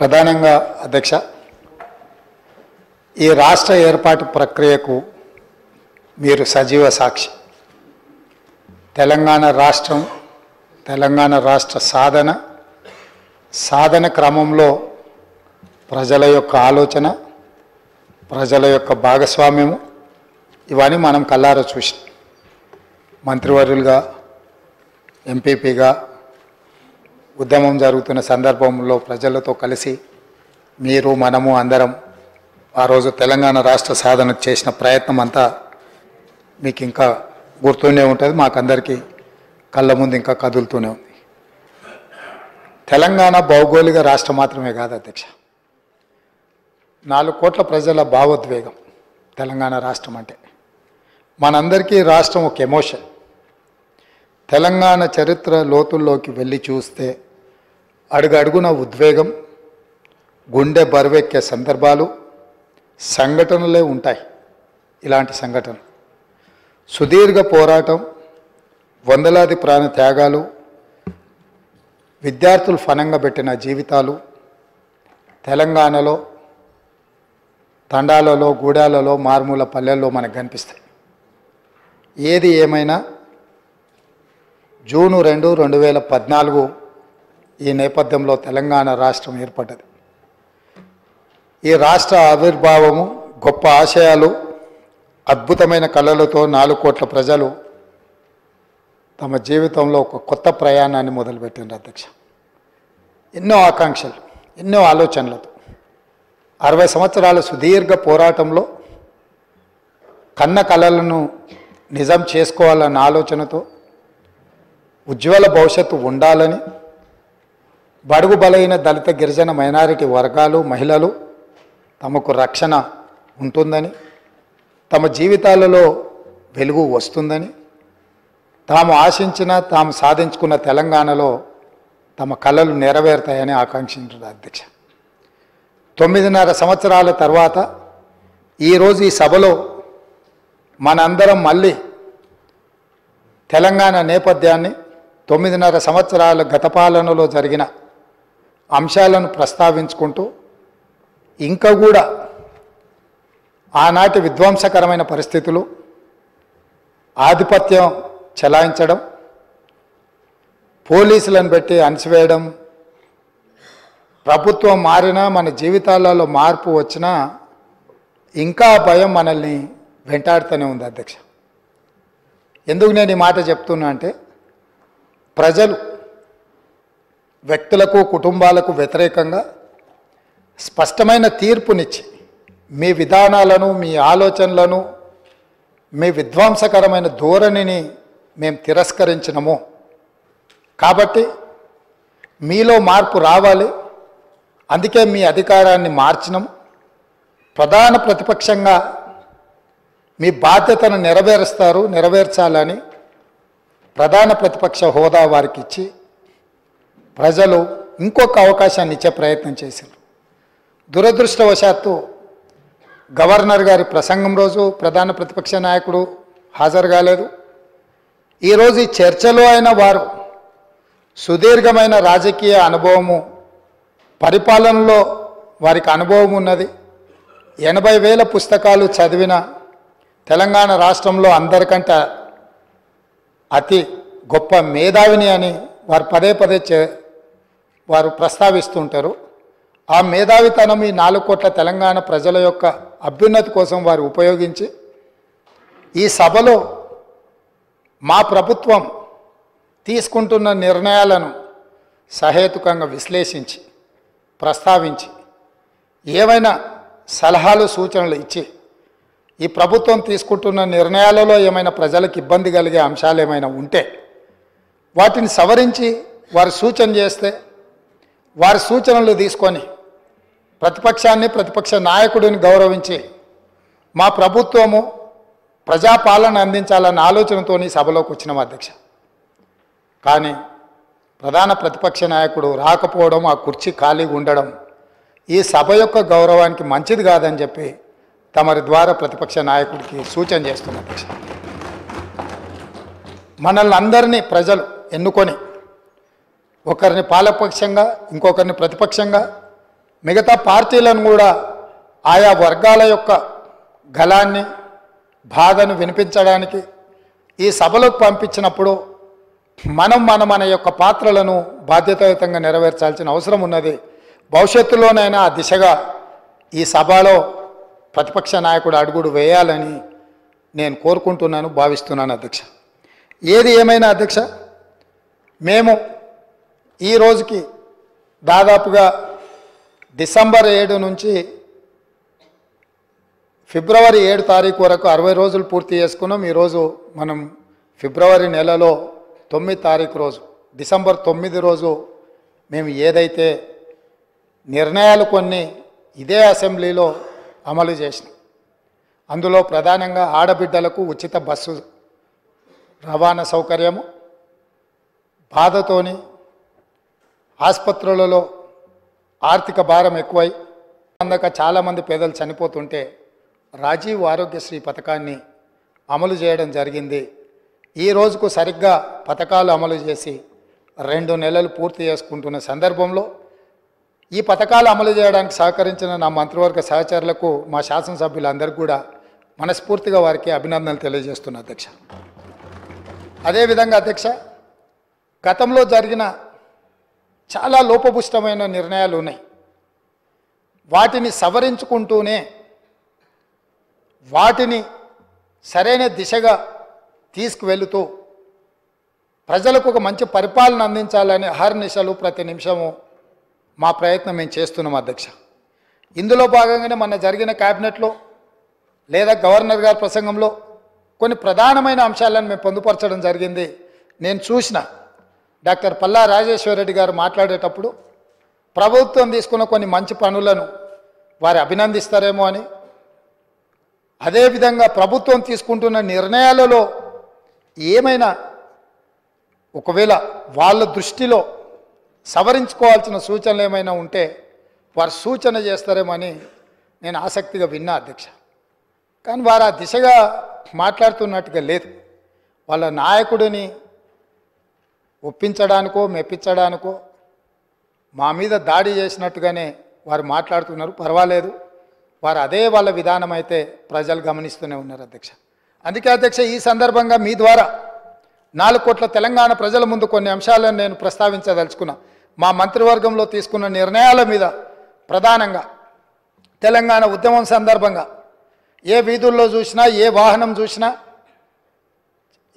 ప్రధానంగా అధ్యక్ష ఈ రాష్ట్ర ఏర్పాటు ప్రక్రియకు మీరు సజీవ సాక్షి. తెలంగాణ రాష్ట్రం తెలంగాణ రాష్ట్ర సాధన సాధన క్రమంలో ప్రజల యొక్క ఆలోచన ప్రజల యొక్క భాగస్వామ్యము ఇవన్నీ మనం కల్లారా చూసి మంత్రివర్యులుగా ఎంపీపీగా ఉద్యమం జరుగుతున్న సందర్భంలో ప్రజలతో కలిసి మీరు మనము అందరం ఆ రోజు తెలంగాణ రాష్ట్ర సాధన చేసిన ప్రయత్నం అంతా మీకు ఇంకా గుర్తూనే ఉంటుంది. మాకందరికీ కళ్ళ ముందు ఇంకా కదులుతూనే ఉంది. తెలంగాణ భౌగోళిక రాష్ట్రం మాత్రమే కాదు అధ్యక్ష. నాలుగు కోట్ల ప్రజల భావోద్వేగం తెలంగాణ రాష్ట్రం అంటే. మనందరికీ రాష్ట్రం ఒక ఎమోషన్. తెలంగాణ చరిత్ర లోతుల్లోకి వెళ్ళి చూస్తే అడుగడుగున ఉద్వేగం గుండె బరువెక్కే సందర్భాలు సంఘటనలే ఉంటాయి. ఇలాంటి సంఘటనలు. సుదీర్ఘ పోరాటం వందలాది ప్రాణ త్యాగాలు విద్యార్థులు ఫనంగా పెట్టిన జీవితాలు తెలంగాణలో తండాలలో గూడాలలో మారుమూల పల్లెల్లో మనకు కనిపిస్తాయి. ఏది ఏమైనా జూను రెండు రెండు వేల పద్నాలుగు ఈ నేపథ్యంలో తెలంగాణ రాష్ట్రం ఏర్పడ్డది. ఈ రాష్ట్ర ఆవిర్భావము గొప్ప ఆశయాలు అద్భుతమైన కళలతో నాలుగు కోట్ల ప్రజలు తమ జీవితంలో ఒక కొత్త ప్రయాణాన్ని మొదలుపెట్టింది అధ్యక్ష. ఎన్నో ఆకాంక్షలు ఎన్నో ఆలోచనలతో. అరవై సంవత్సరాల సుదీర్ఘ పోరాటంలో కన్న కళలను నిజం చేసుకోవాలన్న ఆలోచనతో ఉజ్వల భవిష్యత్తు ఉండాలని బడుగు బలైన దళిత గిరిజన మైనారిటీ వర్గాలు మహిళలు తమకు రక్షణ ఉంటుందని తమ జీవితాలలో వెలుగు వస్తుందని తాము ఆశించిన తాము సాధించుకున్న తెలంగాణలో తమ కళలు నెరవేరుతాయని ఆకాంక్షించారు అధ్యక్ష. తొమ్మిదిన్నర సంవత్సరాల తర్వాత ఈరోజు ఈ సభలో మనందరం మళ్ళీ తెలంగాణ నేపథ్యాన్ని తొమ్మిదిన్నర సంవత్సరాల గత పాలనలో జరిగిన అంశాలను ప్రస్తావించుకుంటూ ఇంకా కూడా ఆనాటి విధ్వంసకరమైన పరిస్థితులు ఆధిపత్యం చెలాయించడం పోలీసులను పెట్టి అణిచివేయడం ప్రభుత్వం మారినా మన జీవితాలలో మార్పు వచ్చినా ఇంకా భయం మనల్ని వెంటాడుతూనే ఉంది అధ్యక్ష. ఎందుకు నేను ఈ మాట చెప్తున్నా అంటే ప్రజలు వ్యక్తులకు కుటుంబాలకు వ్యతిరేకంగా స్పష్టమైన తీర్పునిచ్చి మీ విధానాలను మీ ఆలోచనలను మీ విధ్వంసకరమైన ధోరణిని మేము తిరస్కరించినము. కాబట్టి మీలో మార్పు రావాలి. అందుకే మీ అధికారాన్ని మార్చినము. ప్రధాన ప్రతిపక్షంగా మీ బాధ్యతను నెరవేరుస్తారు నెరవేర్చాలని ప్రధాన ప్రతిపక్ష హోదా వారికి ఇచ్చి ప్రజలు ఇంకొక అవకాశాన్ని ఇచ్చే ప్రయత్నం చేశారు. దురదృష్టవశాత్తు గవర్నర్ గారి ప్రసంగం రోజు ప్రధాన ప్రతిపక్ష నాయకుడు హాజరు కాలేదు. ఈరోజు ఈ చర్చలో అయిన వారు సుదీర్ఘమైన రాజకీయ అనుభవము పరిపాలనలో వారికి అనుభవం ఉన్నది. ఎనభై వేల పుస్తకాలు చదివిన తెలంగాణ రాష్ట్రంలో అందరికంటే అతి గొప్ప మేధావిని అని వారు పదే పదే వారు ప్రస్తావిస్తుంటారు. ఆ మేధావితనం ఈ నాలుగు కోట్ల తెలంగాణ ప్రజల యొక్క అభ్యున్నతి కోసం వారు ఉపయోగించి ఈ సభలో మా ప్రభుత్వం తీసుకుంటున్న నిర్ణయాలను సహేతుకంగా విశ్లేషించి ప్రస్తావించి ఏమైనా సలహాలు సూచనలు ఇచ్చి ఈ ప్రభుత్వం తీసుకుంటున్న నిర్ణయాలలో ఏమైనా ప్రజలకు ఇబ్బంది కలిగే అంశాలు ఏమైనా ఉంటే వాటిని సవరించి వారు సూచన చేస్తే వారి సూచనలు తీసుకొని ప్రతిపక్షాన్ని ప్రతిపక్ష నాయకుడిని గౌరవించి మా ప్రభుత్వము ప్రజాపాలన అందించాలన్న ఆలోచనతో సభలోకి వచ్చినాం అధ్యక్ష. కానీ ప్రధాన ప్రతిపక్ష నాయకుడు రాకపోవడం ఆ కుర్చీ ఖాళీగా ఉండడం ఈ సభ యొక్క గౌరవానికి మంచిది కాదని చెప్పి తమరి ద్వారా ప్రతిపక్ష నాయకుడికి సూచన చేస్తున్న అధ్యక్ష. మనల్ని అందరినీ ప్రజలు ఎన్నుకొని ఒకరిని పాలపక్షంగా ఇంకొకరిని ప్రతిపక్షంగా మిగతా పార్టీలను కూడా ఆయా వర్గాల యొక్క గలాన్ని బాధను వినిపించడానికి ఈ సభలోకి పంపించినప్పుడు మనం మన మన యొక్క పాత్రలను బాధ్యతాయుతంగా నెరవేర్చాల్సిన అవసరం ఉన్నది. భవిష్యత్తులోనైనా ఆ దిశగా ఈ సభలో ప్రతిపక్ష నాయకుడు అడుగుడు వేయాలని నేను కోరుకుంటున్నాను భావిస్తున్నాను అధ్యక్ష. ఏది ఏమైనా అధ్యక్ష మేము ఈ రోజుకి దాదాపుగా డిసెంబర్ ఏడు నుంచి ఫిబ్రవరి ఏడు తారీఖు వరకు అరవై రోజులు పూర్తి చేసుకున్నాం. ఈరోజు మనం ఫిబ్రవరి నెలలో తొమ్మిది తారీఖు రోజు డిసెంబర్ తొమ్మిది రోజు మేము ఏదైతే నిర్ణయాలు కొన్ని ఇదే అసెంబ్లీలో అమలు చేసినాం. అందులో ప్రధానంగా ఆడబిడ్డలకు ఉచిత బస్సు రవాణా సౌకర్యము బాధతోని ఆసుపత్రులలో ఆర్థిక భారం ఎక్కువై అందక చాలామంది పేదలు చనిపోతుంటే రాజీవ్ ఆరోగ్యశ్రీ పథకాన్ని అమలు చేయడం జరిగింది. ఈ రోజుకు సరిగ్గా పథకాలు అమలు చేసి రెండు నెలలు పూర్తి చేసుకుంటున్న సందర్భంలో ఈ పథకాలు అమలు చేయడానికి సహకరించిన నా మంత్రివర్గ సహచరులకు మా శాసనసభ్యులందరికీ కూడా మనస్ఫూర్తిగా వారికి అభినందనలు తెలియజేస్తున్నా అధ్యక్ష. అదేవిధంగా అధ్యక్ష గతంలో జరిగిన చాలా లోపభుష్టమైన నిర్ణయాలు ఉన్నాయి. వాటిని సవరించుకుంటూనే వాటిని సరైన దిశగా తీసుకువెళుతూ ప్రజలకు ఒక మంచి పరిపాలన అందించాలని అహర్నిశలు ప్రతి నిమిషము మా ప్రయత్నం మేము చేస్తున్నాం అధ్యక్ష. ఇందులో భాగంగానే మొన్న జరిగిన క్యాబినెట్లో లేదా గవర్నర్ గారి ప్రసంగంలో కొన్ని ప్రధానమైన అంశాలను మేము పొందుపరచడం జరిగింది. నేను చూసిన డాక్టర్ పల్లా రాజేశ్వరరెడ్డి గారు మాట్లాడేటప్పుడు ప్రభుత్వం తీసుకున్న కొన్ని మంచి పనులను వారు అభినందిస్తారేమో అని అదేవిధంగా ప్రభుత్వం తీసుకుంటున్న నిర్ణయాలలో ఏమైనా ఒకవేళ వాళ్ళ దృష్టిలో సవరించుకోవాల్సిన సూచనలు ఏమైనా ఉంటే వారు సూచన చేస్తారేమో అని నేను ఆసక్తిగా విన్నా అధ్యక్ష. కానీ వారు ఆ దిశగా మాట్లాడుతున్నట్టుగా లేదు. వాళ్ళ నాయకుడిని ఒప్పించడానికో మెప్పించడానికో మా మీద దాడి చేసినట్టుగానే వారు మాట్లాడుతున్నారు. పర్వాలేదు. వారు అదే వాళ్ళ విధానం అయితే ప్రజలు గమనిస్తూనే ఉన్నారు అధ్యక్ష. అందుకే అధ్యక్ష ఈ సందర్భంగా మీ ద్వారా నాలుగు కోట్ల తెలంగాణ ప్రజల ముందు కొన్ని అంశాలను నేను ప్రస్తావించదలుచుకున్నా. మా మంత్రివర్గంలో తీసుకున్న నిర్ణయాల మీద ప్రధానంగా తెలంగాణ ఉద్యమం సందర్భంగా ఏ వీధుల్లో చూసినా ఏ వాహనం చూసినా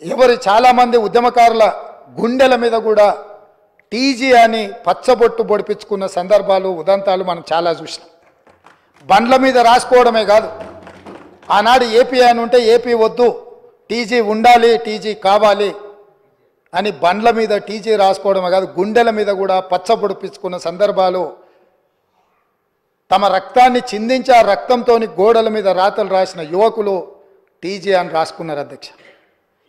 ఎవరి చాలామంది ఉద్యమకారుల గుండెల మీద కూడా టీజీ అని పచ్చబొట్టు పొడిపించుకున్న సందర్భాలు ఉదంతాలు మనం చాలా చూసినాం. బండ్ల మీద రాసుకోవడమే కాదు. ఆనాడు ఏపీ అని ఉంటే ఏపీ వద్దు టీజీ ఉండాలి టీజీ కావాలి అని బండ్ల మీద టీజీ రాసుకోవడమే కాదు గుండెల మీద కూడా పచ్చబొడిపించుకున్న సందర్భాలు. తమ రక్తాన్ని చిందించి ఆ రక్తంతో గోడల మీద రాతలు రాసిన యువకులు టీజీ అని రాసుకున్నారు అధ్యక్ష.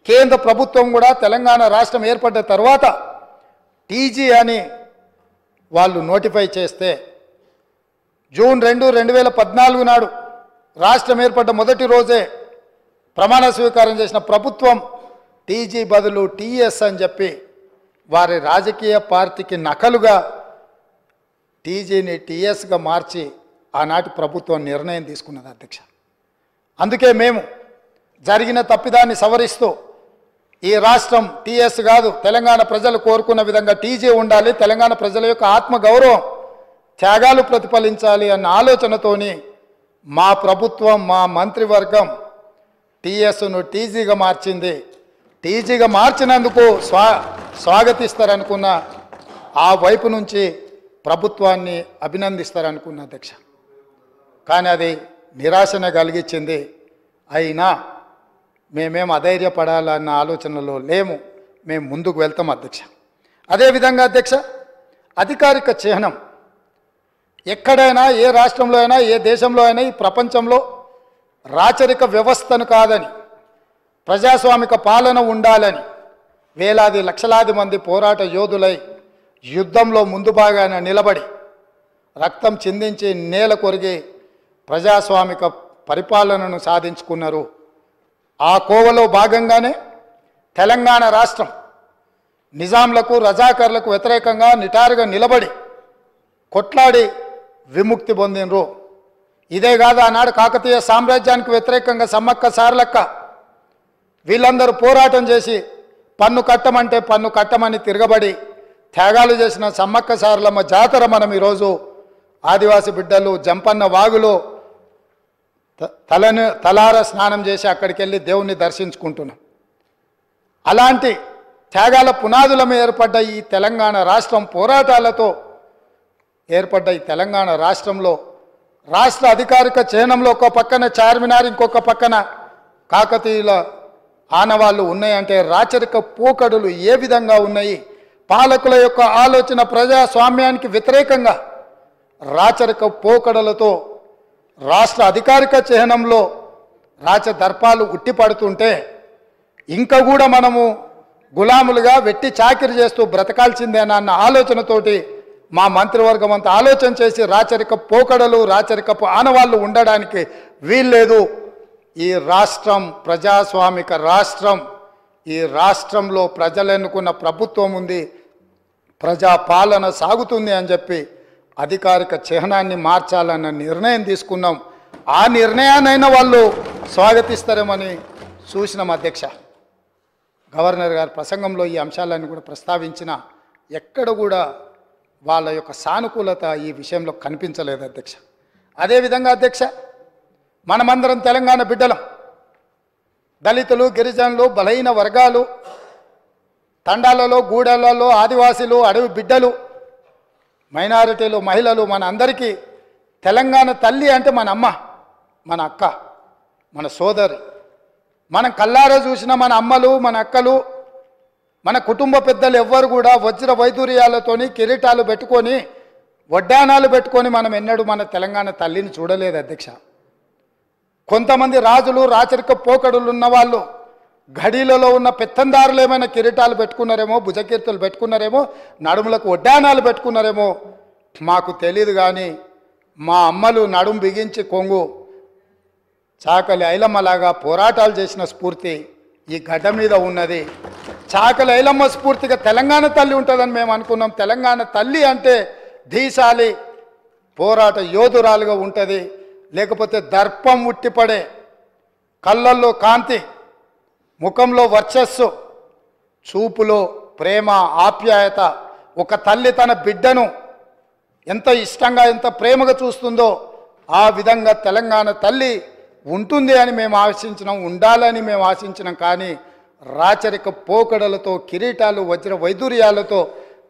కేంద్ర ప్రభుత్వం కూడా తెలంగాణ రాష్ట్రం ఏర్పడ్డ తర్వాత టీజీ అని వాళ్ళు నోటిఫై చేస్తే జూన్ రెండు రెండు వేల పద్నాలుగు నాడు రాష్ట్రం ఏర్పడ్డ మొదటి రోజే ప్రమాణ స్వీకారం చేసిన ప్రభుత్వం టీజీ బదులు టీఎస్ అని చెప్పి వారి రాజకీయ పార్టీకి నకలుగా టీజీని టీఎస్గా మార్చి ఆనాటి ప్రభుత్వం నిర్ణయం తీసుకున్నది అధ్యక్ష. అందుకే మేము జరిగిన తప్పిదాన్ని సవరిస్తూ ఈ రాష్ట్రం టీఎస్ కాదు. తెలంగాణ ప్రజలు కోరుకున్న విధంగా టీజీ ఉండాలి. తెలంగాణ ప్రజల యొక్క ఆత్మగౌరవం త్యాగాలు ప్రతిఫలించాలి అన్న ఆలోచనతోని మా ప్రభుత్వం మా మంత్రివర్గం టీఎస్ను టీజీగా మార్చింది. టీజీగా మార్చినందుకు స్వా స్వాగతిస్తారనుకున్న ఆ వైపు నుంచి ప్రభుత్వాన్ని అభినందిస్తారనుకున్న అధ్యక్ష. కానీ అది నిరాశన కలిగించింది. అయినా మేమేం అధైర్యపడాలన్న ఆలోచనలో లేము. మేము ముందుకు వెళ్తాం అధ్యక్ష. అదేవిధంగా అధ్యక్ష అధికారిక చిహ్నం. ఎక్కడైనా ఏ రాష్ట్రంలో అయినా ఏ దేశంలో అయినా ఈ ప్రపంచంలో రాచరిక వ్యవస్థను కాదని ప్రజాస్వామిక పాలన ఉండాలని వేలాది లక్షలాది మంది పోరాట యోధులై యుద్ధంలో ముందు భాగాన నిలబడి రక్తం చిందించి నేల కొరిగి ప్రజాస్వామిక పరిపాలనను సాధించుకున్నారు ఆ కోవలో భాగంగానే తెలంగాణ రాష్ట్రం నిజాంలకు రజాకర్లకు వ్యతిరేకంగా నిటారుగా నిలబడి కొట్లాడి విముక్తి పొందినరు ఇదే కాదు ఆనాడు కాకతీయ సామ్రాజ్యానికి వ్యతిరేకంగా సమ్మక్క సారలక్క వీళ్ళందరూ పోరాటం చేసి పన్ను కట్టమంటే పన్ను కట్టమని తిరగబడి త్యాగాలు చేసిన సమ్మక్క సారలమ్మ జాతర మనం ఈరోజు ఆదివాసి బిడ్డలు జంపన్న వాగులో తలను తలార స్నానం చేసి అక్కడికి వెళ్ళి దేవుణ్ణి దర్శించుకుంటున్నాం. అలాంటి త్యాగాల పునాదుల మీద ఏర్పడ్డ ఈ తెలంగాణ రాష్ట్రం పోరాటాలతో ఏర్పడ్డ ఈ తెలంగాణ రాష్ట్రంలో రాష్ట్ర అధికారిక చయనంలో ఒక పక్కన చార్మినార్ ఇంకొక పక్కన కాకతీయుల ఆనవాళ్ళు ఉన్నాయంటే రాచరిక పోకడులు ఏ విధంగా ఉన్నాయి? పాలకుల యొక్క ఆలోచన ప్రజాస్వామ్యానికి వ్యతిరేకంగా రాచరిక పోకడలతో రాష్ట్ర అధికారిక చిహ్నంలో రాచదర్పాలు ఉట్టిపడుతుంటే ఇంకా కూడా మనము గులాములుగా వెట్టి చాకిరి చేస్తూ బ్రతకాల్సిందేనా అన్న ఆలోచనతోటి మా మంత్రివర్గం అంతా ఆలోచన చేసి రాచరిక పోకడలు రాచరికపు ఆనవాళ్ళు ఉండడానికి వీల్లేదు. ఈ రాష్ట్రం ప్రజాస్వామిక రాష్ట్రం. ఈ రాష్ట్రంలో ప్రజలు ఎన్నుకున్న ప్రభుత్వం ఉంది. ప్రజా పాలన సాగుతుంది అని చెప్పి అధికారిక చిహ్నాన్ని మార్చాలన్న నిర్ణయం తీసుకున్నాం. ఆ నిర్ణయాన్నైనా వాళ్ళు స్వాగతిస్తారేమని చూసినాం అధ్యక్ష. గవర్నర్ గారి ప్రసంగంలో ఈ అంశాలన్నీ కూడా ప్రస్తావించిన ఎక్కడ కూడా వాళ్ళ యొక్క సానుకూలత ఈ విషయంలో కనిపించలేదు అధ్యక్ష. అదేవిధంగా అధ్యక్ష మనమందరం తెలంగాణ బిడ్డలం. దళితులు గిరిజనులు బలహీన వర్గాలు తండాలలో గూడెలలో ఆదివాసీలు అడవి బిడ్డలు మైనారిటీలు మహిళలు మన అందరికీ తెలంగాణ తల్లి అంటే మన అమ్మ మన అక్క మన సోదరి. మనం కల్లారా చూసిన మన అమ్మలు మన అక్కలు మన కుటుంబ పెద్దలు ఎవ్వరు కూడా వజ్ర వైదూర్యాలతోని కిరీటాలు పెట్టుకొని వడ్డానాలు పెట్టుకొని మనం ఎన్నడూ మన తెలంగాణ తల్లిని చూడలేదు అధ్యక్ష. కొంతమంది రాజులు రాచరిక పోకడులు ఉన్నవాళ్ళు ఘడీలలో ఉన్న పెత్తందారులు ఏమైనా కిరీటాలు పెట్టుకున్నారేమో భుజకీర్తులు పెట్టుకున్నారేమో నడుములకు వడ్డానాలు పెట్టుకున్నారేమో మాకు తెలియదు కానీ మా అమ్మలు నడుము బిగించి కొంగు చాకలి ఐలమ్మలాగా పోరాటాలు చేసిన స్ఫూర్తి ఈ గడ్డ మీద ఉన్నది. చాకలి ఐలమ్మ స్ఫూర్తిగా తెలంగాణ తల్లి ఉంటుందని మేము అనుకున్నాం. తెలంగాణ తల్లి అంటే ధీశాలి పోరాట యోధురాలుగా ఉంటుంది. లేకపోతే దర్పం ఉట్టిపడే కళ్ళల్లో కాంతి ముఖంలో వర్చస్సు చూపులో ప్రేమ ఆప్యాయత ఒక తల్లి తన బిడ్డను ఎంత ఇష్టంగా ఎంత ప్రేమగా చూస్తుందో ఆ విధంగా తెలంగాణ తల్లి ఉంటుంది అని మేము ఆశించినాం ఉండాలని మేము ఆశించినాం. కానీ రాచరిక పోకడలతో కిరీటాలు వజ్ర వైదూర్యాలతో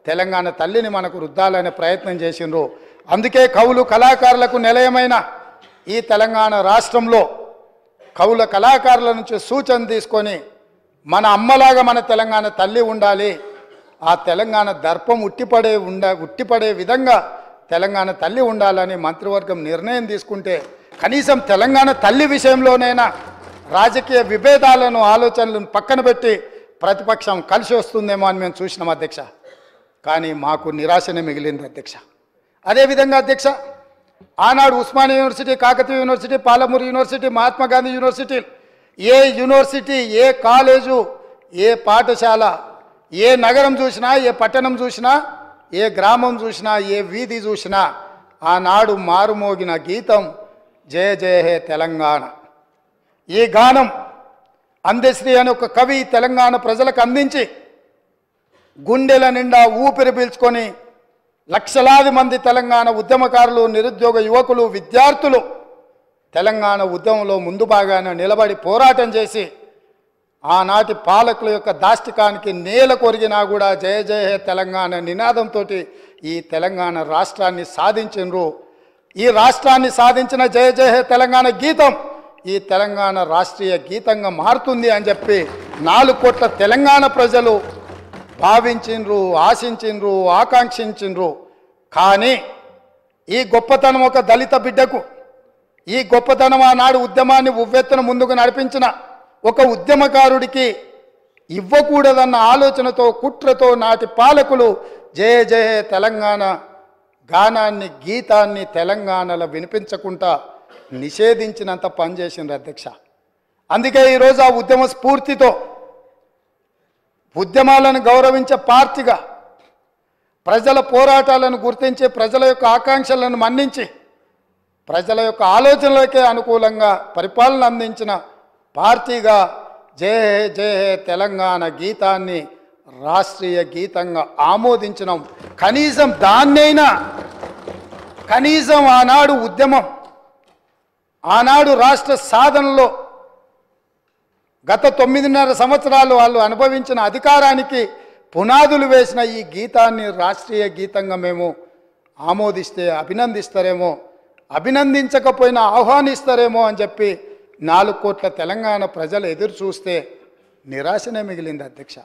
తెలంగాణ తల్లిని మనకు రుద్దాలనే ప్రయత్నం చేసిండ్రు. అందుకే కవులు కళాకారులకు నిలయమైన ఈ తెలంగాణ రాష్ట్రంలో కవుల కళాకారుల నుంచి సూచన తీసుకొని మన అమ్మలాగా మన తెలంగాణ తల్లి ఉండాలి. ఆ తెలంగాణ దర్పం ఉట్టిపడే ఉండ ఉట్టిపడే విధంగా తెలంగాణ తల్లి ఉండాలని మంత్రివర్గం నిర్ణయం తీసుకుంటే కనీసం తెలంగాణ తల్లి విషయంలోనైనా రాజకీయ విభేదాలను ఆలోచనలను పక్కన పెట్టి ప్రతిపక్షం కలిసి వస్తుందేమో అని మేము చూసినాం అధ్యక్ష. కానీ మాకు నిరాశనే మిగిలింది అధ్యక్ష. అదేవిధంగా అధ్యక్ష ఆనాడు Osmania university Kakatiya university Palamuru university Mahatma Gandhi university ఏ యూనివర్సిటీ ఏ కాలేజు ఏ పాఠశాల ఏ నగరం చూసినా ఏ పట్టణం చూసినా ఏ గ్రామం చూసినా ఏ వీధి చూసినా ఆనాడు మారుమోగిన గీతం జయ జయ హే తెలంగాణ. ఈ గానం అందశ్రీ అనే ఒక కవి తెలంగాణ ప్రజలకు అందించి గుండెల నిండా ఊపిరి పీల్చుకొని లక్షలాది మంది తెలంగాణ ఉద్యమకారులు నిరుద్యోగ యువకులు విద్యార్థులు తెలంగాణ ఉద్యమంలో ముందు భాగాన నిలబడి పోరాటం చేసి ఆనాటి పాలకుల యొక్క దాష్టికానికి నేల కొరిగినా కూడా జయ జయ హే తెలంగాణ నినాదంతో ఈ తెలంగాణ రాష్ట్రాన్ని సాధించినరు ఈ రాష్ట్రాన్ని సాధించిన జయ జయ హే తెలంగాణ గీతం ఈ తెలంగాణ రాష్ట్రీయ గీతంగా మారుతుంది అని చెప్పి నాలుగు కోట్ల తెలంగాణ ప్రజలు భావించిండ్రు ఆశించిండ్రు ఆకాంక్షించిండ్రు కానీ ఈ గొప్పతనం ఒక దళిత బిడ్డకు ఈ గొప్పతనం ఆనాడు ఉద్యమాన్ని ఉవ్వెత్తున ముందుకు నడిపించిన ఒక ఉద్యమకారుడికి ఇవ్వకూడదన్న ఆలోచనతో కుట్రతో నాటి పాలకులు జయ జయ తెలంగాణ గానాన్ని గీతాన్ని తెలంగాణలో వినిపించకుండా నిషేధించినంత పనిచేసిండ్రు అధ్యక్ష. అందుకే ఈరోజు ఆ ఉద్యమ స్ఫూర్తితో ఉద్యమాలను గౌరవించే పార్టీగా ప్రజల పోరాటాలను గుర్తించి ప్రజల యొక్క ఆకాంక్షలను మన్నించి ప్రజల యొక్క ఆలోచనలకే అనుకూలంగా పరిపాలన అందించిన పార్టీగా జయ హే జయ హే తెలంగాణ గీతాన్ని రాష్ట్రీయ గీతంగా ఆమోదించినాం. కనీసం దాన్నైనా కనీసం ఆనాడు ఉద్యమం ఆనాడు రాష్ట్ర సాధనలో గత తొమ్మిదిన్నర సంవత్సరాలు వాళ్ళు అనుభవించిన అధికారానికి పునాదులు వేసిన ఈ గీతాన్ని రాష్ట్రీయ గీతంగా మేము ఆమోదిస్తే అభినందిస్తారేమో అభినందించకపోయినా ఆహ్వానిస్తారేమో అని చెప్పి నాలుగు కోట్ల తెలంగాణ ప్రజలు ఎదురు చూస్తే నిరాశనే మిగిలింది అధ్యక్ష.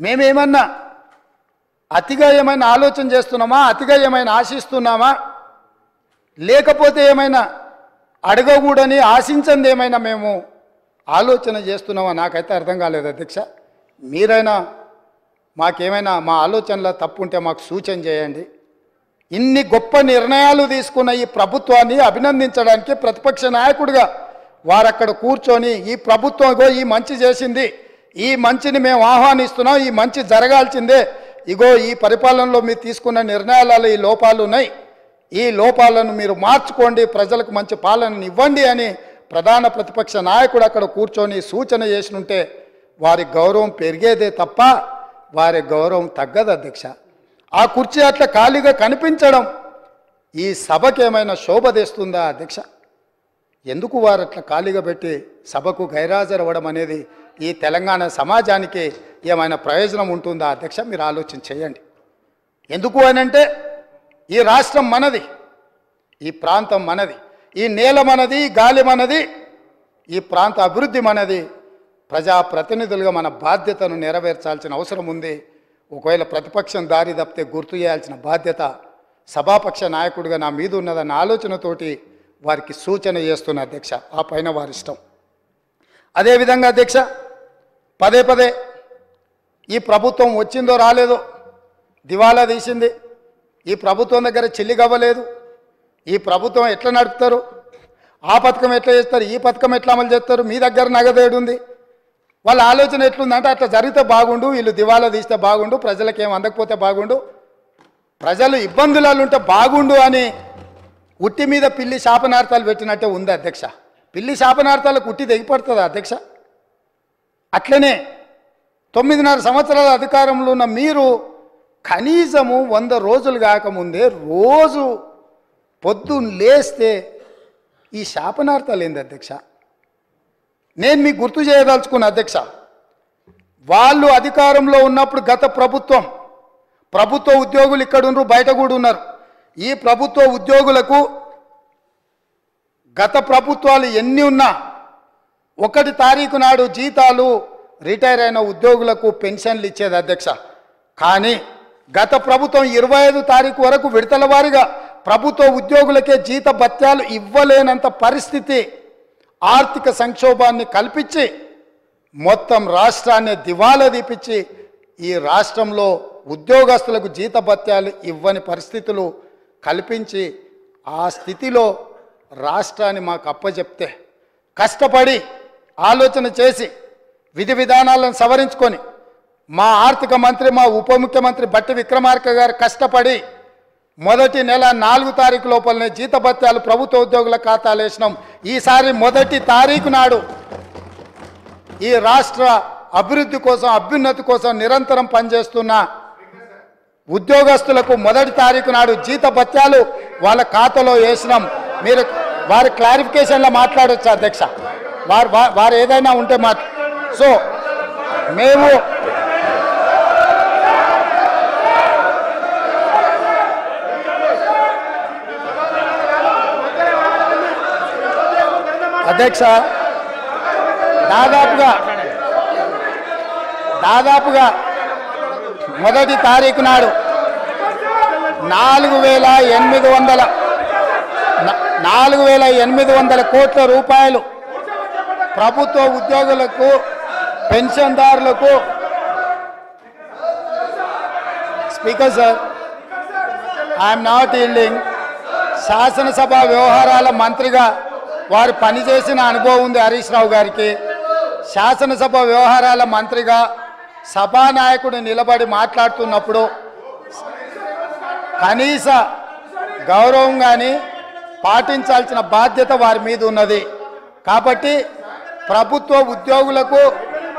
మేమేమన్నా అతిగా ఏమైనా ఆలోచన చేస్తున్నామా అతిగా ఏమైనా ఆశిస్తున్నామా? లేకపోతే ఏమైనా అడగకూడని ఆశించింది ఏమైనా మేము ఆలోచన చేస్తున్నావా? నాకైతే అర్థం కాలేదు అధ్యక్ష మీరైనా మాకేమైనా మా ఆలోచనలో తప్పు ఉంటే మాకు సూచన చేయండి. ఇన్ని గొప్ప నిర్ణయాలు తీసుకున్న ఈ ప్రభుత్వాన్ని అభినందించడానికి ప్రతిపక్ష నాయకుడిగా వారక్కడ కూర్చొని ఈ ప్రభుత్వం ఈ మంచి చేసింది ఈ మంచిని మేము ఆహ్వానిస్తున్నాం ఈ మంచి జరగాల్సిందే. ఇగో ఈ పరిపాలనలో మీరు తీసుకున్న నిర్ణయాలలో ఈ లోపాలు ఉన్నాయి. ఈ లోపాలను మీరు మార్చుకోండి ప్రజలకు మంచి పాలనని ఇవ్వండి అని ప్రధాన ప్రతిపక్ష నాయకుడు అక్కడ కూర్చొని సూచన చేసినుంటే వారి గౌరవం పెరిగేదే తప్ప వారి గౌరవం తగ్గదు అధ్యక్ష. ఆ కుర్చీ అట్లా ఖాళీగా కనిపించడం ఈ సభకి ఏమైనా శోభ తెస్తుందా అధ్యక్ష? ఎందుకు వారు అట్లా ఖాళీగా పెట్టి సభకు గైరాజరవ్వడం అనేది ఈ తెలంగాణ సమాజానికి ఏమైనా ప్రయోజనం ఉంటుందా అధ్యక్ష? మీరు ఆలోచన చేయండి. ఎందుకు అనంటే ఈ రాష్ట్రం మనది ఈ ప్రాంతం మనది. ఈ నేల మనది ఈ గాలి మనది ఈ ప్రాంత అభివృద్ధి మనది ప్రజాప్రతినిధులుగా మన బాధ్యతను నెరవేర్చాల్సిన అవసరం ఉంది. ఒకవేళ ప్రతిపక్షం దారి తప్పితే గుర్తు చేయాల్సిన బాధ్యత సభాపక్ష నాయకుడిగా నా మీద ఉన్నదన్న ఆలోచనతోటి వారికి సూచన చేస్తున్న అధ్యక్ష ఆ పైన వారిష్టం. అదేవిధంగా అధ్యక్ష పదే పదే ఈ ప్రభుత్వం వచ్చిందో రాలేదో దివాలా తీసింది. ఈ ప్రభుత్వం దగ్గర చెల్లిగవ్వలేదు. ఈ ప్రభుత్వం ఎట్లా నడుపుతారు? ఆ పథకం ఎట్లా చేస్తారు? ఈ పథకం ఎట్లా అమలు చేస్తారు? మీ దగ్గర నగదేడుంది వాళ్ళ ఆలోచన ఎట్లుందంటే అట్లా జరిగితే బాగుండు వీళ్ళు దివాలా తీస్తే బాగుండు ప్రజలకు ఏం అందకపోతే బాగుండు. ప్రజలు ఇబ్బందులలో ఉంటే బాగుండు అని ఉట్టి మీద పిల్లి శాపనార్థాలు పెట్టినట్టే ఉంది అధ్యక్ష. పిల్లి శాపనార్థాలకు ఉట్టి తెగిపడుతుంది అధ్యక్ష. అట్లనే తొమ్మిదిన్నర సంవత్సరాల అధికారంలో ఉన్న మీరు కనీసము వంద రోజులు కాకముందే రోజు పొద్దున్న లేస్తే ఈ శాపనార్థాలు ఏంది అధ్యక్ష? నేను మీకు గుర్తు చేయదలుచుకున్న అధ్యక్ష వాళ్ళు అధికారంలో ఉన్నప్పుడు గత ప్రభుత్వం ప్రభుత్వ ఉద్యోగులు ఇక్కడ ఉన్నారు బయట కూడా ఉన్నారు. ఈ ప్రభుత్వ ఉద్యోగులకు గత ప్రభుత్వాలు ఎన్ని ఉన్నా ఒకటి తారీఖు నాడు జీతాలు రిటైర్ అయిన ఉద్యోగులకు పెన్షన్లు ఇచ్చేది అధ్యక్ష. కానీ గత ప్రభుత్వం ఇరవై ఐదు తారీఖు వరకు విడతల వారిగా ప్రభుత్వ ఉద్యోగులకే జీత భత్యాలు ఇవ్వలేనంత పరిస్థితి ఆర్థిక సంక్షోభాన్ని కల్పించి మొత్తం రాష్ట్రాన్ని దివాలా తీపిచ్చి ఈ రాష్ట్రంలో ఉద్యోగస్తులకు జీత భత్యాలు ఇవ్వని పరిస్థితులు కల్పించి ఆ స్థితిలో రాష్ట్రాన్ని మాకు అప్పచెప్తే కష్టపడి ఆలోచన చేసి విధి విధానాలను సవరించుకొని మా ఆర్థిక మంత్రి మా ఉప ముఖ్యమంత్రి బట్టి విక్రమార్క గారు కష్టపడి మొదటి నెల నాలుగు తారీఖు లోపలనే జీతభత్యాలు ప్రభుత్వ ఉద్యోగుల ఖాతాలు వేసినాం. ఈసారి మొదటి తారీఖు నాడు ఈ రాష్ట్ర అభివృద్ధి కోసం అభ్యున్నతి కోసం నిరంతరం పనిచేస్తున్న ఉద్యోగస్తులకు మొదటి తారీఖు నాడు జీతభత్యాలు వాళ్ళ ఖాతాలో వేసినాం. మీరు వారి క్లారిఫికేషన్లో మాట్లాడచ్చు అధ్యక్ష. వారు వారు ఏదైనా ఉంటే మా సో మేము అధ్యక్ష దాదాపుగా దాదాపుగా మొదటి తారీఖు నాడు నాలుగు వేల ఎనిమిది వందల నాలుగు వేల ఎనిమిది వందల కోట్ల రూపాయలు ప్రభుత్వ ఉద్యోగులకు పెన్షన్దారులకు speaker sir I'm not yielding. శాసనసభ వ్యవహారాల మంత్రిగా వారు పనిచేసిన అనుభవం ఉంది హరీష్ రావు గారికి. శాసనసభ వ్యవహారాల మంత్రిగా సభానాయకుడు నిలబడి మాట్లాడుతున్నప్పుడు కనీస గౌరవం కానీ పాటించాల్సిన బాధ్యత వారి మీద ఉన్నది. కాబట్టి ప్రభుత్వ ఉద్యోగులకు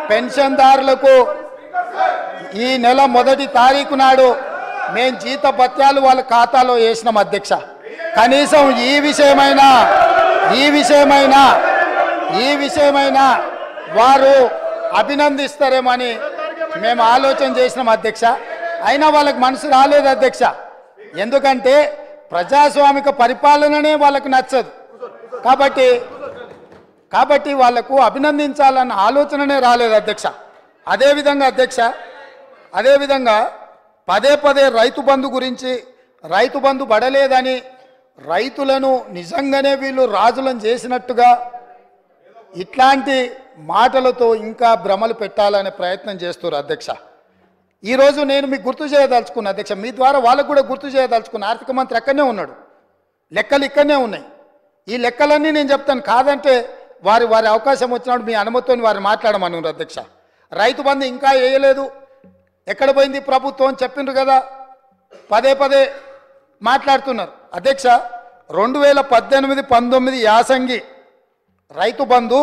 పెన్షన్దారులకు ఈ నెల మొదటి తారీఖు నాడు మేము జీత భత్యాలు వాళ్ళ ఖాతాలో వేసినాం అధ్యక్ష. కనీసం ఈ విషయమైనా ఈ విషయమైనా ఈ విషయమైనా వారు అభినందిస్తారేమని మేము ఆలోచన చేసినాం అధ్యక్ష. అయినా వాళ్ళకి మనసు రాలేదు అధ్యక్ష. ఎందుకంటే ప్రజాస్వామిక పరిపాలననే వాళ్ళకు నచ్చదు. కాబట్టి కాబట్టి వాళ్ళకు అభినందించాలన్న ఆలోచననే రాలేదు అధ్యక్ష. అదేవిధంగా అధ్యక్ష అదేవిధంగా పదే పదే రైతు బంధు గురించి రైతు బంధు పడలేదని రైతులను నిజంగానే వీళ్ళు రాజులను చేసినట్టుగా ఇట్లాంటి మాటలతో ఇంకా భ్రమలు పెట్టాలనే ప్రయత్నం చేస్తారు అధ్యక్ష. ఈరోజు నేను మీకు గుర్తు చేయదలుచుకున్నా అధ్యక్ష మీ ద్వారా వాళ్ళకు కూడా గుర్తు చేయదలుచుకున్న ఆర్థిక మంత్రి అక్కడనే ఉన్నాడు? లెక్కలు ఇక్కడనే ఉన్నాయి. ఈ లెక్కలన్నీ నేను చెప్తాను కాదంటే వారి వారి అవకాశం వచ్చినప్పుడు మీ అనుమతితో వారు మాట్లాడమని అధ్యక్ష. రైతు బంధు ఇంకా వేయలేదు. ఎక్కడ పోయింది ప్రభుత్వం చెప్పిండ్రు కదా? పదే పదే మాట్లాడుతున్నారు. అధ్యక్ష రెండు వేల పద్దెనిమిది పంతొమ్మిది యాసంగి రైతు బంధు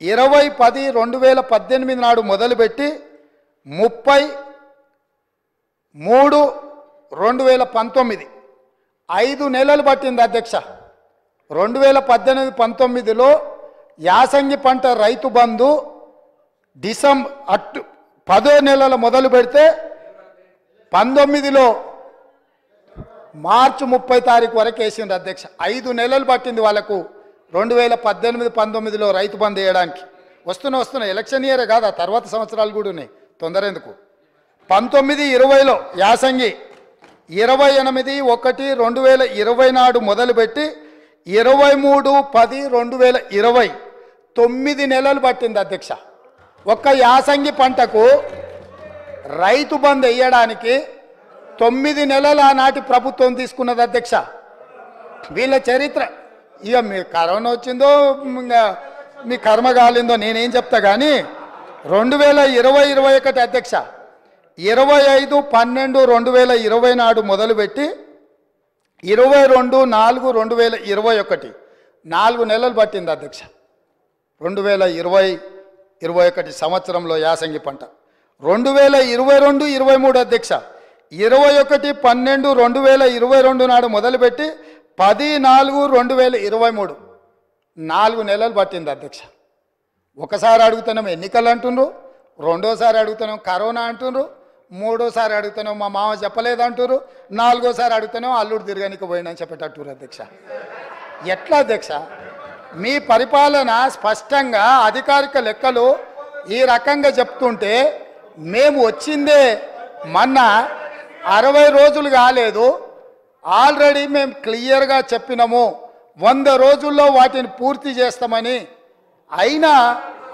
ఇరవై పది రెండు వేల పద్దెనిమిది నాడు మొదలుపెట్టి ముప్పై మూడు రెండు వేల పంతొమ్మిది. ఐదు నెలలు పట్టింది అధ్యక్ష. రెండు వేల పద్దెనిమిది పంతొమ్మిదిలో యాసంగి పంట రైతు బంధు డిసెంబర్ అటు పదో నెలల మొదలు పెడితే పంతొమ్మిదిలో మార్చి ముప్పై తారీఖు వరకు వేసిండ్రు అధ్యక్ష. ఐదు నెలలు పట్టింది వాళ్ళకు. రెండు వేల పద్దెనిమిది పంతొమ్మిదిలో రైతు బంద్ వేయడానికి. వస్తున్న వస్తున్న ఎలక్షన్ ఇయరే కాదు ఆ తర్వాత సంవత్సరాలు కూడా ఉన్నాయి. తొందర ఎందుకు? పంతొమ్మిది ఇరవైలో యాసంగి ఇరవై ఎనిమిది ఒకటి రెండు వేల ఇరవై నాడు మొదలుపెట్టి ఇరవై మూడు పది రెండు వేల ఇరవై తొమ్మిది నెలలు పట్టింది అధ్యక్ష. ఒక్క యాసంగి పంటకు రైతు బంద్ వేయడానికి తొమ్మిది నెలల ఆనాటి ప్రభుత్వం తీసుకున్నది అధ్యక్ష. వీళ్ళ చరిత్ర. ఇక మీ కరోనా వచ్చిందో ఇంకా మీ కర్మ కాలిందో నేనేం చెప్తా కానీ రెండు వేల ఇరవై ఇరవై ఒకటి అధ్యక్ష ఇరవై ఐదు పన్నెండు రెండు వేల ఇరవై నాడు మొదలుపెట్టి ఇరవై రెండు నాలుగు రెండు వేల ఇరవై ఒకటి నాలుగు నెలలు పట్టింది అధ్యక్ష. రెండు వేల ఇరవై ఇరవై ఒకటి సంవత్సరంలో యాసంగి పంట. రెండు వేల ఇరవై రెండు ఇరవై మూడు అధ్యక్ష ఇరవై ఒకటి పన్నెండు రెండు వేల ఇరవై రెండు నాడు మొదలుపెట్టి పది నాలుగు రెండు వేల ఇరవై మూడు. నాలుగు నెలలు పట్టింది అధ్యక్ష. ఒకసారి అడుగుతున్నాం ఎన్నికలు అంటుండ్రు రెండోసారి అడుగుతున్నాం కరోనా అంటుండ్రు మూడోసారి అడుగుతున్నాం మా మామ చెప్పలేదంటున్నారు నాలుగోసారి అడుగుతున్నాం అల్లుడు తిరగనికి పోయినని చెప్పేటట్టు అధ్యక్ష. ఎట్లా అధ్యక్ష? మీ పరిపాలన స్పష్టంగా అధికారిక లెక్కలు ఈ రకంగా చెప్తుంటే మేము వచ్చిందే మొన్న అరవై రోజులు కాలేదు. ఆల్రెడీ మేము క్లియర్గా చెప్పినాము. వంద రోజుల్లో వాటిని పూర్తి చేస్తామని. అయినా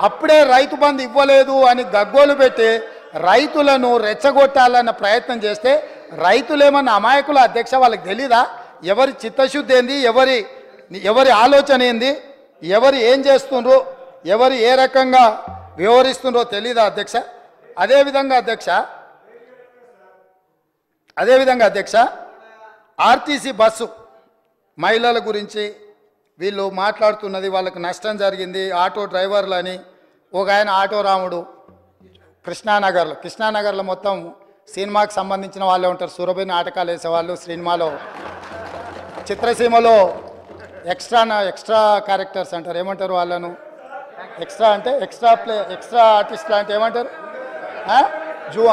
అప్పుడే రైతు బంధు ఇవ్వలేదు అని గగ్గోలు పెట్టి రైతులను రెచ్చగొట్టాలన్న ప్రయత్నం చేస్తే రైతులేమన్నా అమాయకుల అధ్యక్ష వాళ్ళకి తెలీదా? ఎవరి చిత్తశుద్ధి ఏంది? ఎవరి ఎవరి ఆలోచన ఏంది? ఎవరు ఏం చేస్తుండ్రు? ఎవరు ఏ రకంగా వివరిస్తుండ్రో తెలీదా అధ్యక్ష? అదేవిధంగా అధ్యక్ష అదేవిధంగా అధ్యక్ష ఆర్టీసీ బస్సు మహిళల గురించి వీళ్ళు మాట్లాడుతున్నది వాళ్ళకి నష్టం జరిగింది. ఆటో డ్రైవర్లు అని ఒక ఆయన ఆటో రాముడు కృష్ణానగర్లో కృష్ణానగర్లో మొత్తం సినిమాకి సంబంధించిన వాళ్ళే ఉంటారు. సురభి నాటకాలు వేసేవాళ్ళు సినిమాలో. చిత్రసీమలో ఎక్స్ట్రా ఎక్స్ట్రా క్యారెక్టర్స్ అంటారు. ఏమంటారు వాళ్ళను? ఎక్స్ట్రా అంటే ఎక్స్ట్రా ప్లే ఎక్స్ట్రా ఆర్టిస్ట్లు అంటే ఏమంటారు? జూ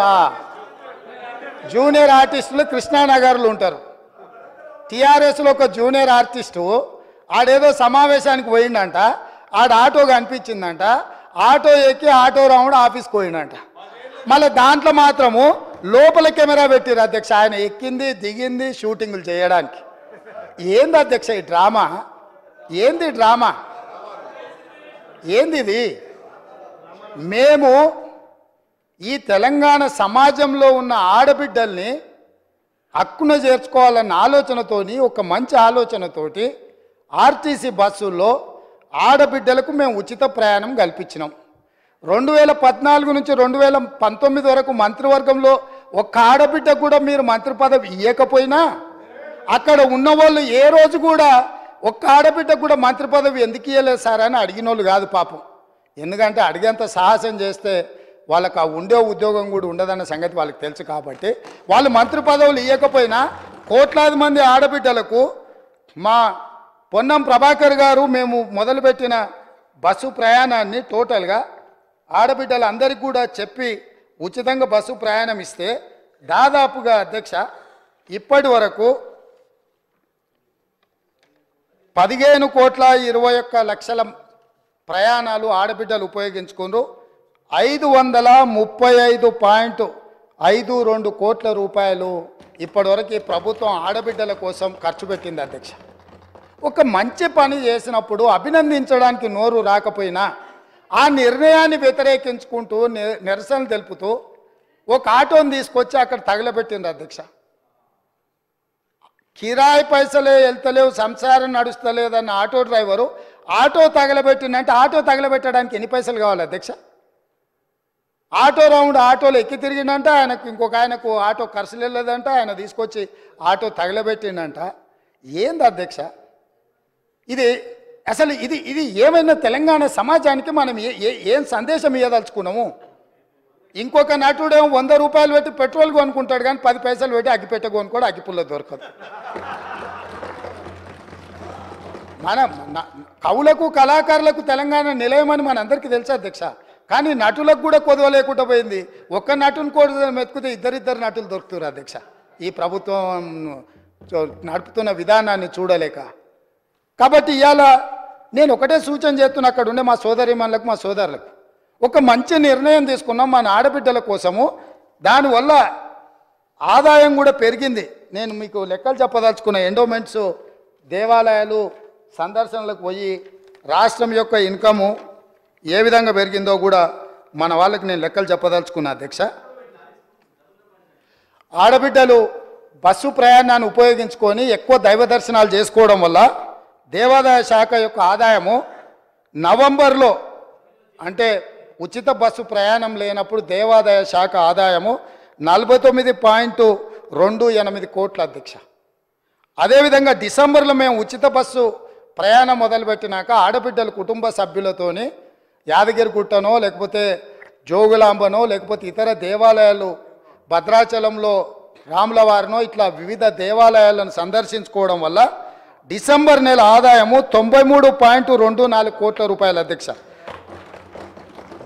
జూనియర్ ఆర్టిస్టులు కృష్ణానగర్లు ఉంటారు. టీఆర్ఎస్లో ఒక జూనియర్ ఆర్టిస్టు ఆడేదో సమావేశానికి పోయిండంట ఆడ ఆటో కనిపించిందంట ఆటో ఎక్కి ఆటో రాముడు ఆఫీస్కి పోయిండంట. మళ్ళీ దాంట్లో మాత్రము లోపల కెమెరా పెట్టిరు అధ్యక్ష ఆయన ఎక్కింది దిగింది షూటింగులు చేయడానికి. ఏంది అధ్యక్ష ఈ డ్రామా? ఏంది డ్రామా? ఏంది ఇది? మేము ఈ తెలంగాణ సమాజంలో ఉన్న ఆడబిడ్డల్ని హక్కున చేర్చుకోవాలన్న ఆలోచనతోని ఒక మంచి ఆలోచనతోటి ఆర్టీసీ బస్సుల్లో ఆడబిడ్డలకు మేము ఉచిత ప్రయాణం కల్పించినాం. రెండు వేల పద్నాలుగు నుంచి రెండు వేల పంతొమ్మిది వరకు మంత్రివర్గంలో ఒక్క ఆడబిడ్డ కూడా మీరు మంత్రి పదవి ఇవ్వకపోయినా అక్కడ ఉన్న వాళ్ళు ఏ రోజు కూడా ఒక్క ఆడబిడ్డ కూడా మంత్రి పదవి ఎందుకు ఇవ్వలేదు సార్ అని అడిగిన వాళ్ళు కాదు పాపం. ఎందుకంటే అడిగేంత సాహసం చేస్తే వాళ్ళకు ఆ ఉండే ఉద్యోగం కూడా ఉండదన్న సంగతి వాళ్ళకి తెలుసు కాబట్టి వాళ్ళు మంత్రి పదవులు ఇవ్వకపోయినా కోట్లాది మంది ఆడబిడ్డలకు మా పొన్నం ప్రభాకర్ గారు మేము మొదలుపెట్టిన బస్సు ప్రయాణాన్ని టోటల్గా ఆడబిడ్డలందరికీ కూడా చెప్పి ఉచితంగా బస్సు ప్రయాణం ఇస్తే దాదాపుగా అధ్యక్ష ఇప్పటి వరకు పదిహేను కోట్ల ఇరవై ఒక్క లక్షల ప్రయాణాలు ఆడబిడ్డలు ఉపయోగించుకున్నారు. ఐదు వందల ముప్పై ఐదు పాయింట్ ఐదు రెండు కోట్ల రూపాయలు ఇప్పటివరకు ప్రభుత్వం ఆడబిడ్డల కోసం ఖర్చు పెట్టింది అధ్యక్ష. ఒక మంచి పని చేసినప్పుడు అభినందించడానికి నోరు రాకపోయినా ఆ నిర్ణయాన్ని వ్యతిరేకించుకుంటూ నిరసన తెలుపుతూ ఒక ఆటోని తీసుకొచ్చి అక్కడ తగలబెట్టింది అధ్యక్ష. కిరాయి పైసలే వెళ్తలేవు సంసారం నడుస్తలేదన్న ఆటో డ్రైవరు ఆటో తగలబెట్టిందంటే ఆటో తగలబెట్టడానికి ఎన్ని పైసలు కావాలి అధ్యక్ష? ఆటో రౌండ్ ఆటోలో ఎక్కి తిరిగిండంట ఆయనకు ఇంకొక ఆయనకు ఆటో ఖర్చులు వెళ్ళలేదంట ఆయన తీసుకొచ్చి ఆటో తగలబెట్టిండంట. ఏంది అధ్యక్ష? ఇది అసలు ఇది ఇది ఏమైనా తెలంగాణ సమాజానికి మనం ఏ ఏ- ఏం సందేశం ఇవ్వదలుచుకున్నాము ఇంకొక నటుడేమో వంద రూపాయలు పెట్టి పెట్రోల్ కొనుక్కుంటాడు కానీ పది పైసలు పెట్టి అగ్గిపెట్ట కొనుక్కోడు అగ్గిపుల్ల దొరకదు. మన కవులకు కళాకారులకు తెలంగాణ నిలయమని మనందరికీ తెలుసు అధ్యక్ష? కానీ నటులకు కూడా కొదవ లేకుండా పోయింది. ఒక్క నటుని కూడా మెతుకుతే ఇద్దరిద్దరు నటులు దొరుకుతారు అధ్యక్ష. ఈ ప్రభుత్వం నడుపుతున్న విధానాన్ని చూడలేక. కాబట్టి ఇవాళ నేను ఒకటే సూచన చేస్తున్నా అక్కడ ఉండే మా సోదరిమణులకు మా సోదరులకు. ఒక మంచి నిర్ణయం తీసుకున్నాం మన ఆడబిడ్డల కోసము. దానివల్ల ఆదాయం కూడా పెరిగింది. నేను మీకు లెక్కలు చెప్పదలుచుకున్న ఎండోమెంట్స్ దేవాలయాలు సందర్శనలకు పోయి రాష్ట్రం యొక్క ఇన్కము ఏ విధంగా పెరిగిందో కూడా మన వాళ్ళకి నేను లెక్కలు చెప్పదలుచుకున్నా అధ్యక్ష. ఆడబిడ్డలు బస్సు ప్రయాణాన్ని ఉపయోగించుకొని ఎక్కువ దైవ దర్శనాలు చేసుకోవడం వల్ల దేవాదాయ శాఖ యొక్క ఆదాయము నవంబర్లో అంటే ఉచిత బస్సు ప్రయాణం లేనప్పుడు దేవాదాయ శాఖ ఆదాయము నలభై తొమ్మిది పాయింట్ రెండు ఎనిమిది కోట్ల అధ్యక్ష. అదేవిధంగా డిసెంబర్లో మేము ఉచిత బస్సు ప్రయాణం మొదలుపెట్టినాక ఆడబిడ్డల కుటుంబ సభ్యులతోని యాదగిరిగుట్టనో లేకపోతే జోగులాంబనో లేకపోతే ఇతర దేవాలయాలు భద్రాచలంలో రాములవారినో ఇట్లా వివిధ దేవాలయాలను సందర్శించుకోవడం వల్ల డిసెంబర్ నెల ఆదాయము తొంభై మూడు పాయింట్ రెండు నాలుగు కోట్ల రూపాయల అధ్యక్ష.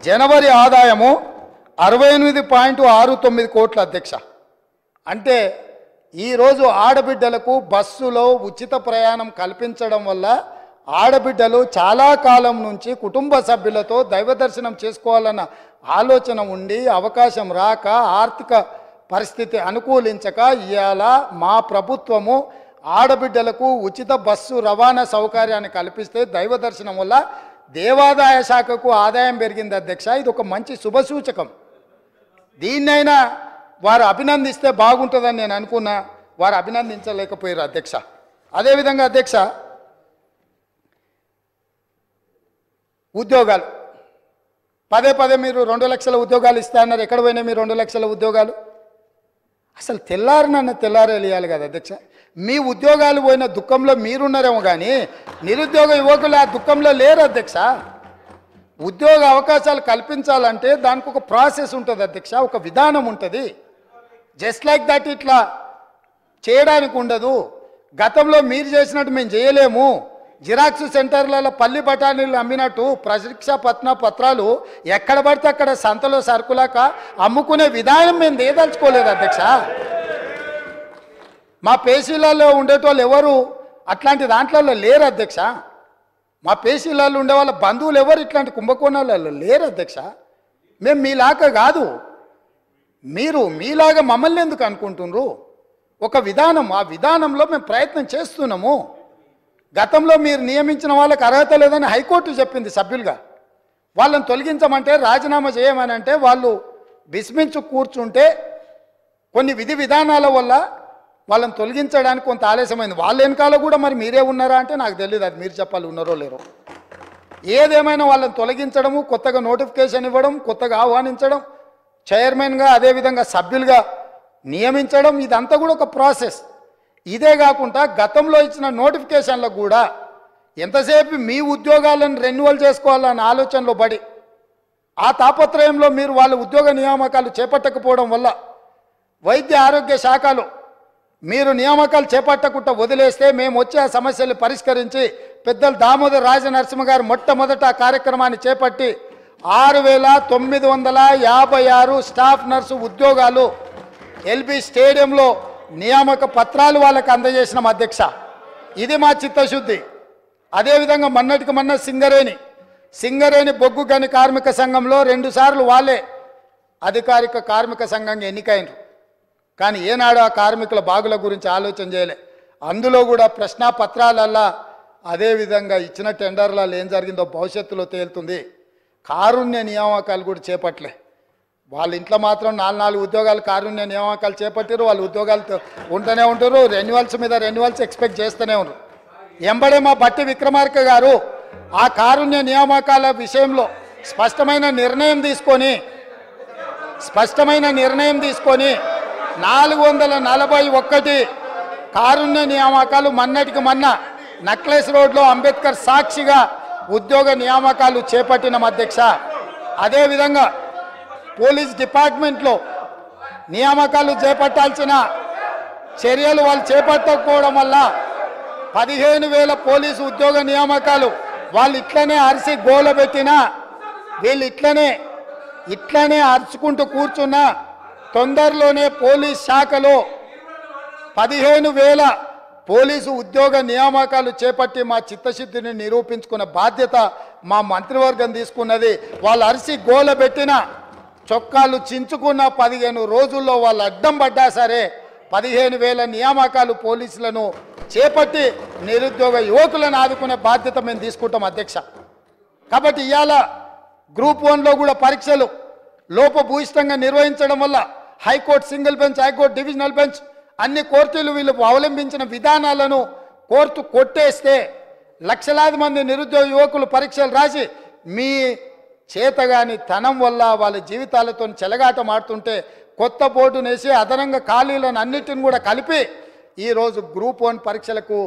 జనవరి ఆదాయము అరవై ఎనిమిది పాయింట్ ఆరు తొమ్మిది కోట్ల అధ్యక్ష. అంటే ఈరోజు ఆడబిడ్డలకు బస్సులో ఉచిత ప్రయాణం కల్పించడం వల్ల ఆడబిడ్డలు చాలా కాలం నుంచి కుటుంబ సభ్యులతో దైవ దర్శనం చేసుకోవాలన్న ఆలోచన ఉండి అవకాశం రాక ఆర్థిక పరిస్థితి అనుకూలించక ఇవాళ మా ప్రభుత్వము ఆడబిడ్డలకు ఉచిత బస్సు రవాణా సౌకర్యాన్ని కల్పిస్తే దైవ దర్శనం వల్ల దేవాదాయ శాఖకు ఆదాయం పెరిగింది అధ్యక్ష. ఇది ఒక మంచి శుభసూచకం దీన్నైనా వారు అభినందిస్తే బాగుంటుందని నేను అనుకున్నా. వారు అభినందించలేకపోయారు అధ్యక్ష. అదేవిధంగా అధ్యక్ష ఉద్యోగాలు. పదే పదే మీరు రెండు లక్షల ఉద్యోగాలు ఇస్తా అన్నారు. ఎక్కడ పోయినా మీరు రెండు లక్షల ఉద్యోగాలు? అసలు తెల్లారినన్న తెల్లారి వెళ్ళాలి కదా అధ్యక్ష. మీ ఉద్యోగాలు పోయిన దుఃఖంలో మీరున్నారేమో కానీ నిరుద్యోగ యువకులు ఆ దుఃఖంలో లేరు అధ్యక్ష. ఉద్యోగ అవకాశాలు కల్పించాలంటే దానికి ఒక ప్రాసెస్ ఉంటుంది అధ్యక్ష ఒక విధానం ఉంటుంది. జస్ట్ లైక్ దట్ ఇట్లా చేయడానికి ఉండదు. గతంలో మీరు చేసినట్టు మేము చేయలేము. జిరాక్స్ సెంటర్లలో పల్లి బఠానీలు అమ్మినట్టు ప్రశిక్ష పత్న పత్రాలు ఎక్కడ పడితే అక్కడ సంతలో సరుకులాక అమ్ముకునే విధానం మేము దేదలుచుకోలేదు అధ్యక్ష. మా పేసీలలో ఉండేటోళ్ళు ఎవరు అట్లాంటి దాంట్లలో లేరు అధ్యక్ష. మా పేసీలలో ఉండే వాళ్ళ బంధువులు ఎవరు ఇట్లాంటి కుంభకోణాలలో లేరు అధ్యక్ష. మేము మీలాగా కాదు. మీరు మీలాగా మమ్మల్ని ఎందుకు అనుకుంటున్నారు? ఒక విధానం ఆ విధానంలో మేము ప్రయత్నం చేస్తున్నాము. గతంలో మీరు నియమించిన వాళ్ళకి అర్హత లేదని హైకోర్టు చెప్పింది సభ్యులుగా. వాళ్ళని తొలగించమంటే రాజీనామా చేయమని అంటే వాళ్ళు విస్మించు కూర్చుంటే కొన్ని విధి విధానాల వల్ల వాళ్ళని తొలగించడానికి కొంత ఆలస్యమైంది. వాళ్ళ వెనకాల కూడా మరి మీరే ఉన్నారా అంటే నాకు తెలియదు అది మీరు చెప్పాలి ఉన్నారో లేరో. ఏదేమైనా వాళ్ళని తొలగించడము కొత్తగా నోటిఫికేషన్ ఇవ్వడం కొత్తగా ఆహ్వానించడం చైర్మన్గా అదేవిధంగా సభ్యులుగా నియమించడం ఇదంతా కూడా ఒక ప్రాసెస్. ఇదే కాకుండా గతంలో ఇచ్చిన నోటిఫికేషన్లకు కూడా ఎంతసేపు మీ ఉద్యోగాలను రెన్యువల్ చేసుకోవాలన్న ఆలోచనలో పడి ఆ తాపత్రయంలో మీరు వాళ్ళ ఉద్యోగ నియామకాలు చేపట్టకపోవడం వల్ల వైద్య ఆరోగ్య శాఖలు మీరు నియామకాలు చేపట్టకుండా వదిలేస్తే మేము వచ్చే ఆ సమస్యలు పరిష్కరించి పెద్దలు దామోదర్ రాజనరసింహ గారు మొట్టమొదట ఆ కార్యక్రమాన్ని చేపట్టి ఆరు వేల తొమ్మిది వందల యాభై ఆరు స్టాఫ్ నర్సు ఉద్యోగాలు ఎల్బి స్టేడియంలో నియామక పత్రాలు వాళ్ళకి అందజేసినాం అధ్యక్ష. ఇది మా చిత్తశుద్ధి. అదేవిధంగా మొన్నటికి మొన్న సింగరేణి. సింగరేణి బొగ్గు గని కార్మిక సంఘంలో రెండుసార్లు వాళ్ళే అధికారిక కార్మిక సంఘంగా ఎన్నికైనరు. కానీ ఏనాడు ఆ కార్మికుల బాగుల గురించి ఆలోచన చేయలే. అందులో కూడా ప్రశ్నా పత్రాలల్లా అదేవిధంగా ఇచ్చిన టెండర్లలో ఏం జరిగిందో భవిష్యత్తులో తేలుతుంది. కారుణ్య నియామకాలు కూడా చేపట్లే వాళ్ళ ఇంట్లో మాత్రం నాలుగు నాలుగు ఉద్యోగాలు కారుణ్య నియామకాలు చేపట్టారు వాళ్ళు ఉద్యోగాలు ఉంటూనే ఉంటారు రెన్యువల్స్ మీద రెన్యువల్స్ ఎక్స్పెక్ట్ చేస్తూనే ఉన్నారు. ఎంబడే మా బట్టి విక్రమార్క గారు ఆ కారుణ్య నియామకాల విషయంలో స్పష్టమైన నిర్ణయం తీసుకొని స్పష్టమైన నిర్ణయం తీసుకొని నాలుగు వందల నలభై ఒక్కటి కారుణ్య నియామకాలు మన్నటికి మొన్న నక్లెస్ రోడ్లో అంబేద్కర్ సాక్షిగా ఉద్యోగ నియామకాలు చేపట్టిన అధ్యక్ష. అదేవిధంగా పోలీస్ డిపార్ట్మెంట్లో నియామకాలు చేపట్టాల్సిన చర్యలు వాళ్ళు చేపట్టకపోవడం వల్ల పదిహేను వేల పోలీసు ఉద్యోగ నియామకాలు వాళ్ళు ఇట్లనే అరిసి గోలబెట్టినా వీళ్ళు ఇట్లనే ఇట్లనే అరుచుకుంటూ కూర్చున్నా తొందరలోనే పోలీస్ శాఖలో పదిహేను వేల పోలీసు ఉద్యోగ నియామకాలు చేపట్టి మా చిత్తశుద్ధిని నిరూపించుకున్న బాధ్యత మా మంత్రివర్గం తీసుకున్నది. వాళ్ళు అరిసి గోలబెట్టిన చొక్కాలు చించుకున్న పదిహేను రోజుల్లో వాళ్ళు అడ్డం పడ్డా సరే పదిహేను వేల నియామకాలు పోలీసులను చేపట్టి నిరుద్యోగ యువకులను ఆదుకునే బాధ్యత మేము తీసుకుంటాం అధ్యక్ష. కాబట్టి ఇవాళ గ్రూప్ వన్లో కూడా పరీక్షలు లోపభూయిష్టంగా నిర్వహించడం వల్ల high court single bench high court divisional bench అన్ని కోర్టులు వీళ్ళు అవలంబించిన విధానాలను కోర్టు కొట్టేస్తే లక్షలాది మంది నిరుద్యోగ యువకులు పరీక్షలు రాసి మీ చేతగాని తనం వల్ల వాళ్ళ జీవితాలతో చెలగాట మాడుతుంటే కొత్త బోర్డునేసి అదనంగా ఖాళీలను అన్నిటిని కూడా కలిపి ఈరోజు గ్రూప్ వన్ పరీక్షలకు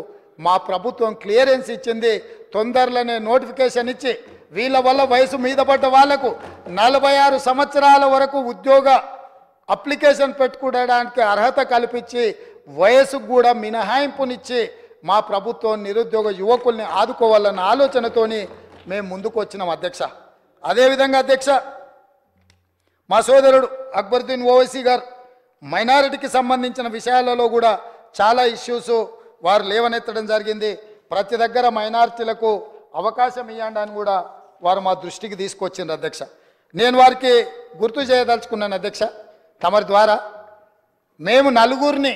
మా ప్రభుత్వం క్లియరెన్స్ ఇచ్చింది. తొందరలోనే నోటిఫికేషన్ ఇచ్చి వీళ్ళ వల్ల వయసు మీద పడ్డ వాళ్ళకు నలభై ఆరు సంవత్సరాల వరకు ఉద్యోగ అప్లికేషన్ పెట్టుకోవడానికి అర్హత కల్పించి వయసుకు కూడా మినహాయింపునిచ్చి మా ప్రభుత్వం నిరుద్యోగ యువకుల్ని ఆదుకోవాలన్న ఆలోచనతోని మేము ముందుకు వచ్చినాం అధ్యక్ష. అదేవిధంగా అధ్యక్ష మా సోదరుడు అక్బరుద్దీన్ ఓవైసీ గారు మైనారిటీకి సంబంధించిన విషయాలలో కూడా చాలా ఇష్యూస్ వారు లేవనెత్తడం జరిగింది. ప్రతి దగ్గర మైనారిటీలకు అవకాశం ఇవ్వండి అని కూడా వారు మా దృష్టికి తీసుకొచ్చిండ్రు అధ్యక్ష. నేను వారికి గుర్తు చేయదలుచుకున్నాను అధ్యక్ష తమరి ద్వారా. మేము నలుగురిని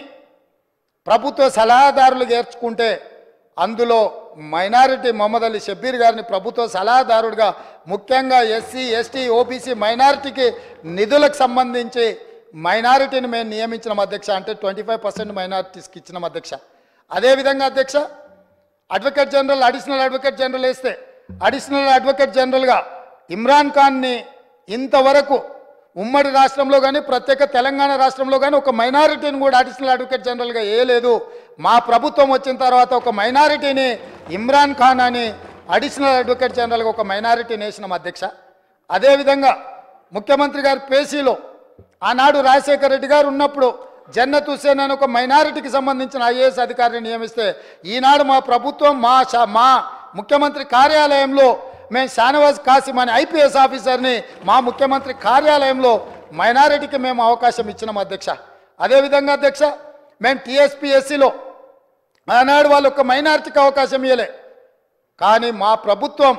ప్రభుత్వ సలహాదారులు చేర్చుకుంటే అందులో మైనారిటీ మొహమ్మద్ అలీ షబ్బీర్ గారిని ప్రభుత్వ సలహాదారుడిగా ముఖ్యంగా ఎస్సీ ఎస్టీ ఓబీసీ మైనారిటీకి నిధులకు సంబంధించి మైనారిటీని మేము నియమించిన అధ్యక్ష. అంటే ట్వంటీ ఫైవ్ పర్సెంట్ మైనారిటీస్కి ఇచ్చిన అధ్యక్ష. అదేవిధంగా అధ్యక్ష advocate general additional advocate general వేస్తే అడిషనల్ అడ్వకేట్ జనరల్గా ఇమ్రాన్ ఖాన్ని ఇంతవరకు ఉమ్మడి రాష్ట్రంలో కానీ ప్రత్యేక తెలంగాణ రాష్ట్రంలో కానీ ఒక మైనారిటీని కూడా అడిషనల్ అడ్వకేట్ జనరల్గా వేయలేదు. మా ప్రభుత్వం వచ్చిన తర్వాత ఒక మైనారిటీని ఇమ్రాన్ ఖాన్ అని అడిషనల్ అడ్వకేట్ జనరల్గా ఒక మైనారిటీని వేసినాం అధ్యక్ష. అదేవిధంగా ముఖ్యమంత్రి గారి పేసీలో ఆనాడు రాజశేఖర రెడ్డి గారు ఉన్నప్పుడు జన్నత్ హుసేన్ అని ఒక మైనారిటీకి సంబంధించిన ఐఏఎస్ అధికారిని నియమిస్తే ఈనాడు మా ప్రభుత్వం మా మా ముఖ్యమంత్రి కార్యాలయంలో మేము షానవాజ్ కాసిం అనే ఐపీఎస్ ఆఫీసర్ని మా ముఖ్యమంత్రి కార్యాలయంలో మైనారిటీకి మేము అవకాశం ఇచ్చినాం అధ్యక్ష. అదేవిధంగా అధ్యక్ష మేము టీఎస్పీఎస్సీలో ఆనాడు వాళ్ళు ఒక మైనారిటీకి అవకాశం ఇవ్వలే కానీ మా ప్రభుత్వం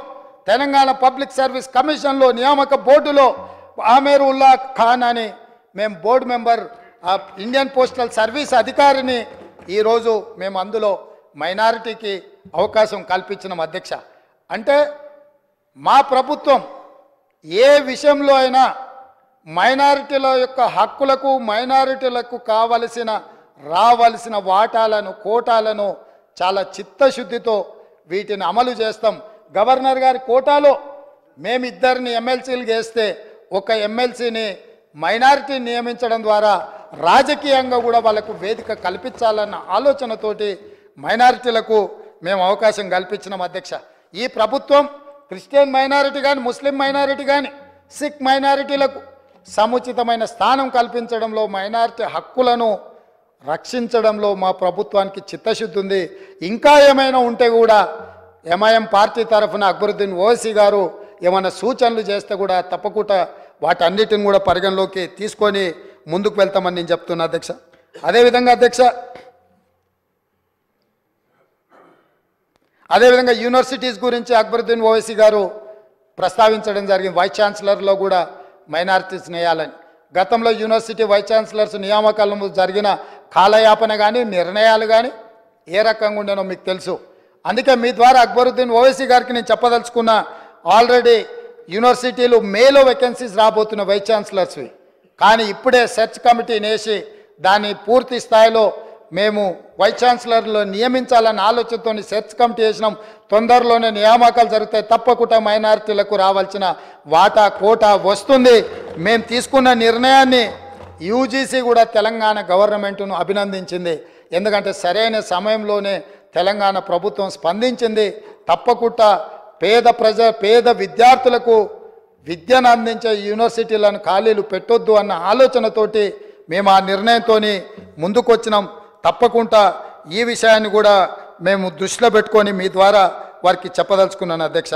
తెలంగాణ పబ్లిక్ సర్వీస్ కమిషన్లో నియామక బోర్డులో ఆమేర్ ఉల్లా ఖాన్ అని మేము బోర్డు మెంబర్ ఆ ఇండియన్ పోస్టల్ సర్వీస్ అధికారిని ఈరోజు మేము అందులో మైనారిటీకి అవకాశం కల్పించినాం అధ్యక్ష. అంటే మా ప్రభుత్వం ఏ విషయంలో అయినా మైనారిటీల యొక్క హక్కులకు మైనారిటీలకు కావలసిన రావలసిన వాటాలను కోటాలను చాలా చిత్తశుద్ధితో వీటిని అమలు చేస్తాం. గవర్నర్ గారి కోటాలో మేమిద్దరిని ఎమ్మెల్సీలు చేస్తే ఒక ఎమ్మెల్సీని మైనారిటీ నియమించడం ద్వారా రాజకీయంగా కూడా వాళ్ళకు వేదిక కల్పించాలన్న ఆలోచనతోటి మైనారిటీలకు మేము అవకాశం కల్పించినాం అధ్యక్ష. ఈ ప్రభుత్వం క్రిస్టియన్ మైనారిటీ కానీ ముస్లిం మైనారిటీ కానీ సిక్ మైనారిటీలకు సముచితమైన స్థానం కల్పించడంలో మైనారిటీ హక్కులను రక్షించడంలో మా ప్రభుత్వానికి చిత్తశుద్ధి ఉంది. ఇంకా ఏమైనా ఉంటే కూడా ఎంఐఎం పార్టీ తరఫున అక్బరుద్దీన్ ఓవైసీ గారు ఏమైనా సూచనలు చేస్తే కూడా తప్పకుండా వాటన్నిటిని కూడా పరిగణలోకి తీసుకొని ముందుకు వెళ్తామని నేను చెప్తున్నా అధ్యక్ష. అదేవిధంగా అధ్యక్ష అదేవిధంగా యూనివర్సిటీస్ గురించి అక్బరుద్దీన్ ఓవైసీ గారు ప్రస్తావించడం జరిగింది. వైస్ ఛాన్సలర్లో కూడా మైనారిటీస్ నేయాలని. గతంలో యూనివర్సిటీ వైస్ ఛాన్సలర్స్ నియామకాలను జరిగిన కాలయాపన కానీ నిర్ణయాలు కానీ ఏ రకంగా ఉండేనో మీకు తెలుసు. అందుకే మీ ద్వారా అక్బరుద్దీన్ ఓవైసీ గారికి నేను చెప్పదలుచుకున్న ఆల్రెడీ యూనివర్సిటీలు మేలో వేకెన్సీస్ రాబోతున్న వైస్ ఛాన్సలర్స్వి. కానీ ఇప్పుడే సెర్చ్ కమిటీని వేసి దాన్ని పూర్తి స్థాయిలో మేము వైస్ ఛాన్సలర్లు నియమించాలన్న ఆలోచనతో సెర్చ్ కమిటీ చేసినాం తొందరలోనే నియామకాలు జరుగుతాయి. తప్పకుండా మైనారిటీలకు రావాల్సిన వాటా కోటా వస్తుంది. మేము తీసుకున్న నిర్ణయాన్ని యూజీసీ కూడా తెలంగాణ గవర్నమెంట్ను అభినందించింది. ఎందుకంటే సరైన సమయంలోనే తెలంగాణ ప్రభుత్వం స్పందించింది. తప్పకుండా పేద ప్రజ పేద విద్యార్థులకు విద్యను అందించే యూనివర్సిటీలను ఖాళీలు పెట్టొద్దు అన్న ఆలోచనతోటి మేము ఆ నిర్ణయంతో ముందుకొచ్చినాం. తప్పకుండా ఈ విషయాన్ని కూడా మేము దృష్టిలో పెట్టుకొని మీ ద్వారా వారికి చెప్పదలుచుకున్నాను అధ్యక్ష.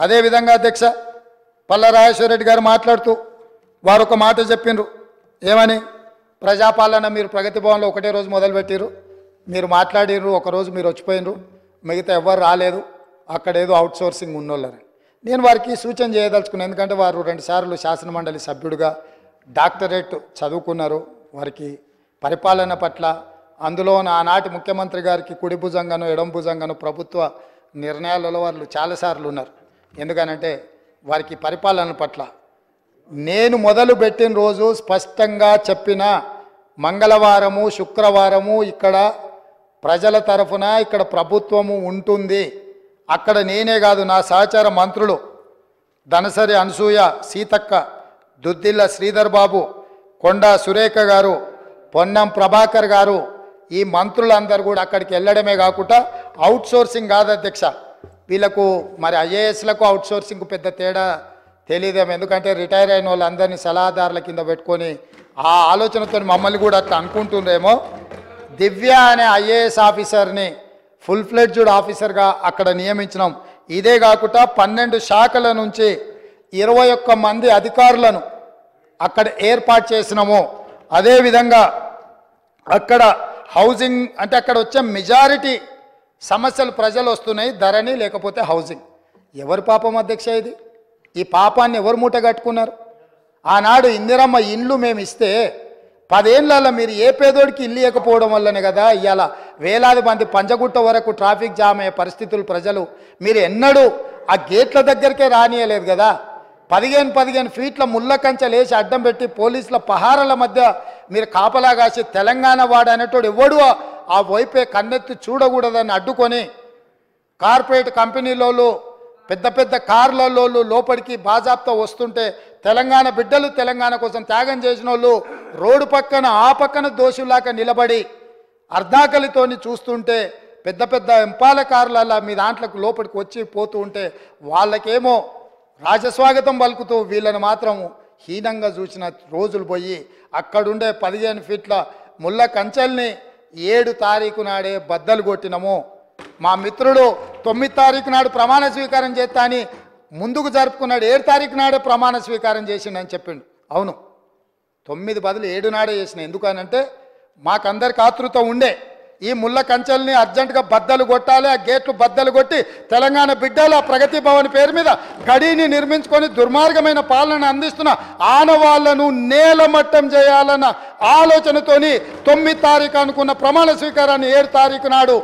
అదేవిధంగా అధ్యక్ష పల్ల గారు మాట్లాడుతూ వారు ఒక మాట చెప్పిండ్రు. ఏమని? ప్రజాపాలన మీరు ప్రగతి భవన్లో ఒకటే రోజు మొదలుపెట్టిర్రు. మీరు మాట్లాడిర్రు ఒకరోజు మీరు వచ్చిపోయినరు. మిగతా ఎవ్వరు రాలేదు. అక్కడ ఏదో అవుట్ సోర్సింగ్ ఉన్నోళ్ళని. నేను వారికి సూచన చేయదలుచుకున్నాను ఎందుకంటే వారు రెండుసార్లు శాసనమండలి సభ్యుడిగా డాక్టరేట్ చదువుకున్నారు. వారికి పరిపాలన పట్ల అందులో ఆనాటి ముఖ్యమంత్రి గారికి కుడి భుజంగాను ఎడం భుజంగాను ప్రభుత్వ నిర్ణయాలలో వాళ్ళు చాలాసార్లు ఉన్నారు. ఎందుకనంటే వారికి పరిపాలన పట్ల. నేను మొదలు పెట్టిన రోజు స్పష్టంగా చెప్పిన మంగళవారము శుక్రవారము ఇక్కడ ప్రజల తరఫున ఇక్కడ ప్రభుత్వము ఉంటుంది. అక్కడ నేనే కాదు నా సహచార మంత్రులు ధనసరి అనసూయ సీతక్క దుద్దిల్ల శ్రీధర్ బాబు కొండా సురేఖ గారు పొన్నం ప్రభాకర్ గారు ఈ మంత్రులందరూ కూడా అక్కడికి వెళ్ళడమే కాకుండా అవుట్ సోర్సింగ్ కాదు అధ్యక్ష. వీళ్ళకు మరి ఐఏఎస్లకు అవుట్ సోర్సింగ్ పెద్ద తేడా తెలియదేమో ఎందుకంటే రిటైర్ అయిన వాళ్ళందరినీ సలహాదారుల కింద పెట్టుకొని ఆ ఆలోచనతో మమ్మల్ని కూడా అట్లా అనుకుంటుండేమో. దివ్య అనే ఐఏఎస్ ఆఫీసర్ని ఫుల్ ఫ్లెడ్జ్డ్ ఆఫీసర్గా అక్కడ నియమించినాం. ఇదే కాకుండా పన్నెండు శాఖల నుంచి ఇరవై ఒక్క మంది అధికారులను అక్కడ ఏర్పాటు చేసినాము. అదేవిధంగా అక్కడ హౌసింగ్ అంటే అక్కడ వచ్చే మెజారిటీ సమస్యలు ప్రజలు వస్తున్నాయి ధరని లేకపోతే హౌసింగ్. ఎవరి పాపం అధ్యక్ష ఇది? ఈ పాపాన్ని ఎవరు మూట కట్టుకున్నారు? ఆనాడు ఇందిరమ్మ ఇండ్లు మేము ఇస్తే పదేళ్ళలో మీరు ఏ పేదోడికి ఇల్లు ఇవ్వకపోవడం వల్లనే కదా ఇవాళ వేలాది మంది పంజగుట్ట వరకు ట్రాఫిక్ జామ్ అయ్యే పరిస్థితులు ప్రజలు. మీరు ఎన్నడూ ఆ గేట్ల దగ్గరికే రానియలేదు కదా. పదిహేను పదిహేను ఫీట్ల ముళ్ళ కంచెలు అడ్డం పెట్టి పోలీసుల పహారల మధ్య మీరు కాపలా కాసి తెలంగాణ వాడు అనేటోడు ఎవడు? ఆ వైపే కన్నెత్తి చూడకూడదని అడ్డుకొని కార్పొరేట్ కంపెనీలోళ్ళు పెద్ద పెద్ద కార్లలోళ్ళు లోపలికి బాజాబ్తో వస్తుంటే తెలంగాణ బిడ్డలు తెలంగాణ కోసం త్యాగం చేసిన వాళ్ళు రోడ్డు పక్కన ఆ పక్కన దోషులాగా నిలబడి అర్ధాకలితోని చూస్తుంటే పెద్ద పెద్ద ఎంపాల కార్లలా మీ దాంట్లోకి లోపలికి వచ్చి పోతూ ఉంటే వాళ్ళకేమో రాజస్వాగతం పలుకుతూ వీళ్ళని మాత్రం హీనంగా చూసిన రోజులు పోయి అక్కడుండే పదిహేను ఫీట్ల ముళ్ళ కంచెల్ని ఏడు తారీఖు నాడే బద్దలు కొట్టినము. మా మిత్రుడు తొమ్మిది తారీఖు నాడు ప్రమాణ స్వీకారం చేస్తా అని ముందుకు జరుపుకున్నాడు. ఏడు తారీఖు నాడే ప్రమాణ స్వీకారం చేసిండని చెప్పిండు. అవును. తొమ్మిది బదులు ఏడు నాడే చేసిన. ఎందుకనంటే మాకందరికి ఆతృత ఉండే. ఈ ముళ్ళ కంచెల్ని అర్జెంటుగా బద్దలు కొట్టాలి ఆ గేట్లు బద్దలు కొట్టి తెలంగాణ బిడ్డలు ఆ ప్రగతి భవన్ పేరు మీద గడిని నిర్మించుకొని దుర్మార్గమైన పాలన అందిస్తున్న ఆనవాళ్ళను నేలమట్టం చేయాలన్న ఆలోచనతోని తొమ్మిది తారీఖు అనుకున్న ప్రమాణ స్వీకారాన్ని ఏడు తారీఖు నాడు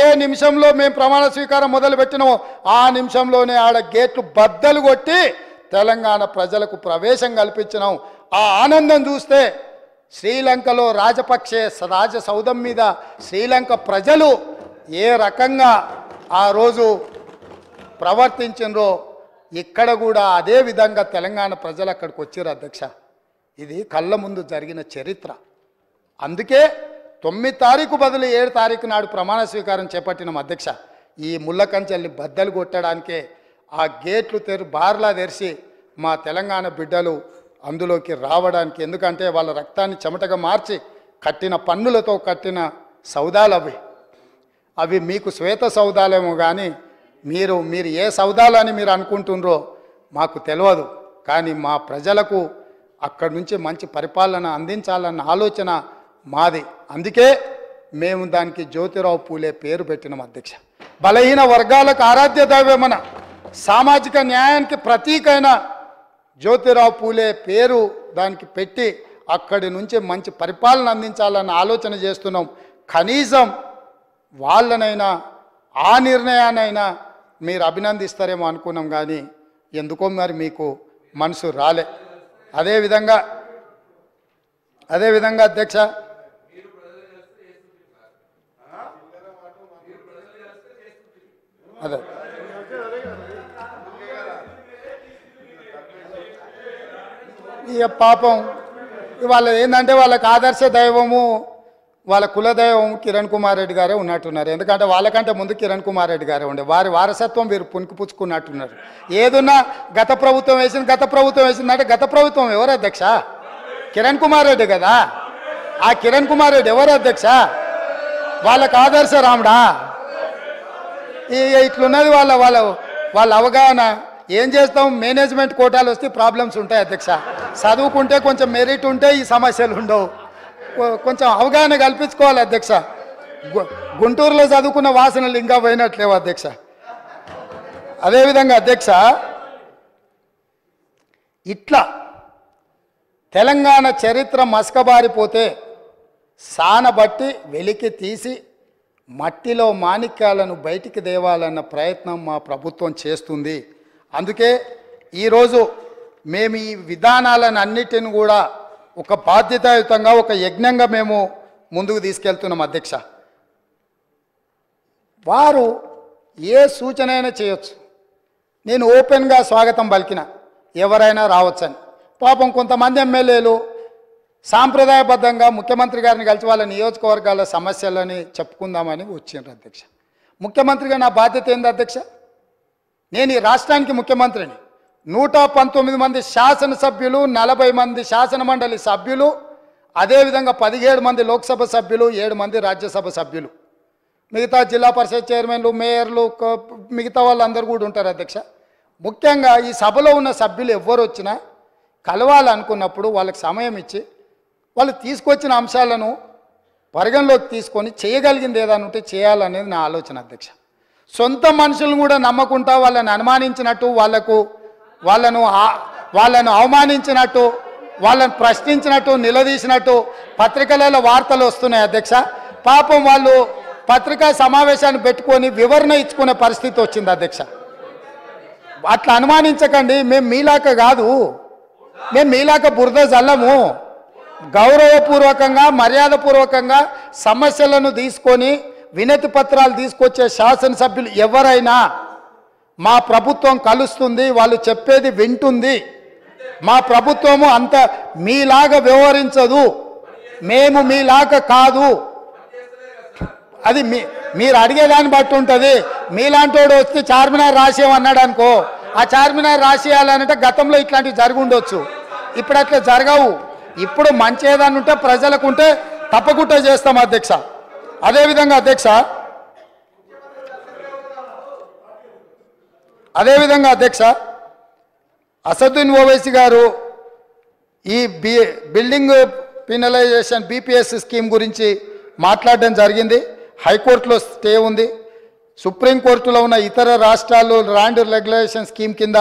ఏ నిమిషంలో మేము ప్రమాణ స్వీకారం మొదలుపెట్టినామో ఆ నిమిషంలోనే ఆడ గేట్లు బద్దలు కొట్టి తెలంగాణ ప్రజలకు ప్రవేశం కల్పించినాం. ఆ ఆనందం చూస్తే శ్రీలంకలో రాజపక్షే స- రాజ సౌధం మీద శ్రీలంక ప్రజలు ఏ రకంగా ఆ రోజు ప్రవర్తించినరో ఇక్కడ కూడా అదే విధంగా తెలంగాణ ప్రజలు అక్కడికి వచ్చారు అధ్యక్ష. ఇది కళ్ళ ముందు జరిగిన చరిత్ర. అందుకే తొమ్మిది తారీఖు బదులు ఏడు తారీఖు నాడు ప్రమాణ స్వీకారం చేపట్టిన అధ్యక్ష. ఈ ముళ్ళకంచెల్ని బద్దలు కొట్టడానికే ఆ గేట్లు తెరు బార్లా తెరిచి మా తెలంగాణ బిడ్డలు అందులోకి రావడానికి. ఎందుకంటే వాళ్ళ రక్తాన్ని చెమటగా మార్చి కట్టిన పన్నులతో కట్టిన సౌదాలు అవి. అవి మీకు శ్వేత సౌదాలేమో కానీ మీరు మీరు ఏ సౌదాలని మీరు అనుకుంటుండ్రో మాకు తెలియదు కానీ మా ప్రజలకు అక్కడి నుంచి మంచి పరిపాలన అందించాలన్న ఆలోచన మాది. అందుకే మేము దానికి జ్యోతిరావు పూలే పేరు పెట్టినాం అధ్యక్ష. బలహీన వర్గాలకు ఆరాధ్య దైవమన సామాజిక న్యాయానికి ప్రతీకైన జ్యోతిరావు పూలే పేరు దానికి పెట్టి అక్కడి నుంచి మంచి పరిపాలన అందించాలన్న ఆలోచన చేస్తున్నాం. కనీసం వాళ్ళనైనా ఆ నిర్ణయానైనా మీరు అభినందిస్తారేమో అనుకున్నాం కానీ ఎందుకో మరి మీకు మనసు రాలే. అదేవిధంగా అదేవిధంగా అధ్యక్ష. అదే. ఇక పాపం వాళ్ళ ఏంటంటే వాళ్ళకి ఆదర్శ దైవము వాళ్ళ కులదైవం కిరణ్ కుమార్ రెడ్డి గారే ఉన్నట్టున్నారు. ఎందుకంటే వాళ్ళకంటే ముందు కిరణ్ కుమార్ రెడ్డి గారే ఉండే. వారి వారసత్వం వీరు పుణికిపుచ్చుకున్నట్టున్నారు ఏదున్నా గత ప్రభుత్వం వేసింది గత ప్రభుత్వం వేసిందంటే గత ప్రభుత్వం ఎవరు అధ్యక్ష? కిరణ్ కుమార్ రెడ్డి కదా? ఆ కిరణ్ కుమార్ రెడ్డి ఎవరు అధ్యక్ష? వాళ్ళకు ఆదర్శ రాముడా? ఇట్లున్నది వాళ్ళ వాళ్ళ వాళ్ళ అవగాహన. ఏం చేస్తాం? మేనేజ్మెంట్ కోటాలు వస్తే ప్రాబ్లమ్స్ ఉంటాయి అధ్యక్ష. చదువుకుంటే కొంచెం మెరిట్ ఉంటే ఈ సమస్యలు ఉండవు. కొ- కొంచెం అవగాహన కల్పించుకోవాలి అధ్యక్ష. గుంటూరులో చదువుకున్న వాసనలు ఇంకా పోయినట్లేవు అధ్యక్ష. అదేవిధంగా అధ్యక్ష ఇట్లా తెలంగాణ చరిత్ర మసకబారిపోతే సానబట్టి వెలికి తీసి మట్టిలో మాణిక్యాలను బయటికి దేవాలన్న ప్రయత్నం మా ప్రభుత్వం చేస్తుంది. అందుకే ఈరోజు మేము ఈ విధానాలను అన్నిటిని కూడా ఒక బాధ్యతాయుతంగా ఒక యజ్ఞంగా మేము ముందుకు తీసుకెళ్తున్నాం అధ్యక్ష. వారు ఏ సూచన అయినా చేయొచ్చు. నేను ఓపెన్గా స్వాగతం పలికిన ఎవరైనా రావచ్చని. పాపం కొంతమంది ఎమ్మెల్యేలు సాంప్రదాయబద్ధంగా ముఖ్యమంత్రి గారిని కలిసి వాళ్ళ నియోజకవర్గాల సమస్యలని చెప్పుకుందామని వచ్చిండ్రు అధ్యక్ష. ముఖ్యమంత్రిగా నా బాధ్యత ఏంది అధ్యక్ష? నేను ఈ రాష్ట్రానికి ముఖ్యమంత్రిని. నూట పంతొమ్మిది మంది శాసనసభ్యులు నలభై మంది శాసన మండలి సభ్యులు అదేవిధంగా పదిహేడు మంది లోక్సభ సభ్యులు ఏడు మంది రాజ్యసభ సభ్యులు. మిగతా జిల్లా పరిషత్ చైర్మన్లు మేయర్లు మిగతా వాళ్ళందరూ కూడా ఉంటారు అధ్యక్ష. ముఖ్యంగా ఈ సభలో ఉన్న సభ్యులు ఎవ్వరు వచ్చినా కలవాలనుకున్నప్పుడు వాళ్ళకి సమయం ఇచ్చి వాళ్ళు తీసుకొచ్చిన అంశాలను పరిగణలోకి తీసుకొని చేయగలిగింది ఏదైనా ఉంటే చేయాలనేది నా ఆలోచన అధ్యక్ష. సొంత మనుషులను కూడా నమ్మకుండా వాళ్ళని అనుమానించినట్టు వాళ్ళకు వాళ్ళను వాళ్ళను అవమానించినట్టు వాళ్ళని ప్రశ్నించినట్టు నిలదీసినట్టు పత్రికలలో వార్తలు వస్తున్నాయి అధ్యక్ష. పాపం వాళ్ళు పత్రికా సమావేశాన్ని పెట్టుకొని వివరణ ఇచ్చుకునే పరిస్థితి వచ్చింది అధ్యక్ష. అట్లా అనుమానించకండి మేము మీలాక కాదు. మేము మీలాక బురద జల్లము. గౌరవపూర్వకంగా మర్యాదపూర్వకంగా సమస్యలను తీసుకొని వినతి పత్రాలు తీసుకొచ్చే శాసనసభ్యులు ఎవరైనా మా ప్రభుత్వం కలుస్తుంది వాళ్ళు చెప్పేది వింటుంది. మా ప్రభుత్వము అంత మీలాగా వ్యవహరించదు. మేము మీలాగా కాదు. అది మీ మీరు అడిగేదాన్ని బట్టి ఉంటుంది. మీలాంటోడు వస్తే చార్మినార్ రాసేయమన్నాడు అనుకో ఆ చార్మినార్ రాసేయాలనంటే గతంలో ఇట్లాంటివి జరుగుండొచ్చు. ఇప్పుడు అట్లా జరగవు. ఇప్పుడు మంచి ఏదన్నా ఉంటే ప్రజలకు ఉంటే తప్పకుండా చేస్తాం అధ్యక్ష. అదేవిధంగా అధ్యక్ష అదేవిధంగా అధ్యక్ష అసదుద్దీన్ ఓవైసీ గారు ఈ B building penalization BPS scheme గురించి మాట్లాడడం జరిగింది. హైకోర్టులో స్టే ఉంది. సుప్రీంకోర్టులో ఉన్న ఇతర రాష్ట్రాలు ల్యాండ్ రెగ్యులేషన్ స్కీమ్ కింద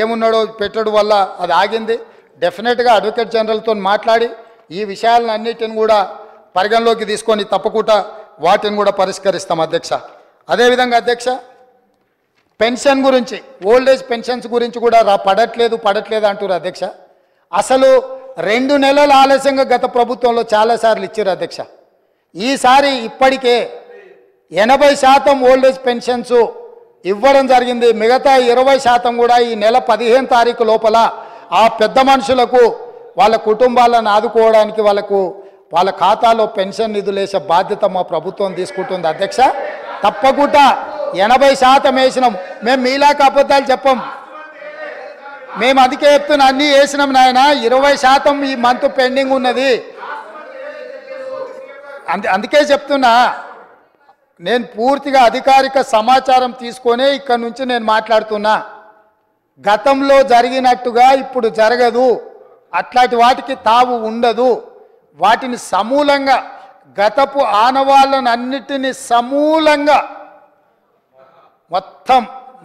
ఏమున్నాడో పెట్టడం వల్ల అది ఆగింది. డెఫినెట్గా అడ్వకేట్ జనరల్తో మాట్లాడి ఈ విషయాలన్నిటిని కూడా పరిగణలోకి తీసుకొని తప్పకుండా వాటిని కూడా పరిష్కరిస్తాం అధ్యక్ష. అదేవిధంగా అధ్యక్ష పెన్షన్ గురించి ఓల్డ్ ఏజ్ పెన్షన్స్ గురించి కూడా రా పడట్లేదు పడట్లేదు అంటారు అధ్యక్ష. అసలు రెండు నెలలు ఆలస్యంగా గత ప్రభుత్వంలో చాలాసార్లు ఇచ్చారు అధ్యక్ష. ఈసారి ఇప్పటికే ఎనభై శాతం ఓల్డ్ ఏజ్ పెన్షన్స్ ఇవ్వడం జరిగింది. మిగతా ఇరవై శాతం కూడా ఈ నెల పదిహేను తారీఖు లోపల ఆ పెద్ద మనుషులకు వాళ్ళ కుటుంబాలను ఆదుకోవడానికి వాళ్ళకు వాళ్ళ ఖాతాలో పెన్షన్ నిధులు వేసే బాధ్యత మా ప్రభుత్వం తీసుకుంటుంది అధ్యక్ష. తప్పకుండా ఎనభై శాతం వేసినాం. మేము మీలాక అబద్ధాలు చెప్పం. మేము అందుకే చెప్తున్నా అన్నీ వేసినాం నాయన. ఇరవై శాతం ఈ మంత్ పెండింగ్ ఉన్నది. అందు అందుకే చెప్తున్నా నేను పూర్తిగా అధికారిక సమాచారం తీసుకొనే ఇక్కడ నుంచి నేను మాట్లాడుతున్నా. గతంలో జరిగినట్టుగా ఇప్పుడు జరగదు. అట్లాంటి వాటికి తావు ఉండదు. వాటిని సమూలంగా గతపు ఆనవాళ్ళను అన్నిటినీ సమూలంగా మొత్తం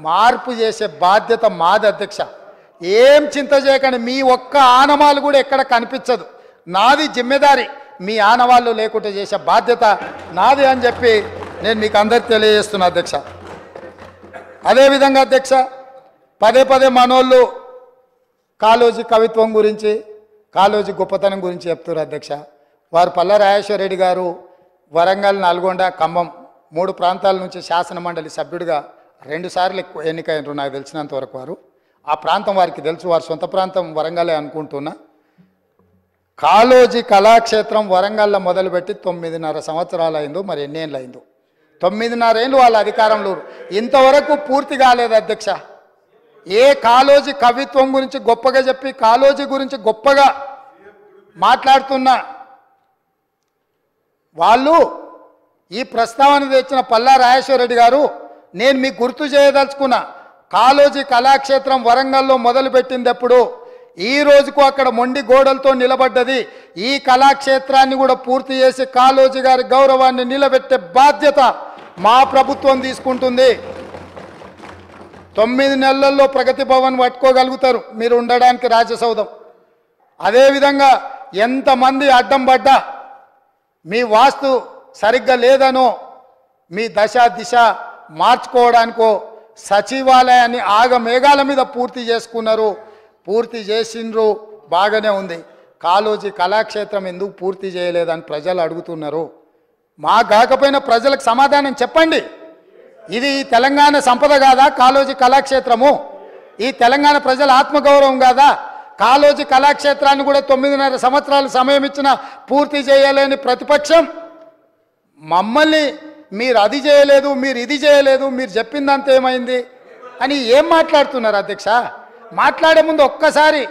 మార్పు చేసే బాధ్యత మాది అధ్యక్ష. ఏం చింత చేయకండి మీ ఒక్క ఆనవాళ్ళు కూడా ఎక్కడ కనిపించదు. నాది జిమ్మెదారి మీ ఆనవాళ్ళు లేకుండా చేసే బాధ్యత నాది అని చెప్పి నేను మీకు అందరికి తెలియజేస్తున్నా అధ్యక్ష. అదేవిధంగా అధ్యక్ష పదే పదే మనోళ్ళు కాలోజీ కవిత్వం గురించి కాలోజీ గొప్పతనం గురించి చెప్తున్నారు అధ్యక్ష. వారు పల్ల రాజేశ్వరరెడ్డి గారు వరంగల్ నల్గొండ ఖమ్మం మూడు ప్రాంతాల నుంచి శాసన మండలి సభ్యుడిగా రెండుసార్లు ఎన్నికైనరు నాకు తెలిసినంత వరకు వారు. ఆ ప్రాంతం వారికి తెలుసు వారి సొంత ప్రాంతం వరంగలే అనుకుంటున్నా. కాలోజీ కళాక్షేత్రం వరంగల్లో మొదలుపెట్టి తొమ్మిదిన్నర సంవత్సరాలు అయిందో మరి ఎన్నేళ్ళు అయిందో తొమ్మిదిన్నర ఏళ్ళు వాళ్ళ అధికారంలో ఇంతవరకు పూర్తి కాలేదు అధ్యక్ష. ఏ కాలోజీ కవిత్వం గురించి గొప్పగా చెప్పి కాలోజీ గురించి గొప్పగా మాట్లాడుతున్న. వాళ్ళు ఈ ప్రస్తావన తెచ్చిన పల్లా రాజేశ్వరరెడ్డి గారు నేను మీకు గుర్తు చేయదలుచుకున్న కాలోజీ కళాక్షేత్రం వరంగల్లో మొదలుపెట్టిందప్పుడు ఈ రోజుకు అక్కడ మొండి గోడలతో నిలబడ్డది ఈ కళాక్షేత్రాన్ని కూడా పూర్తి చేసి కాలోజీ గారి గౌరవాన్ని నిలబెట్టే బాధ్యత మా ప్రభుత్వం తీసుకుంటుంది. తొమ్మిది నెలల్లో ప్రగతి భవన్ పట్టుకోగలుగుతారు మీరు ఉండడానికి రాజ్యసౌధం అదేవిధంగా ఎంతమంది అడ్డం పడ్డా మీ వాస్తు సరిగ్గా లేదనో మీ దశ దిశ మార్చుకోవడానికో సచివాలయాన్ని ఆగ మేఘాల మీద పూర్తి చేసుకున్నారు. పూర్తి చేసిండ్రు బాగానే ఉంది. కాలోజీ కళాక్షేత్రం ఎందుకు పూర్తి చేయలేదని ప్రజలు అడుగుతున్నారు. మా కాకపోయినా ప్రజలకు సమాధానం చెప్పండి. ఇది తెలంగాణ సంపద కాదా? కాలోజీ కళాక్షేత్రము? ఈ తెలంగాణ ప్రజల ఆత్మగౌరవం కాదా? కాలోజీ కళాక్షేత్రాన్ని కూడా తొమ్మిదిన్నర సంవత్సరాలు సమయం ఇచ్చిన పూర్తి చేయలేని ప్రతిపక్షం? మమ్మల్ని మీరు అది చేయలేదు మీరు ఇది చేయలేదు మీరు చెప్పిందంత ఏమైంది? అని ఏం మాట్లాడుతున్నారు అధ్యక్ష? మాట్లాడే ముందు ఒక్కసారి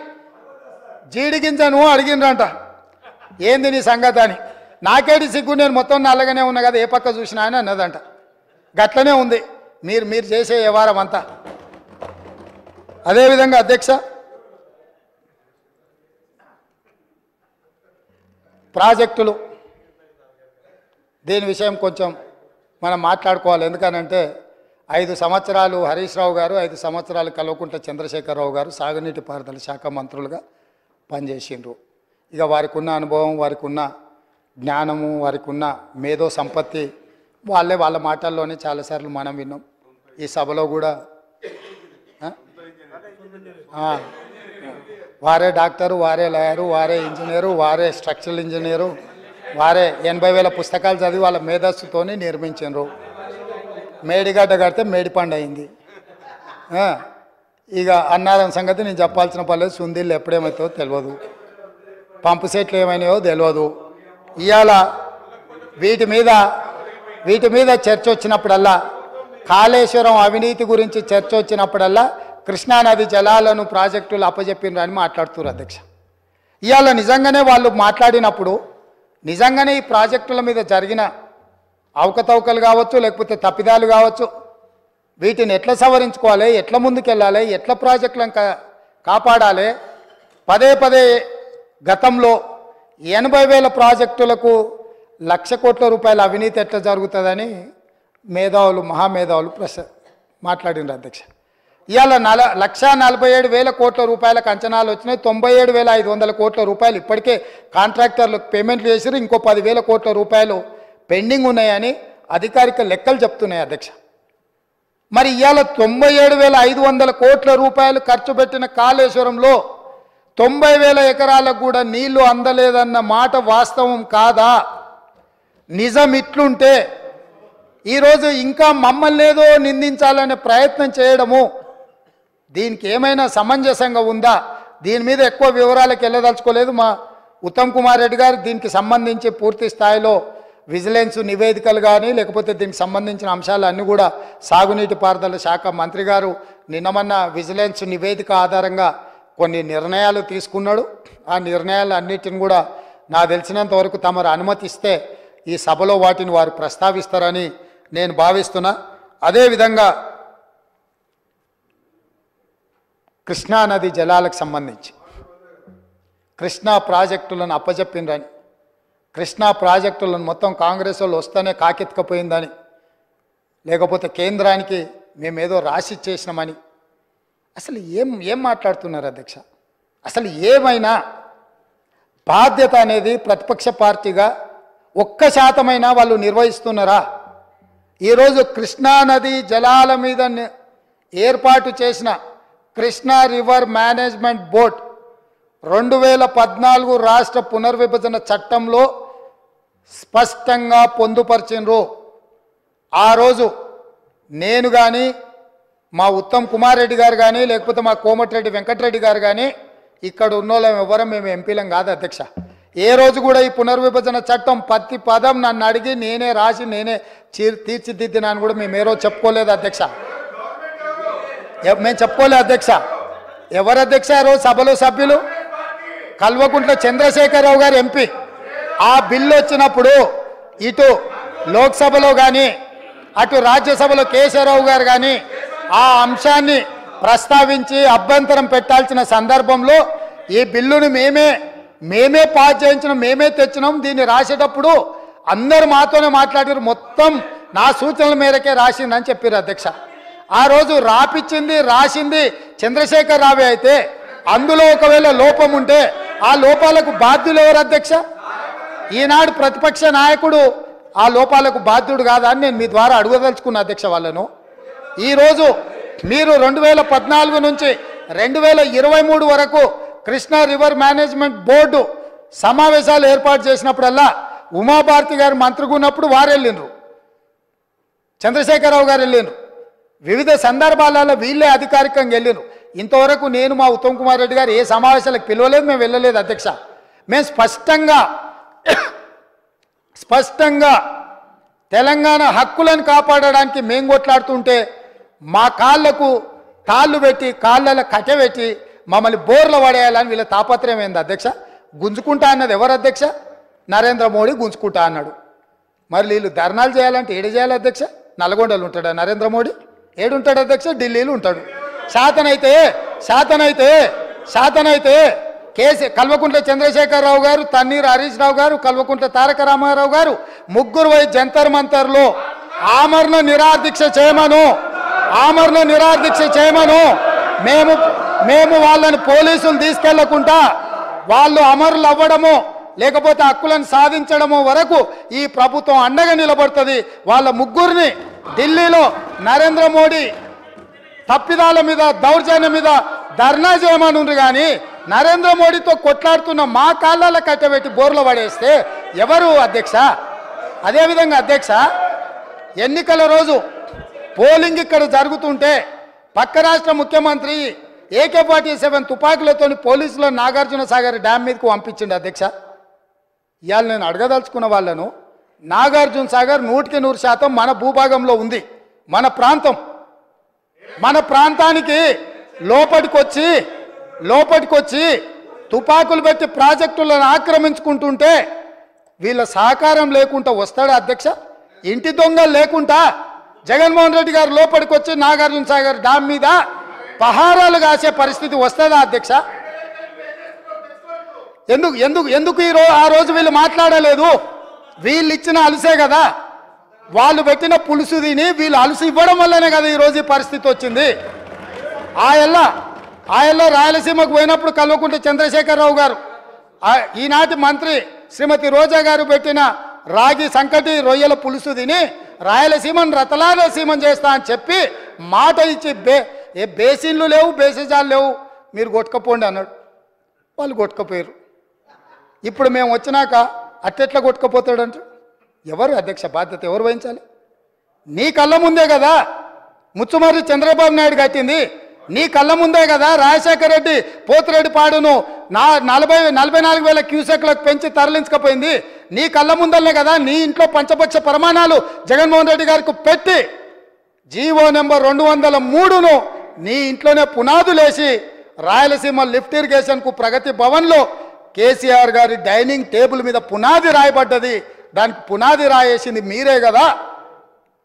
జీడిగింజను అడిగినరంట ఏంది నీ సంగతి అని. నాకేటి సిగ్గు నేను మొత్తం నల్లగానే ఉన్నా కదా ఏ పక్క చూసినా అని అన్నదంట. గట్లనే ఉంది. మీరు మీరు చేసే వ్యవహారం అంతా. అదేవిధంగా అధ్యక్ష ప్రాజెక్టులు దీని విషయం కొంచెం మనం మాట్లాడుకోవాలి. ఎందుకనంటే ఐదు సంవత్సరాలు హరీష్ రావు గారు ఐదు సంవత్సరాలు కల్వకుంట్ల చంద్రశేఖరరావు గారు సాగునీటి పారుదల శాఖ మంత్రులుగా పనిచేసిండ్రు. ఇక వారికి ఉన్న అనుభవం వారికి ఉన్న జ్ఞానము వారికి ఉన్న మేధో సంపత్తి వాళ్ళే వాళ్ళ మాటల్లోనే చాలాసార్లు మనం విన్నాం. ఈ సభలో కూడా వారే డాక్టరు వారే లాయరు వారే ఇంజనీరు వారే స్ట్రక్చరల్ ఇంజనీరు వారే ఎనభై వేల పుస్తకాలు చదివి వాళ్ళ మేధస్సుతోనే నిర్మించారు మేడిగడ్డ కడితే మేడిపండు అయింది. ఇక అన్నారం సంగతి నేను చెప్పాల్సిన పర్లేదు సుందీళ్ళు ఎప్పుడేమవుతుందో తెలియదు పంపు సెట్లు ఏమైనాయో తెలియదు ఇవాళ వీటి మీద వీటి మీద చర్చ వచ్చినప్పుడల్లా కాళేశ్వరం అవినీతి గురించి చర్చ వచ్చినప్పుడల్లా కృష్ణానది జలాలను ప్రాజెక్టులు అప్పజెప్పిండ్రు అని మాట్లాడుతున్నారు అధ్యక్ష. ఇవాళ నిజంగానే వాళ్ళు మాట్లాడినప్పుడు నిజంగానే ఈ ప్రాజెక్టుల మీద జరిగిన అవకతవకలు కావచ్చు లేకపోతే తప్పిదాలు కావచ్చు వీటిని ఎట్లా సవరించుకోవాలి ఎట్లా ముందుకెళ్ళాలి ఎట్లా ప్రాజెక్టులను కా కాపాడాలి పదే పదే గతంలో ఎనభై వేల ప్రాజెక్టులకు లక్ష కోట్ల రూపాయల అవినీతి ఎట్లా జరుగుతుందని మేధావులు మహామేధావులు ప్రస మాట్లాడినారు అధ్యక్ష. ఇవాళ నల లక్ష నలభై ఏడు వేల కోట్ల రూపాయలకు అంచనాలు వచ్చినాయి. తొంభై ఏడు వేల ఐదు వందల కోట్ల రూపాయలు ఇప్పటికే కాంట్రాక్టర్లకు పేమెంట్లు చేసారు ఇంకో పదివేల కోట్ల రూపాయలు పెండింగ్ ఉన్నాయని అధికారిక లెక్కలు చెప్తున్నాయి అధ్యక్ష. మరి ఇవాళ తొంభై ఏడు వేల ఐదు వందల కోట్ల రూపాయలు ఖర్చు పెట్టిన కాళేశ్వరంలో తొంభై వేల ఎకరాలకు కూడా నీళ్ళు అందలేదన్న మాట వాస్తవం కాదా? నిజం ఇట్లుంటే ఈరోజు ఇంకా మమ్మల్ని ఏదో నిందించాలనే ప్రయత్నం చేయడము దీనికి ఏమైనా సమంజసంగా ఉందా? దీని మీద ఎక్కువ వివరాలకు వెళ్ళదలుచుకోలేదు మా ఉత్తమ్ కుమార్ రెడ్డి గారు. దీనికి సంబంధించి పూర్తి స్థాయిలో విజిలెన్స్ నివేదికలు కానీ లేకపోతే దీనికి సంబంధించిన అంశాలు అన్నీ కూడా సాగునీటి పారుదల శాఖ మంత్రి గారు నిన్నమన్న విజిలెన్స్ నివేదిక ఆధారంగా కొన్ని నిర్ణయాలు తీసుకున్నాడు. ఆ నిర్ణయాలు అన్నిటిని కూడా నా తెలిసినంత వరకు తమరు అనుమతిస్తే ఈ సభలో వాటిని వారు ప్రస్తావిస్తారని నేను భావిస్తున్నా. అదేవిధంగా కృష్ణానది జలాలకు సంబంధించి. కృష్ణా ప్రాజెక్టులను అప్పచెప్పిండ్రని కృష్ణా ప్రాజెక్టులను మొత్తం కాంగ్రెస్ వాళ్ళు వస్తేనే కాకెత్తుకపోయిందని లేకపోతే కేంద్రానికి మేమేదో రాసి చేసినామని అసలు ఏం ఏం మాట్లాడుతున్నారు అధ్యక్ష? అసలు ఏమైనా బాధ్యత అనేది ప్రతిపక్ష పార్టీగా ఒక్క శాతమైనా వాళ్ళు నిర్వహిస్తున్నారా? ఈరోజు కృష్ణానది జలాల మీద ఏర్పాటు చేసిన కృష్ణా రివర్ మేనేజ్మెంట్ బోర్డ్ రెండు వేల పద్నాలుగు రాష్ట్ర పునర్విభజన చట్టంలో స్పష్టంగా పొందుపరిచినరు ఆ రోజు నేను కానీ మా ఉత్తమ్ కుమార్ రెడ్డి గారు కానీ లేకపోతే మా కోమటిరెడ్డి వెంకటరెడ్డి గారు కానీ ఇక్కడ ఉన్నోళ్ళం ఎవరం మేము ఎంపీలం కాదు అధ్యక్ష. ఏ రోజు కూడా ఈ పునర్విభజన చట్టం ప్రతి పదం నన్ను అడిగి నేనే రాసి నేనే తీర్చిదిద్దినా తీర్చిదిద్దినాను కూడా మేము ఏ రోజు చెప్పుకోలేదు అధ్యక్ష. మేము చెప్పుకోలే అధ్యక్ష. ఎవరు అధ్యక్ష రోజు సభలో సభ్యులు? కల్వకుంట్ల చంద్రశేఖరరావు గారు ఎంపీ. ఆ బిల్లు వచ్చినప్పుడు ఇటు లోక్సభలో కానీ అటు రాజ్యసభలో కేశవరావు గారు కానీ ఆ అంశాన్ని ప్రస్తావించి అభ్యంతరం పెట్టాల్సిన సందర్భంలో ఈ బిల్లును మేమే మేమే పాస్ చేయించినాం మేమే తెచ్చినాం. దీన్ని రాసేటప్పుడు అందరు మాతోనే మాట్లాడారు. మొత్తం నా సూచనల మేరకే రాసిందని చెప్పారు అధ్యక్ష. ఆ రోజు రాపిచ్చింది రాసింది చంద్రశేఖర్ రావే అయితే అందులో ఒకవేళ లోపం ఉంటే ఆ లోపాలకు బాధ్యులు ఎవరు అధ్యక్ష? ఈనాడు ప్రతిపక్ష నాయకుడు ఆ లోపాలకు బాధ్యుడు కాదా అని నేను మీ ద్వారా అడగదలుచుకున్న అధ్యక్ష వాళ్ళను. ఈరోజు మీరు రెండు వేల పద్నాలుగు నుంచి రెండు వేల ఇరవై మూడు వరకు కృష్ణా రివర్ మేనేజ్మెంట్ బోర్డు సమావేశాలు ఏర్పాటు చేసినప్పుడల్లా ఉమాభారతి గారు మంత్రిగా ఉన్నప్పుడు వారు వెళ్ళిండ్రు చంద్రశేఖరరావు గారు వెళ్ళిండ్రు. వివిధ సందర్భాలలో వీళ్ళే అధికారికంగా వెళ్ళిండ్రు ఇంతవరకు నేను మా ఉత్తమ్ కుమార్ రెడ్డి గారు ఏ సమావేశాలకు పిలవలేదు మేము వెళ్ళలేదు అధ్యక్ష. మేము స్పష్టంగా స్పష్టంగా తెలంగాణ హక్కులను కాపాడడానికి మేము కొట్లాడుతుంటే మా కాళ్ళకు తాళ్ళు పెట్టి కాళ్ళలో కట్టెబెట్టి మమ్మల్ని బోర్లు పడేయాలని వీళ్ళ తాపత్రయం ఏంది అధ్యక్ష? గుంజుకుంటా అన్నది ఎవరు అధ్యక్ష? నరేంద్ర మోడీ గుంజుకుంటా అన్నాడు. మరి వీళ్ళు ధర్నాలు చేయాలంటే ఏడు చేయాలి అధ్యక్ష? నల్గొండలు ఉంటాడా నరేంద్ర మోడీ? ఏడుంటాడు అధ్యక్ష? ఢిల్లీలో ఉంటాడు. శాతనైతే శాతనైతే శాతనైతే కేసీ కల్వకుంట్ల చంద్రశేఖరరావు గారు తన్నీరు హరీష్ రావు గారు కల్వకుంట్ల తారక రామారావు గారు ముగ్గురు వై జంతర్ మంతర్లో ఆమరణ నిరాదీక్ష చేయమను. ఆమరణ నిరాదీక్ష చేయమను. మేము మేము వాళ్ళని పోలీసులు తీసుకెళ్ళకుండా వాళ్ళు అమరులు అవ్వడము లేకపోతే హక్కులను సాధించడము వరకు ఈ ప్రభుత్వం అండగా నిలబడుతుంది. వాళ్ళ ముగ్గురిని ఢిల్లీలో నరేంద్ర మోడీ తప్పిదాల మీద దౌర్జన్యం మీద ధర్నా చేయమనుండ్రు కానీ నరేంద్ర మోడీతో కొట్లాడుతున్న మా కాళ్ళ కట్టబెట్టి బోర్లు పడేస్తే ఎవరు అధ్యక్ష? అదేవిధంగా అధ్యక్ష ఎన్నికల రోజు పోలింగ్ ఇక్కడ జరుగుతుంటే పక్క రాష్ట్ర ముఖ్యమంత్రి ఏకే ఫార్టీ సెవెన్ తుపాకులతో పోలీసులు నాగార్జున సాగర్ డ్యామ్ మీదకు పంపించిండు అధ్యక్ష. ఇవాళ నేను అడగదలుచుకున్న వాళ్ళను నాగార్జున సాగర్ నూటికి నూరు శాతం మన భూభాగంలో ఉంది. మన ప్రాంతం. మన ప్రాంతానికి లోపటికొచ్చి లోపటికొచ్చి తుపాకులు పెట్టి ప్రాజెక్టులను ఆక్రమించుకుంటుంటే వీళ్ళ సహకారం లేకుండా వస్తాడా అధ్యక్ష? ఇంటి దొంగలు లేకుండా జగన్మోహన్ రెడ్డి గారు లోపలికి వచ్చి నాగార్జున సాగర్ డామ్ మీద పహారాలు కాసే పరిస్థితి వస్తుందా అధ్యక్ష? ఎందుకు ఎందుకు ఎందుకు ఈ రోజు ఆ రోజు వీళ్ళు మాట్లాడలేదు? వీళ్ళు ఇచ్చిన అలసే కదా. వాళ్ళు పెట్టిన పులుసు తిని వీళ్ళు అలసి ఇవ్వడం వల్లనే కదా ఈరోజు ఈ పరిస్థితి వచ్చింది. ఆయల్ల ఆయల్లో రాయలసీమకు పోయినప్పుడు కల్వకుంట్ల చంద్రశేఖరరావు గారు ఈనాటి మంత్రి శ్రీమతి రోజా గారు పెట్టిన రాగి సంకటి రొయ్యల పులుసు తిని రాయలసీమను రతలాలసీమం చేస్తా అని చెప్పి మాట ఇచ్చి బే ఏ బేసిన్లు లేవు బేసిజాలు లేవు మీరు కొట్టుకపోండి అన్నాడు. వాళ్ళు కొట్టుకపోయారు. ఇప్పుడు మేము వచ్చినాక అట్టెట్లా కొట్టుకపోతాడంట? ఎవరు అధ్యక్ష బాధ్యత ఎవరు వహించాలి? నీ కళ్ళ ముందే కదా ముచ్చుమర్రి చంద్రబాబు నాయుడు కట్టింది. నీ కళ్ళ ముందే కదా రాజశేఖర రెడ్డి పోతిరెడ్డి పాడును నా నలభై నలభై నాలుగు వేల క్యూసెక్లకు పెంచి తరలించకపోయింది. నీ కళ్ళ ముందలనే కదా నీ ఇంట్లో పంచపక్ష ప్రమాణాలు జగన్మోహన్ రెడ్డి గారికి పెట్టి జీవో నెంబర్ రెండు వందల మూడును నీ ఇంట్లోనే పునాదులేసి రాయలసీమ లిఫ్ట్ ఇరిగేషన్కు ప్రగతి భవన్లో కేసీఆర్ గారి డైనింగ్ టేబుల్ మీద పునాది రాయబడ్డది. దానికి పునాది రాయేసింది మీరే కదా.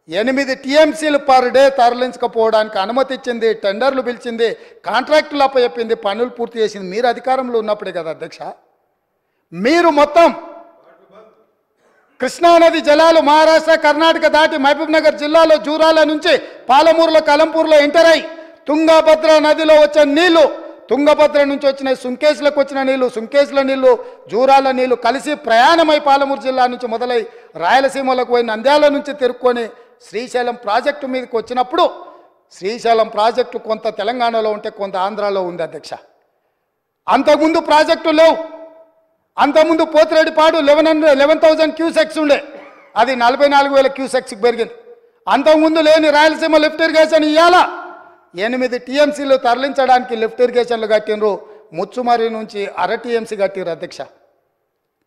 ఎనిమిది టీఎంసీలు పర్ డే తరలించకపోవడానికి అనుమతి ఇచ్చింది టెండర్లు పిలిచింది కాంట్రాక్టులు అప్పచెప్పింది పనులు పూర్తి చేసింది మీరు అధికారంలో ఉన్నప్పుడే కదా అధ్యక్ష. మీరు మొత్తం కృష్ణానది జలాలు మహారాష్ట్ర కర్ణాటక దాటి మహబూబ్నగర్ జిల్లాలో జూరాల నుంచి పాలమూరులో కలంపూర్లో ఎంటర్ అయి తుంగభద్ర నదిలో వచ్చే నీళ్ళు తుంగభద్ర నుంచి వచ్చిన సుంకేసులకు వచ్చిన నీళ్ళు సుంకేసుల నీళ్ళు జూరాల నీళ్ళు కలిసి ప్రయాణమై పాలమూరు జిల్లా నుంచి మొదలై రాయలసీమలకు పోయి నంద్యాల నుంచి తిరుక్కొని శ్రీశైలం ప్రాజెక్టు మీదకి వచ్చినప్పుడు శ్రీశైలం ప్రాజెక్టు కొంత తెలంగాణలో ఉంటే కొంత ఆంధ్రాలో ఉంది అధ్యక్ష. అంతకుముందు ప్రాజెక్టు లేవు. అంతకుముందు Pothireddypadu eleven hundred eleven thousand cusecs ఉండే. అది నలభై నాలుగు వేల క్యూసెక్స్కి పెరిగింది. అంతకుముందు లేని రాయలసీమ లిఫ్ట్ ఇరిగేషన్ ఇవ్వాలా ఎనిమిది టీఎంసీలు తరలించడానికి లిఫ్ట్ ఇరిగేషన్లు కట్టినరు ముచ్చుమరి నుంచి అర టీఎంసీ కట్టిరు అధ్యక్ష.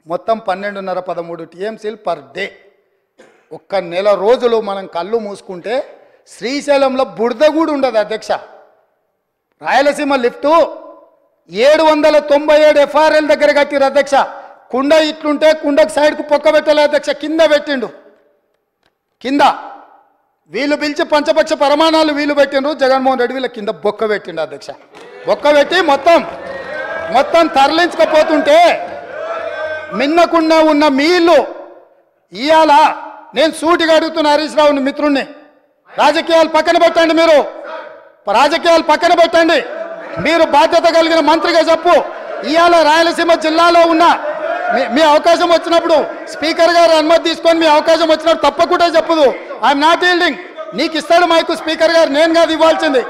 మొత్తం పన్నెండున్నర పదమూడు టీఎంసీలు పర్ డే. ఒక్క నెల రోజులు మనం కళ్ళు మూసుకుంటే శ్రీశైలంలో బుడద కూడా ఉండదు అధ్యక్ష. రాయలసీమ లిఫ్టు ఏడు వందల తొంభై ఏడు ఎఫ్ఆర్ఎల్ దగ్గర కట్టిరు అధ్యక్ష. కుండ ఇట్లుంటే కుండకు సైడ్కు పొక్క పెట్టలే అధ్యక్ష. కింద పెట్టిండు. కింద. వీళ్ళు పిలిచి పంచపక్ష ప్రమాణాలు వీళ్ళు పెట్టిండ్రు. జగన్మోహన్ రెడ్డి వీళ్ళ కింద బొక్క పెట్టిండు అధ్యక్ష. బొక్క పెట్టి మొత్తం మొత్తం తరలించకపోతుంటే మిన్నకుండా ఉన్న మీళ్ళు ఇవాళ నేను సూటిగా అడుగుతున్న హరీష్ రావుని మిత్రుణ్ణి. రాజకీయాలు పక్కన పెట్టండి మీరు. రాజకీయాలు పక్కన పెట్టండి. మీరు బాధ్యత కలిగిన మంత్రిగా చెప్పు. ఇవాళ రాయలసీమ జిల్లాలో ఉన్న మీ మీ అవకాశం వచ్చినప్పుడు స్పీకర్ గారు అనుమతి తీసుకొని మీ అవకాశం వచ్చినప్పుడు తప్పకుండా చెప్పదు. ఐఎమ్ నాట్ ఈల్డింగ్ నీకు ఇస్తాడు మైకు స్పీకర్ గారు నేను కాదు ఇవ్వాల్సింది.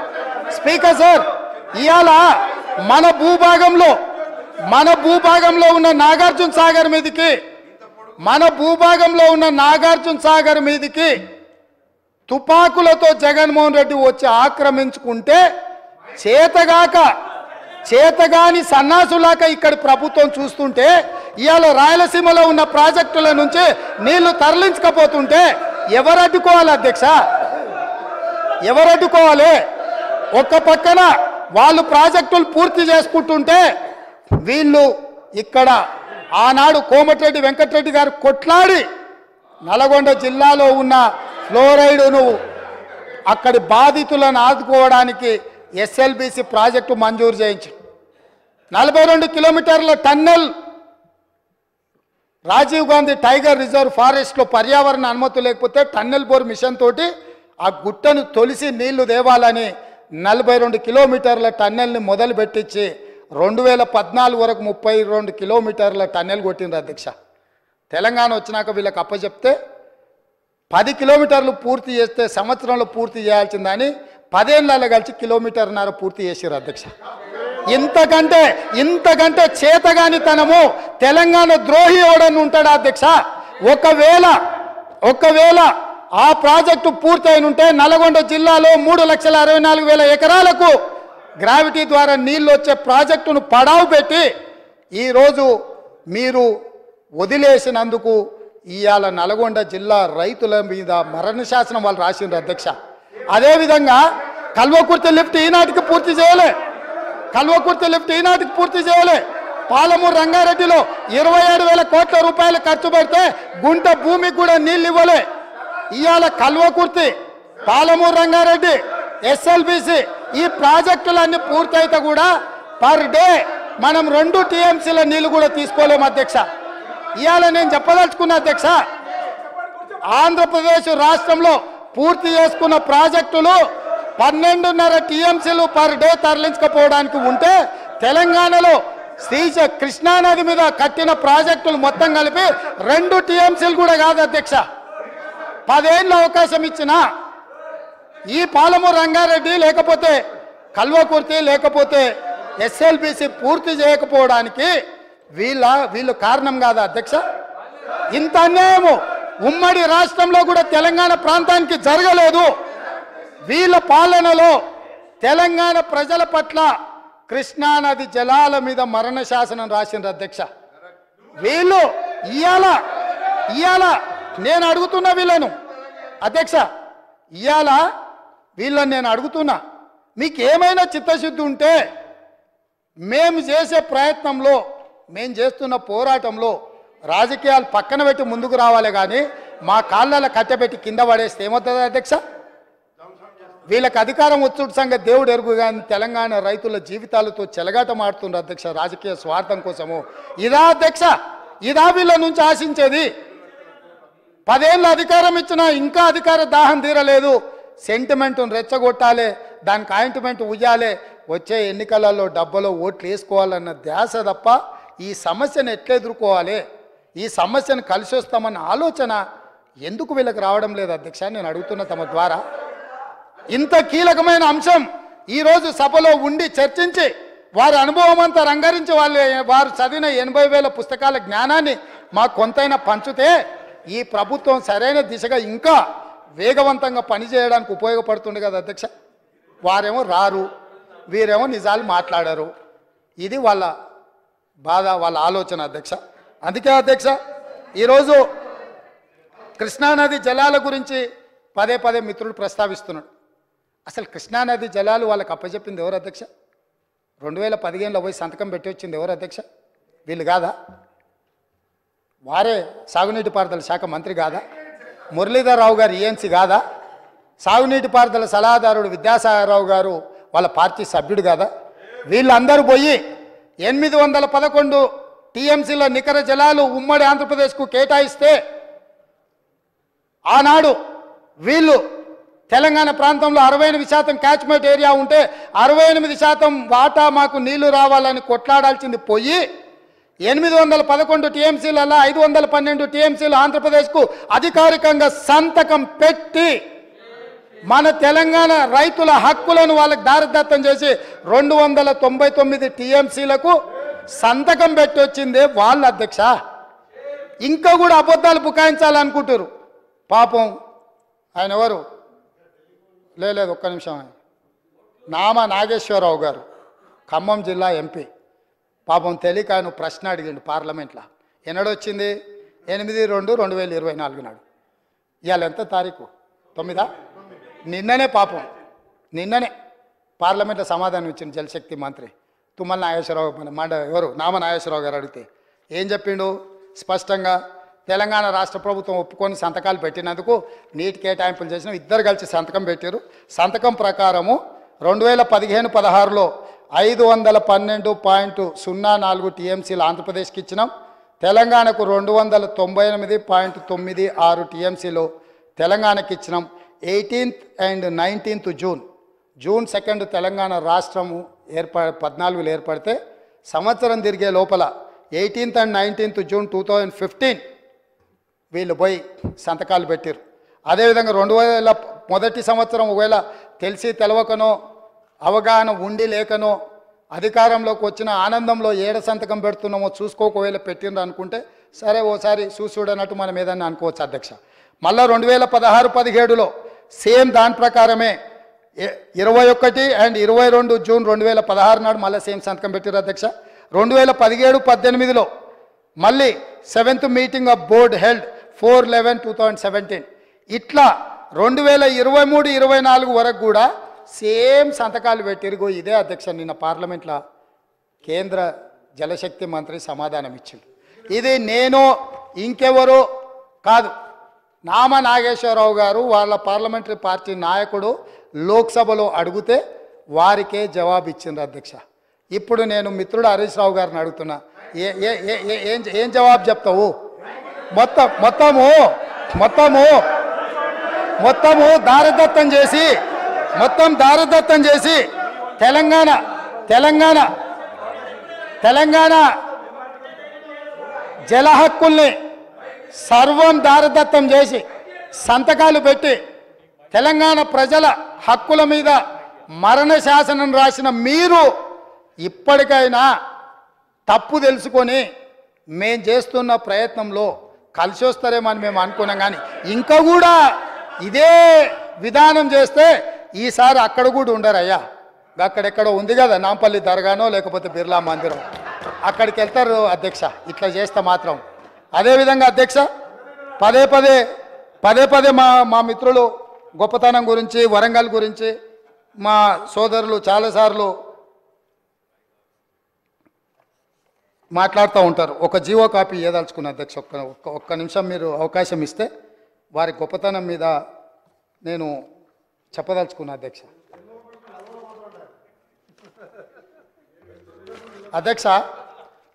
స్పీకర్ సార్ ఇవాళ మన భూభాగంలో మన భూభాగంలో ఉన్న నాగార్జున సాగర్ మీదకి మన భూభాగంలో ఉన్న నాగార్జున సాగర్ మీదకి తుపాకులతో జగన్మోహన్ రెడ్డి వచ్చి ఆక్రమించుకుంటే చేతగాక చేతగాని సన్నాసులాక ఇక్కడ ప్రభుత్వం చూస్తుంటే ఇవాళ రాయలసీమలో ఉన్న ప్రాజెక్టుల నుంచి నీళ్ళు తరలించకపోతుంటే ఎవరు అడ్డుకోవాలి అధ్యక్ష? ఎవరు అడ్డుకోవాలి? ఒక్క పక్కన వాళ్ళు ప్రాజెక్టులు పూర్తి చేసుకుంటుంటే వీళ్ళు ఇక్కడ ఆనాడు కోమటిరెడ్డి వెంకటరెడ్డి గారు కొట్లాడి నల్గొండ జిల్లాలో ఉన్న ఫ్లోరైడును అక్కడి బాధితులను ఆదుకోవడానికి ఎస్ఎల్బిసి ప్రాజెక్టు మంజూరు చేయించి నలభై రెండు కిలోమీటర్ల tunnel Rajiv Gandhi tiger reserve ఫారెస్ట్లో పర్యావరణ అనుమతి లేకపోతే టన్నెల్ బోర్ మిషన్ తోటి ఆ గుట్టను తొలిసి నీళ్ళు దేవాలని నలభై రెండు కిలోమీటర్ల టన్నెల్ని మొదలు పెట్టించి రెండు వేల పద్నాలుగు వరకు ముప్పై రెండు కిలోమీటర్ల టన్నెల్ కొట్టిండ్రు అధ్యక్ష. తెలంగాణ వచ్చినాక వీళ్ళకి అప్పచెప్తే పది కిలోమీటర్లు పూర్తి చేస్తే సంవత్సరంలో పూర్తి చేయాల్సిందని పదేళ్ళలో కలిసి కిలోమీటర్న్నర పూర్తి చేసారు అధ్యక్ష. ఇంతకంటే ఇంతకంటే చేతగానితనము తెలంగాణ ద్రోహి ఎవడని ఉంటాడా అధ్యక్ష? ఒకవేళ ఒకవేళ ఆ ప్రాజెక్టు పూర్తయిన ఉంటే నల్గొండ జిల్లాలో మూడు లక్షల అరవై నాలుగు వేల ఎకరాలకు గ్రావిటీ ద్వారా నీళ్ళు వచ్చే ప్రాజెక్టును పడావు పెట్టి ఈరోజు మీరు వదిలేసినందుకు ఇవాళ నల్గొండ జిల్లా రైతుల మీద మరణ శాసనం వాళ్ళు రాసిండ్రు అధ్యక్ష. అదేవిధంగా కల్వకుర్తి లిఫ్ట్ ఈనాటికి పూర్తి చేయలే. కల్వకుర్తి లిఫ్ట్ ఈనాటికి పూర్తి చేయలే. పాలమూరు రంగారెడ్డిలో ఇరవై ఏడు వేల కోట్ల రూపాయలు ఖర్చు పెడితే గుంట భూమికి కూడా నీళ్ళు ఇవ్వలే ఇవాళ కల్వకుర్తి పాలమూరు రంగారెడ్డి ఎస్ఎల్బిసి ఈ ప్రాజెక్టులన్నీ పూర్తయితే కూడా పర్ డే మనం రెండు టీఎంసీల నీళ్ళు కూడా తీసుకోలేము అధ్యక్ష. ఇవాళ నేను చెప్పదలుచుకున్న అధ్యక్ష ఆంధ్రప్రదేశ్ రాష్ట్రంలో పూర్తి చేసుకున్న ప్రాజెక్టులు పన్నెండున్నర టీఎంసీలు పర్ డే తరలించకపోవడానికి ఉంటే తెలంగాణలో శ్రీశ కృష్ణానది మీద కట్టిన ప్రాజెక్టులు మొత్తం కలిపి రెండు టీఎంసీలు కూడా కాదు అధ్యక్ష. పదేళ్ళు అవకాశం ఇచ్చిన ఈ పాలము రంగారెడ్డి లేకపోతే కల్వకుర్తి లేకపోతే ఎస్ఎల్బిసి పూర్తి చేయకపోవడానికి వీళ్ళ వీళ్ళు కారణం కాదా అధ్యక్ష? ఇంత అన్యాయము ఉమ్మడి రాష్ట్రంలో కూడా తెలంగాణ ప్రాంతానికి జరగలేదు. వీళ్ళ పాలనలో తెలంగాణ ప్రజల పట్ల కృష్ణానది జలాల మీద మరణ శాసనం రాసిండ్రు అధ్యక్ష. వీళ్ళు ఇయాల ఇయాల నేను అడుగుతున్నా వీళ్ళను. అధ్యక్ష ఇయాల వీళ్ళని నేను అడుగుతున్నా. మీకు ఏమైనా చిత్తశుద్ధి ఉంటే మేము చేసే ప్రయత్నంలో మేము చేస్తున్న పోరాటంలో రాజకీయాలు పక్కన పెట్టి ముందుకు రావాలి కానీ మా కాళ్ళలో కట్టెపెట్టి కింద పడేస్తే ఏమవుతుంది అధ్యక్ష? వీళ్ళకి అధికారం వచ్చుడు సంగతి దేవుడు ఎరుగు కానీ తెలంగాణ రైతుల జీవితాలతో చెలగాటమాడుతుండ్రు అధ్యక్ష. రాజకీయ స్వార్థం కోసము. ఇదా అధ్యక్ష ఇదా వీళ్ళ నుంచి ఆశించేది. పదేళ్ళు అధికారం ఇచ్చినా ఇంకా అధికార దాహం తీరలేదు. సెంటిమెంట్ రెచ్చగొట్టాలి దానికి ఆయింట్మెంట్ ఉయ్యాలి. వచ్చే ఎన్నికలలో డబ్బలో ఓట్లు వేసుకోవాలన్న ధ్యాస తప్ప ఈ సమస్యను ఎట్లా ఎదుర్కోవాలి? ఈ సమస్యను కలిసి వస్తామన్న ఆలోచన ఎందుకు వీళ్ళకి రావడం లేదు అధ్యక్ష? నేను అడుగుతున్న తమ ద్వారా. ఇంత కీలకమైన అంశం ఈరోజు సభలో ఉండి చర్చించి వారి అనుభవం అంతా రంగరించి వాళ్ళు వారు చదివిన ఎనభై వేల పుస్తకాల జ్ఞానాన్ని మాకు కొంతైనా పంచితే ఈ ప్రభుత్వం సరైన దిశగా ఇంకా వేగవంతంగా పనిచేయడానికి ఉపయోగపడుతుంది కదా అధ్యక్ష. వారేమో రారు వీరేమో నిజాలు మాట్లాడారు. ఇది వాళ్ళ బాధ వాళ్ళ ఆలోచన అధ్యక్ష. అందుకే అధ్యక్ష ఈరోజు కృష్ణానది జలాల గురించి పదే పదే మిత్రుడు ప్రస్తావిస్తున్నాడు. అసలు కృష్ణానది జలాలు వాళ్ళకి అప్పచెప్పింది ఎవరు అధ్యక్ష? రెండు వేల పదిహేనులో పోయి సంతకం పెట్టి వచ్చింది ఎవరు అధ్యక్ష? వీళ్ళు కాదా? వారే సాగునీటి పారుదల శాఖ మంత్రి కాదా? మురళీధరరావు గారు ఏఎన్సీ కాదా? సాగునీటి పారుదల సలహాదారుడు విద్యాసాగరరావు గారు వాళ్ళ పార్టీ సభ్యుడు కాదా? వీళ్ళందరూ పోయి ఎనిమిది వందల పదకొండు టీఎంసీల నికర జలాలు ఉమ్మడి ఆంధ్రప్రదేశ్కు కేటాయిస్తే ఆనాడు వీళ్ళు తెలంగాణ ప్రాంతంలో అరవై ఎనిమిది శాతం క్యాచ్మెంట్ ఏరియా ఉంటే అరవై ఎనిమిది శాతం వాటా మాకు నీళ్ళు రావాలని కొట్లాడాల్సింది పోయి ఎనిమిది వందల పదకొండు టీఎంసీలలో ఐదు వందల పన్నెండు టీఎంసీలు ఆంధ్రప్రదేశ్కు అధికారికంగా సంతకం పెట్టి మన తెలంగాణ రైతుల హక్కులను వాళ్ళకి దారిదత్తం చేసి రెండు వందల తొంభై తొమ్మిది టీఎంసీలకు సంతకం పెట్టి వచ్చిందే వాళ్ళ అధ్యక్ష. ఇంకా కూడా అబద్ధాలు బుకాయించాలనుకుంటారు పాపం. ఆయన ఎవరు? లేదు ఒక్క నిమిషం నామ నాగేశ్వరరావు గారు ఖమ్మం జిల్లా ఎంపీ. పాపం తెలియక ఆయన ప్రశ్న అడిగిండు పార్లమెంట్లో. ఎన్నడొచ్చింది? ఎనిమిది రెండు రెండు వేల ఇరవై నాలుగు నాడు. ఇవాళ ఎంత తారీఖు? తొమ్మిదా? నిన్ననే పాపం. నిన్ననే పార్లమెంట్లో సమాధానం ఇచ్చింది జలశక్తి మంత్రి తుమ్మల నాగేశ్వరరావు మన మండ ఎవరు? నామ నాగేశ్వరరావు గారు అడిగితే. ఏం చెప్పిండు? స్పష్టంగా తెలంగాణ రాష్ట్ర ప్రభుత్వం ఒప్పుకొని సంతకాలు పెట్టినందుకు నీటి కేటాయింపులు చేసిన ఇద్దరు కలిసి సంతకం పెట్టారు. సంతకం ప్రకారము రెండు వేల పదిహేను పదహారులో ఐదు వందల పన్నెండు పాయింట్ సున్నా నాలుగు టీఎంసీలు ఆంధ్రప్రదేశ్కి ఇచ్చినాం. తెలంగాణకు రెండు వందల తొంభై ఎనిమిది పాయింట్ తొమ్మిది ఆరు టీఎంసీలు తెలంగాణకి ఇచ్చినాం. Eighteenth and nineteenth June June second Telangana రాష్ట్రము ఏర్ప పద్నాలుగులో ఏర్పడితే సంవత్సరం తిరిగే లోపల eighteenth and nineteenth June two thousand fifteen వీళ్ళు పోయి సంతకాలు పెట్టారు అదేవిధంగా రెండు వేల మొదటి సంవత్సరం ఒకవేళ తెలిసి తెలవకనో అవగాహన ఉండి లేకనో అధికారంలోకి వచ్చిన ఆనందంలో ఏడ సంతకం పెడుతున్నామో చూసుకోక ఒకవేళ పెట్టిండ్రు అనుకుంటే సరే ఓసారి చూసుడన్నట్టు మనం ఏదన్నా అనుకోవచ్చు అధ్యక్ష. మళ్ళీ రెండు వేల పదహారు పదిహేడులో సేమ్ దాని ప్రకారమే ఇరవై ఒకటి అండ్ ఇరవై రెండు జూన్ రెండు వేల పదహారు నాడు మళ్ళీ సేమ్ సంతకం పెట్టారు అధ్యక్ష. రెండు వేల పదిహేడు పద్దెనిమిదిలో మళ్ళీ seventh meeting of board held four eleven two thousand seventeen. ఇట్లా రెండు వేల ఇరవై మూడు ఇరవై నాలుగు వరకు కూడా సేమ్ సంతకాలు పెట్టిరుగో ఇదే అధ్యక్ష నిన్న పార్లమెంట్లో కేంద్ర జలశక్తి మంత్రి సమాధానం ఇచ్చిండు. ఇది నేను ఇంకెవరో కాదు. నామ నాగేశ్వరరావు గారు వాళ్ళ పార్లమెంటరీ పార్టీ నాయకుడు లోక్సభలో అడిగితే వారికే జవాబు ఇచ్చిండ్రు అధ్యక్ష. ఇప్పుడు నేను మిత్రుడు హరీష్ రావు గారిని అడుగుతున్నా. ఏ ఏ ఏ- ఏ- ఏం ఏం జవాబు చెప్తావు? మొత్తం మొత్తము మొత్తము మొత్తము దారదత్తం చేసి మొత్తం దారదత్తం చేసి తెలంగాణ తెలంగాణ తెలంగాణ జల హక్కుల్ని సర్వం దారదత్తం చేసి సంతకాలు పెట్టి తెలంగాణ ప్రజల హక్కుల మీద మరణ శాసనం రాసిన మీరు ఇప్పటికైనా తప్పు తెలుసుకొని మేం చేస్తున్న ప్రయత్నంలో కలిసి వస్తారేమో అని మేము అనుకున్నాం కానీ ఇంకా కూడా ఇదే విధానం చేస్తే ఈసారి అక్కడ కూడా ఉండరయ్యా. అక్కడెక్కడో ఉంది కదా నాంపల్లి దర్గానో లేకపోతే బిర్లా మందిరం. అక్కడికి వెళ్తారు అధ్యక్ష ఇట్లా చేస్తే మాత్రం. అదేవిధంగా అధ్యక్ష పదే పదే పదే పదే మా మా మిత్రులు గొప్పతనం గురించి వరంగల్ గురించి మా సోదరులు చాలాసార్లు మాట్లాడుతూ ఉంటారు. ఒక జీవో కాపీ ఇవ్వదలుచుకున్న అధ్యక్ష ఒక్క ఒక్క ఒక్క నిమిషం మీరు అవకాశం ఇస్తే వారి గొప్పతనం మీద నేను చెప్పదలుచుకున్న అధ్యక్ష. అధ్యక్ష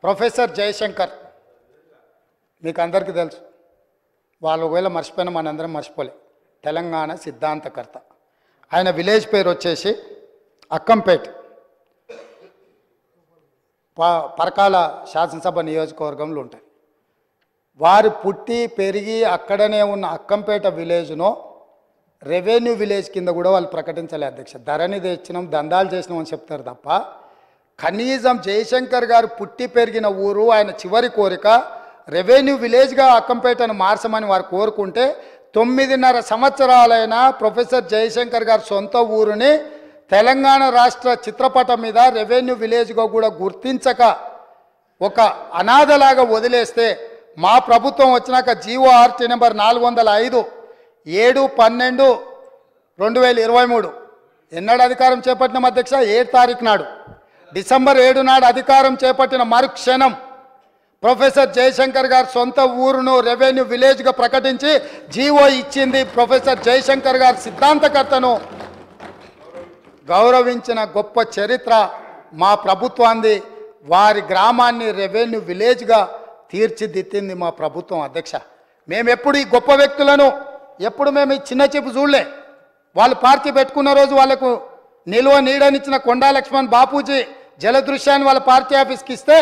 ప్రొఫెసర్ జయశంకర్ మీకు అందరికీ తెలుసు. వాళ్ళు ఒకవేళ మర్చిపోయినా మనందరం మర్చిపోలే. తెలంగాణ సిద్ధాంతకర్త. ఆయన విలేజ్ పేరు వచ్చేసి అక్కంపేట్. పరకాల శాసనసభ నియోజకవర్గంలో ఉంటాయి. వారు పుట్టి పెరిగి అక్కడనే ఉన్న అక్కంపేట విలేజ్ను రెవెన్యూ విలేజ్ కింద కూడా వాళ్ళు ప్రకటించలే అధ్యక్ష. ధరణి తెచ్చినాం దందాలు చేసినాం అని చెప్తారు తప్ప కనీసం జయశంకర్ గారు పుట్టి పెరిగిన ఊరు ఆయన చివరి కోరిక రెవెన్యూ విలేజ్గా అక్కంపేటను మార్చమని వారు కోరుకుంటే తొమ్మిదిన్నర సంవత్సరాలైన ప్రొఫెసర్ జయశంకర్ గారు సొంత ఊరుని తెలంగాణ రాష్ట్ర చిత్రపటం మీద రెవెన్యూ విలేజ్గా కూడా గుర్తించక ఒక అనాథలాగా వదిలేస్తే మా ప్రభుత్వం వచ్చినాక జీవో ఆర్టీ నెంబర్ నాలుగు వందల ఐదు ఏడు పన్నెండు రెండు వేల ఇరవై మూడు. ఎన్నడు అధికారం చేపట్టిన అధ్యక్ష? ఏడు తారీఖు నాడు. డిసెంబర్ ఏడు నాడు అధికారం చేపట్టిన మరుక్షణం ప్రొఫెసర్ జయశంకర్ గారు సొంత ఊరును రెవెన్యూ విలేజ్గా ప్రకటించి జీవో ఇచ్చింది ప్రొఫెసర్ జయశంకర్ గారు సిద్ధాంతకర్తను. గౌరవించిన గొప్ప చరిత్ర మా ప్రభుత్వాన్ని వారి గ్రామాన్ని రెవెన్యూ విలేజ్గా తీర్చిదిద్దింది మా ప్రభుత్వం అధ్యక్ష. మేమెప్పుడు ఈ గొప్ప వ్యక్తులను ఎప్పుడు మేము ఈ చిన్న చెప్పు చూడలే. వాళ్ళు పార్టీ పెట్టుకున్న రోజు వాళ్ళకు నిల్వ నీడనిచ్చిన కొండా లక్ష్మణ్ బాపూజీ జలదృశ్యాన్ని వాళ్ళ పార్టీ ఆఫీస్కి ఇస్తే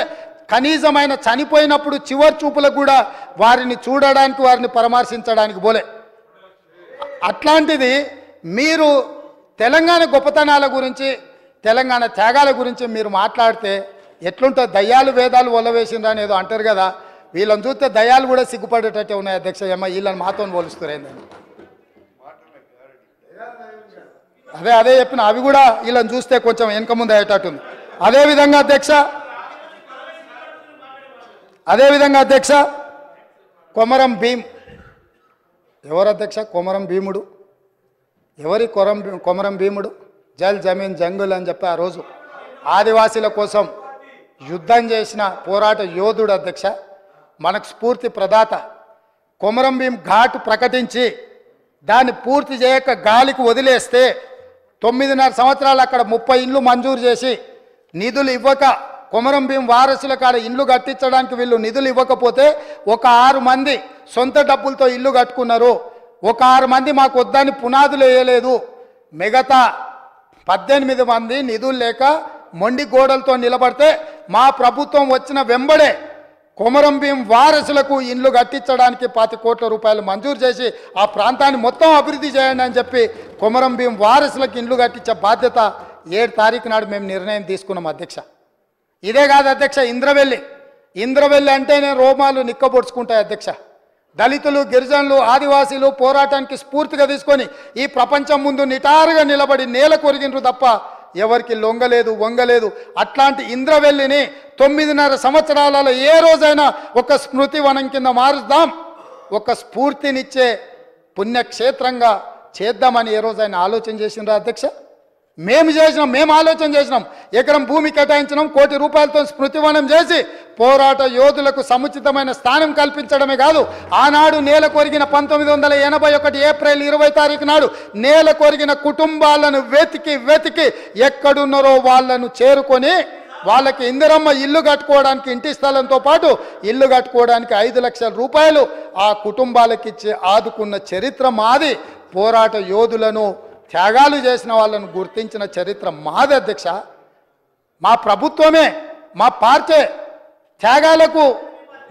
కనీసం ఆయన చనిపోయినప్పుడు చివరి చూపులకు కూడా వారిని చూడడానికి వారిని పరామర్శించడానికి పోలే. అట్లాంటిది మీరు తెలంగాణ గొప్పతనాల గురించి తెలంగాణ త్యాగాల గురించి మీరు మాట్లాడితే ఎట్లుంటే దయ్యాలు వేదాలు ఒలవేసిండ్రు అని ఏదో అంటారు కదా వీళ్ళని చూస్తే దయ్యాలు కూడా సిగ్గుపడేటట్టే ఉన్నాయి అధ్యక్ష అమ్మ వీళ్ళని మాతో పోలుస్తారు అదే అదే చెప్పిన అవి కూడా వీళ్ళని చూస్తే కొంచెం వెనక ముందు అయ్యేటట్టుంది. అదేవిధంగా అధ్యక్ష అదేవిధంగా అధ్యక్ష కొమరం భీమ్ ఎవరు అధ్యక్ష? కొమరం భీముడు. ఎవరి కొరం కొమరం భీముడు? జల్ జమీన్ జంగుల్ అని చెప్పి ఆ రోజు ఆదివాసీల కోసం యుద్ధం చేసిన పోరాట యోధుడు అధ్యక్ష మనకు స్ఫూర్తి ప్రదాత. కొమరం భీం ఘాటు ప్రకటించి దాన్ని పూర్తి చేయక గాలికి వదిలేస్తే తొమ్మిదిన్నర సంవత్సరాలు అక్కడ ముప్పై ఇండ్లు మంజూరు చేసి నిధులు ఇవ్వక కొమరం భీం వారసుల కాడ ఇల్లు కట్టించడానికి వీళ్ళు నిధులు ఇవ్వకపోతే ఒక ఆరు మంది సొంత డబ్బులతో ఇల్లు కట్టుకున్నారు. ఒక ఆరు మంది మాకు వద్దని పునాదులు వేయలేదు. మిగతా పద్దెనిమిది మంది నిధులు లేక మొండి గోడలతో నిలబడితే మా ప్రభుత్వం వచ్చిన వెంబడే కొమరం భీం వారసులకు ఇండ్లు కట్టించడానికి పాతి కోట్ల రూపాయలు మంజూరు చేసి ఆ ప్రాంతాన్ని మొత్తం అభివృద్ధి చేయండి అని చెప్పి కొమరం భీం వారసులకు ఇండ్లు కట్టించే బాధ్యత ఏడు తారీఖు నాడు మేము నిర్ణయం తీసుకున్నాం అధ్యక్ష. ఇదే కాదు అధ్యక్ష ఇంద్రవెల్లి. ఇంద్రవెల్లి అంటేనే రోమాలు నిక్కబొడుచుకుంటాయి అధ్యక్ష. దళితులు గిరిజనులు ఆదివాసీలు పోరాటానికి స్ఫూర్తిగా తీసుకొని ఈ ప్రపంచం ముందు నిటారుగా నిలబడి నేల కొరిగినరు తప్ప ఎవరికి లొంగలేదు వంగలేదు అట్లాంటి ఇంద్రవెల్లిని తొమ్మిదిన్నర సంవత్సరాలలో ఏ రోజైనా ఒక స్మృతి వనం కింద మారుద్దాం. ఒక స్ఫూర్తినిచ్చే పుణ్యక్షేత్రంగా చేద్దామని ఏ రోజైనా ఆలోచన చేసిండ్రా అధ్యక్ష? మేము చేసినాం మేము ఆలోచన చేసినాం. ఎకరం భూమి కేటాయించడం కోటి రూపాయలతో స్మృతివనం చేసి పోరాట యోధులకు సముచితమైన స్థానం కల్పించడమే కాదు ఆనాడు నేల కొరిగిన పంతొమ్మిది వందల ఎనభై ఒకటి ఏప్రిల్ ఇరవై తారీఖు నాడు నేల కొరిగిన కుటుంబాలను వెతికి వెతికి ఎక్కడున్నారో వాళ్ళను చేరుకొని వాళ్ళకి ఇందిరమ్మ ఇల్లు కట్టుకోవడానికి ఇంటి స్థలంతో పాటు ఇల్లు కట్టుకోవడానికి ఐదు లక్షల రూపాయలు ఆ కుటుంబాలకిచ్చి ఆదుకున్న చరిత్ర మాది. పోరాట యోధులను త్యాగాలు చేసిన వాళ్ళను గుర్తించిన చరిత్ర మాది అధ్యక్ష. మా ప్రభుత్వమే మా పార్టీ త్యాగాలకు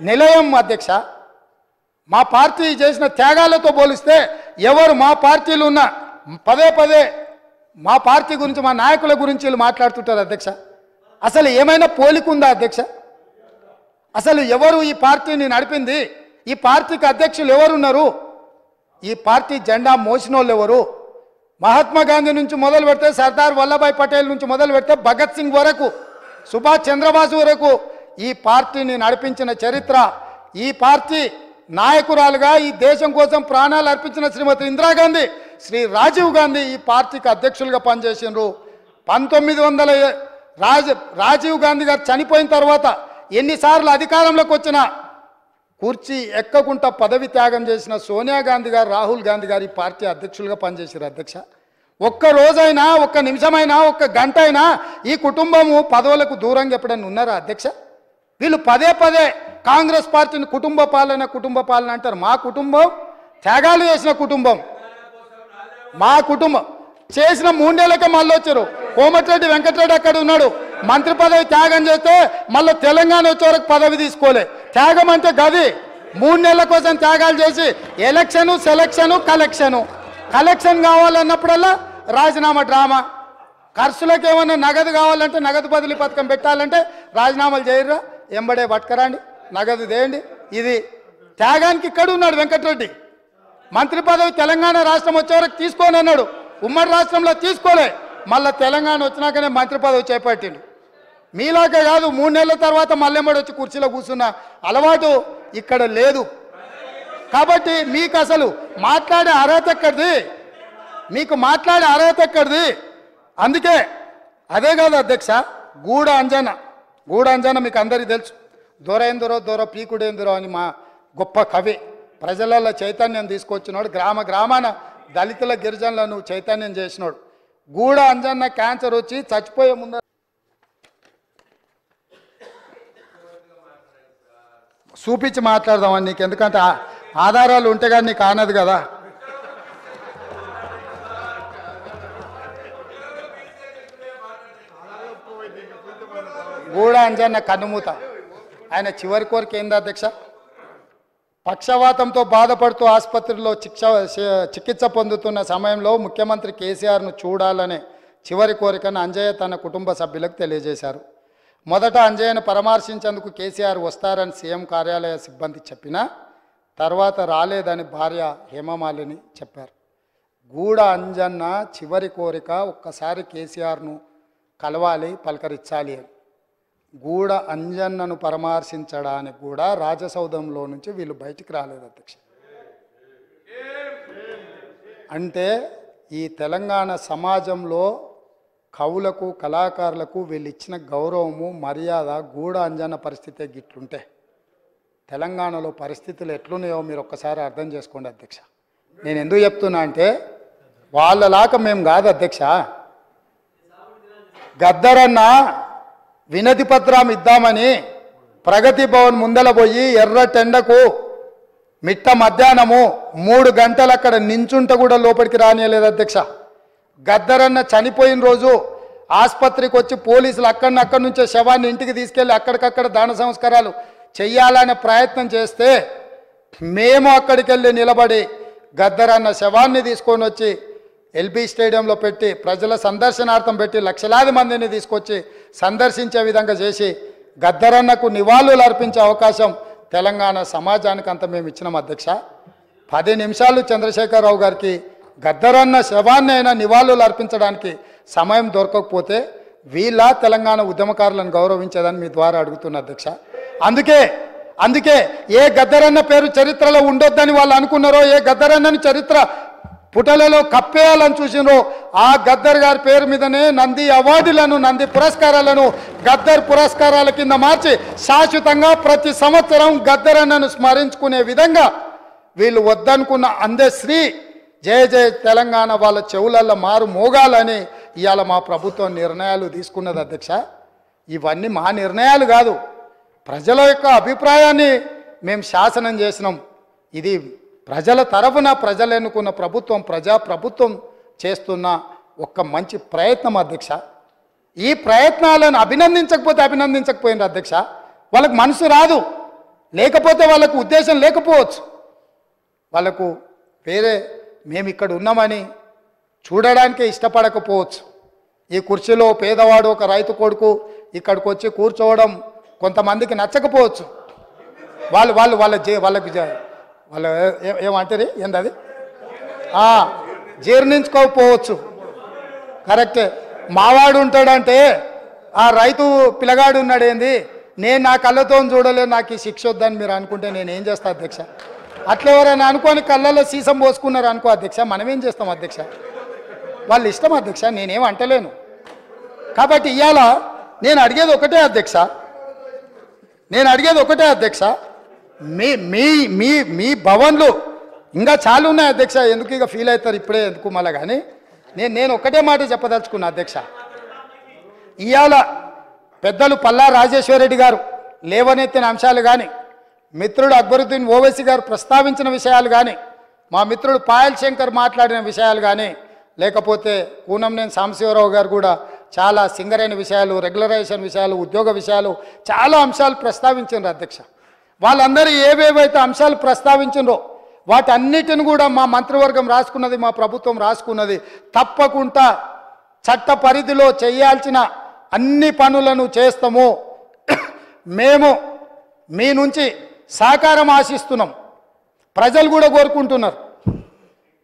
నిలయం అధ్యక్ష. మా పార్టీ చేసిన త్యాగాలతో పోలిస్తే ఎవరు మా పార్టీలు ఉన్న పదే పదే మా పార్టీ గురించి మా నాయకుల గురించి వీళ్ళు మాట్లాడుతుంటారు అధ్యక్ష. అసలు ఏమైనా పోలికుందా అధ్యక్ష? అసలు ఎవరు ఈ పార్టీని నడిపింది? ఈ పార్టీకి అధ్యక్షులు ఎవరున్నారు? ఈ పార్టీ జెండా మోసిన ఎవరు? మహాత్మా గాంధీ నుంచి మొదలు పెడితే సర్దార్ వల్లభాయ్ పటేల్ నుంచి మొదలు పెడితే భగత్ సింగ్ వరకు సుభాష్ చంద్రబాసు వరకు ఈ పార్టీని నడిపించిన చరిత్ర ఈ పార్టీ నాయకురాలుగా ఈ దేశం కోసం ప్రాణాలు అర్పించిన శ్రీమతి ఇందిరాగాంధీ శ్రీ రాజీవ్ గాంధీ ఈ పార్టీకి అధ్యక్షులుగా పనిచేసిండ్రు. పంతొమ్మిది వందల రాజ రాజీవ్ గాంధీ గారు చనిపోయిన తర్వాత ఎన్నిసార్లు అధికారంలోకి వచ్చినా కుర్చీ ఎక్కకుండా పదవి త్యాగం చేసిన సోనియా గాంధీ గారు రాహుల్ గాంధీ గారు ఈ పార్టీ అధ్యక్షులుగా పనిచేశారు అధ్యక్ష. ఒక్క రోజైనా ఒక్క నిమిషమైనా ఒక్క గంట అయినా ఈ కుటుంబము పదవులకు దూరంగా ఎప్పుడైనా ఉన్నారా అధ్యక్ష? వీళ్ళు పదే పదే కాంగ్రెస్ పార్టీని కుటుంబ పాలన కుటుంబ పాలన అంటారు. మా కుటుంబం త్యాగాలు చేసిన కుటుంబం. మా కుటుంబం చేసిన మూడేళ్ళకే మళ్ళీ వచ్చారు. కోమటిరెడ్డి వెంకటరెడ్డి అక్కడ ఉన్నాడు. మంత్రి పదవి త్యాగం చేస్తే మళ్ళీ తెలంగాణ వచ్చే వరకు పదవి తీసుకోలే. త్యాగం అంటే గది. మూడు నెలల కోసం త్యాగాలు చేసి ఎలక్షను సెలక్షను కలెక్షను. కలెక్షన్ కావాలన్నప్పుడల్లా రాజీనామా డ్రామా. ఖర్చులకు ఏమన్నా నగదు కావాలంటే నగదు బదిలీ పథకం పెట్టాలంటే రాజీనామాలు చేయరా? ఎంబడే పట్టుకరండి. నగదు దేయండి ఇది. త్యాగానికి ఇక్కడ ఉన్నాడు వెంకటరెడ్డి. మంత్రి పదవి తెలంగాణ రాష్ట్రం వచ్చే వరకు తీసుకోని అన్నాడు ఉమ్మడి రాష్ట్రంలో తీసుకోలే. మళ్ళీ తెలంగాణ వచ్చినాకనే మంత్రి పదవి చేపట్టిండు. మీలాగే కాదు మూడు నెలల తర్వాత మళ్ళెమ్మడి వచ్చి కుర్చీలో కూర్చున్న అలవాటు ఇక్కడ లేదు. కాబట్టి మీకు అసలు మాట్లాడే అర్హత ఎక్కడిది? మీకు మాట్లాడే అర్హత ఎక్కడిది? అందుకే అదే కాదు అధ్యక్ష గూడ అంజన. గూడ అంజన మీకు అందరికీ తెలుసు. దొరేందురో దొర పీకుడేందురో అని మా గొప్ప కవి ప్రజలలో చైతన్యం తీసుకొచ్చినాడు గ్రామ గ్రామాన దళితుల గిరిజనులను చైతన్యం చేసినాడు. గూడ అంజన్న క్యాన్సర్ వచ్చి చచ్చిపోయే ముందర చూపించి మాట్లాడదామని నీకు? ఎందుకంటే ఆధారాలు ఉంటే కానీ నీకు ఆనదు కదా. గూడ అంజన్న కన్నుమూత. ఆయన చివరి కోరిక ఏంది అధ్యక్ష? పక్షవాతంతో బాధపడుతూ ఆసుపత్రిలో చిక్ష చికిత్స పొందుతున్న సమయంలో ముఖ్యమంత్రి కేసీఆర్ను చూడాలనే చివరి కోరికను అంజయ్య తన కుటుంబ సభ్యులకు తెలియజేశారు. మొదట అంజయ్యను పరామర్శించేందుకు కేసీఆర్ వస్తారని సీఎం కార్యాలయ సిబ్బంది చెప్పినా తర్వాత రాలేదని భార్య హేమమాలిని చెప్పారు. గూడ అంజన్న చివరి కోరిక ఒక్కసారి కేసీఆర్ను కలవాలి పలకరించాలి అని. గూడ అంజన్నను పరామర్శించడానికి కూడా రాజసౌధంలో నుంచి వీళ్ళు బయటికి రాలేదు అధ్యక్ష. అంటే ఈ తెలంగాణ సమాజంలో కవులకు కళాకారులకు వీళ్ళు ఇచ్చిన గౌరవము మర్యాద గూడ అంజన్న పరిస్థితే గిట్లుంటే తెలంగాణలో పరిస్థితులు ఎట్లున్నాయో మీరు ఒక్కసారి అర్థం చేసుకోండి అధ్యక్ష. నేను ఎందుకు చెప్తున్నా అంటే వాళ్ళలాగా మేము కాదు అధ్యక్ష. గద్దరన్న వినతి పత్రం ఇద్దామని ప్రగతి భవన్ ముందల పోయి ఎర్ర టెండకు మిట్ట మధ్యాహ్నము మూడు గంటలు అక్కడ నించుంట కూడా లోపలికి రానియలేదు అధ్యక్ష. గద్దరన్న చనిపోయిన రోజు ఆసుపత్రికి వచ్చి పోలీసులు అక్కడి అక్కడి నుంచే శవాన్ని ఇంటికి తీసుకెళ్ళి అక్కడికక్కడ దాన సంస్కారాలు చెయ్యాలనే ప్రయత్నం చేస్తే మేము అక్కడికి వెళ్ళి నిలబడి గద్దరన్న శవాన్ని తీసుకొని వచ్చి ఎల్బీ స్టేడియంలో పెట్టి ప్రజల సందర్శనార్థం పెట్టి లక్షలాది మందిని తీసుకొచ్చి సందర్శించే విధంగా చేసి గద్దరన్నకు నివాళులు అర్పించే అవకాశం తెలంగాణ సమాజానికి అంత మేము ఇచ్చినాం అధ్యక్ష. పది నిమిషాలు చంద్రశేఖరరావు గారికి గద్దరన్న శవాన్ని అయినా నివాళులు అర్పించడానికి సమయం దొరకకపోతే వీళ్ళ తెలంగాణ ఉద్యమకారులను గౌరవించేదని మీ ద్వారా అడుగుతున్న అధ్యక్ష. అందుకే అందుకే ఏ గద్దరన్న పేరు చరిత్రలో ఉండొద్దని వాళ్ళు అనుకున్నారో ఏ గద్దరన్నని చరిత్ర పుటలలో కప్పేయాలని చూసినో ఆ గద్దర్ గారి పేరు మీదనే నంది అవార్డులను నంది పురస్కారాలను గద్దర్ పురస్కారాల కింద మార్చి శాశ్వతంగా ప్రతి సంవత్సరం గద్దర్ అన్నను స్మరించుకునే విధంగా వీళ్ళు వద్దనుకున్న అందశ్రీ జయ జయ తెలంగాణ వాళ్ళ చెవులల్లో మారు మోగాలని ఇవాళ మా ప్రభుత్వం నిర్ణయాలు తీసుకున్నది అధ్యక్ష. ఇవన్నీ మా నిర్ణయాలు కాదు. ప్రజల యొక్క అభిప్రాయాన్ని మేము శాసనం చేసినాం. ఇది ప్రజల తరఫున ప్రజలు ఎన్నుకున్న ప్రభుత్వం ప్రజా ప్రభుత్వం చేస్తున్న ఒక మంచి ప్రయత్నం అధ్యక్ష. ఈ ప్రయత్నాలను అభినందించకపోతే అభినందించకపోయింది అధ్యక్ష. వాళ్ళకు మనసు రాదు. లేకపోతే వాళ్ళకు ఉద్దేశం లేకపోవచ్చు. వాళ్ళకు వేరే మేము ఇక్కడ ఉన్నామని చూడడానికే ఇష్టపడకపోవచ్చు. ఈ కుర్చీలో పేదవాడు ఒక రైతు కొడుకు ఇక్కడికి వచ్చి కూర్చోవడం కొంతమందికి నచ్చకపోవచ్చు. వాళ్ళు వాళ్ళు వాళ్ళ జే వాళ్ళకి వాళ్ళు ఏమంటారు ఏంది అది జీర్ణించుకోకపోవచ్చు. కరెక్టే. మావాడు ఉంటాడంటే ఆ రైతు పిల్లగాడు ఉన్నాడేంది? నేను నా కళ్ళతో చూడలేదు నాకు ఈ శిక్ష వద్దని మీరు అనుకుంటే నేను ఏం చేస్తా అధ్యక్ష? అట్లా ఎవరైనా అనుకోని కళ్ళల్లో సీసం పోసుకున్నారు అనుకో అధ్యక్ష మనం ఏం చేస్తాం అధ్యక్ష? వాళ్ళు ఇష్టం అధ్యక్ష నేనేం అంటలేను. కాబట్టి ఇవాళ నేను అడిగేది ఒకటే అధ్యక్ష. నేను అడిగేది ఒకటే అధ్యక్ష. మీ మీ మీ మీ భవన్లు ఇంకా చాలా ఉన్నాయి అధ్యక్ష. ఎందుకు ఇక ఫీల్ అవుతారు ఇప్పుడే ఎందుకు మళ్ళా కానీ? నేను నేను ఒకటే మాట చెప్పదలుచుకున్నా అధ్యక్ష. ఇవాళ పెద్దలు పల్లా రాజేశ్వరరెడ్డి గారు లేవనెత్తిన అంశాలు కానీ మిత్రుడు అక్బరుద్దీన్ ఓవైసీ గారు ప్రస్తావించిన విషయాలు కానీ మా మిత్రుడు పాయల్ శంకర్ మాట్లాడిన విషయాలు కానీ లేకపోతే కూనంనేని సాంబశివరావు గారు కూడా చాలా సింగరైన విషయాలు రెగ్యులరైజేషన్ విషయాలు ఉద్యోగ విషయాలు చాలా అంశాలు ప్రస్తావించారు అధ్యక్ష. వాళ్ళందరూ ఏవేవైతే అంశాలు ప్రస్తావించిండ్రో వాటన్నిటిని కూడా మా మంత్రివర్గం రాసుకున్నది మా ప్రభుత్వం రాసుకున్నది. తప్పకుండా చట్ట పరిధిలో చేయాల్సిన అన్ని పనులను చేస్తాము. మేము మీ నుంచి సహకారం ఆశిస్తున్నాం. ప్రజలు కూడా కోరుకుంటున్నారు.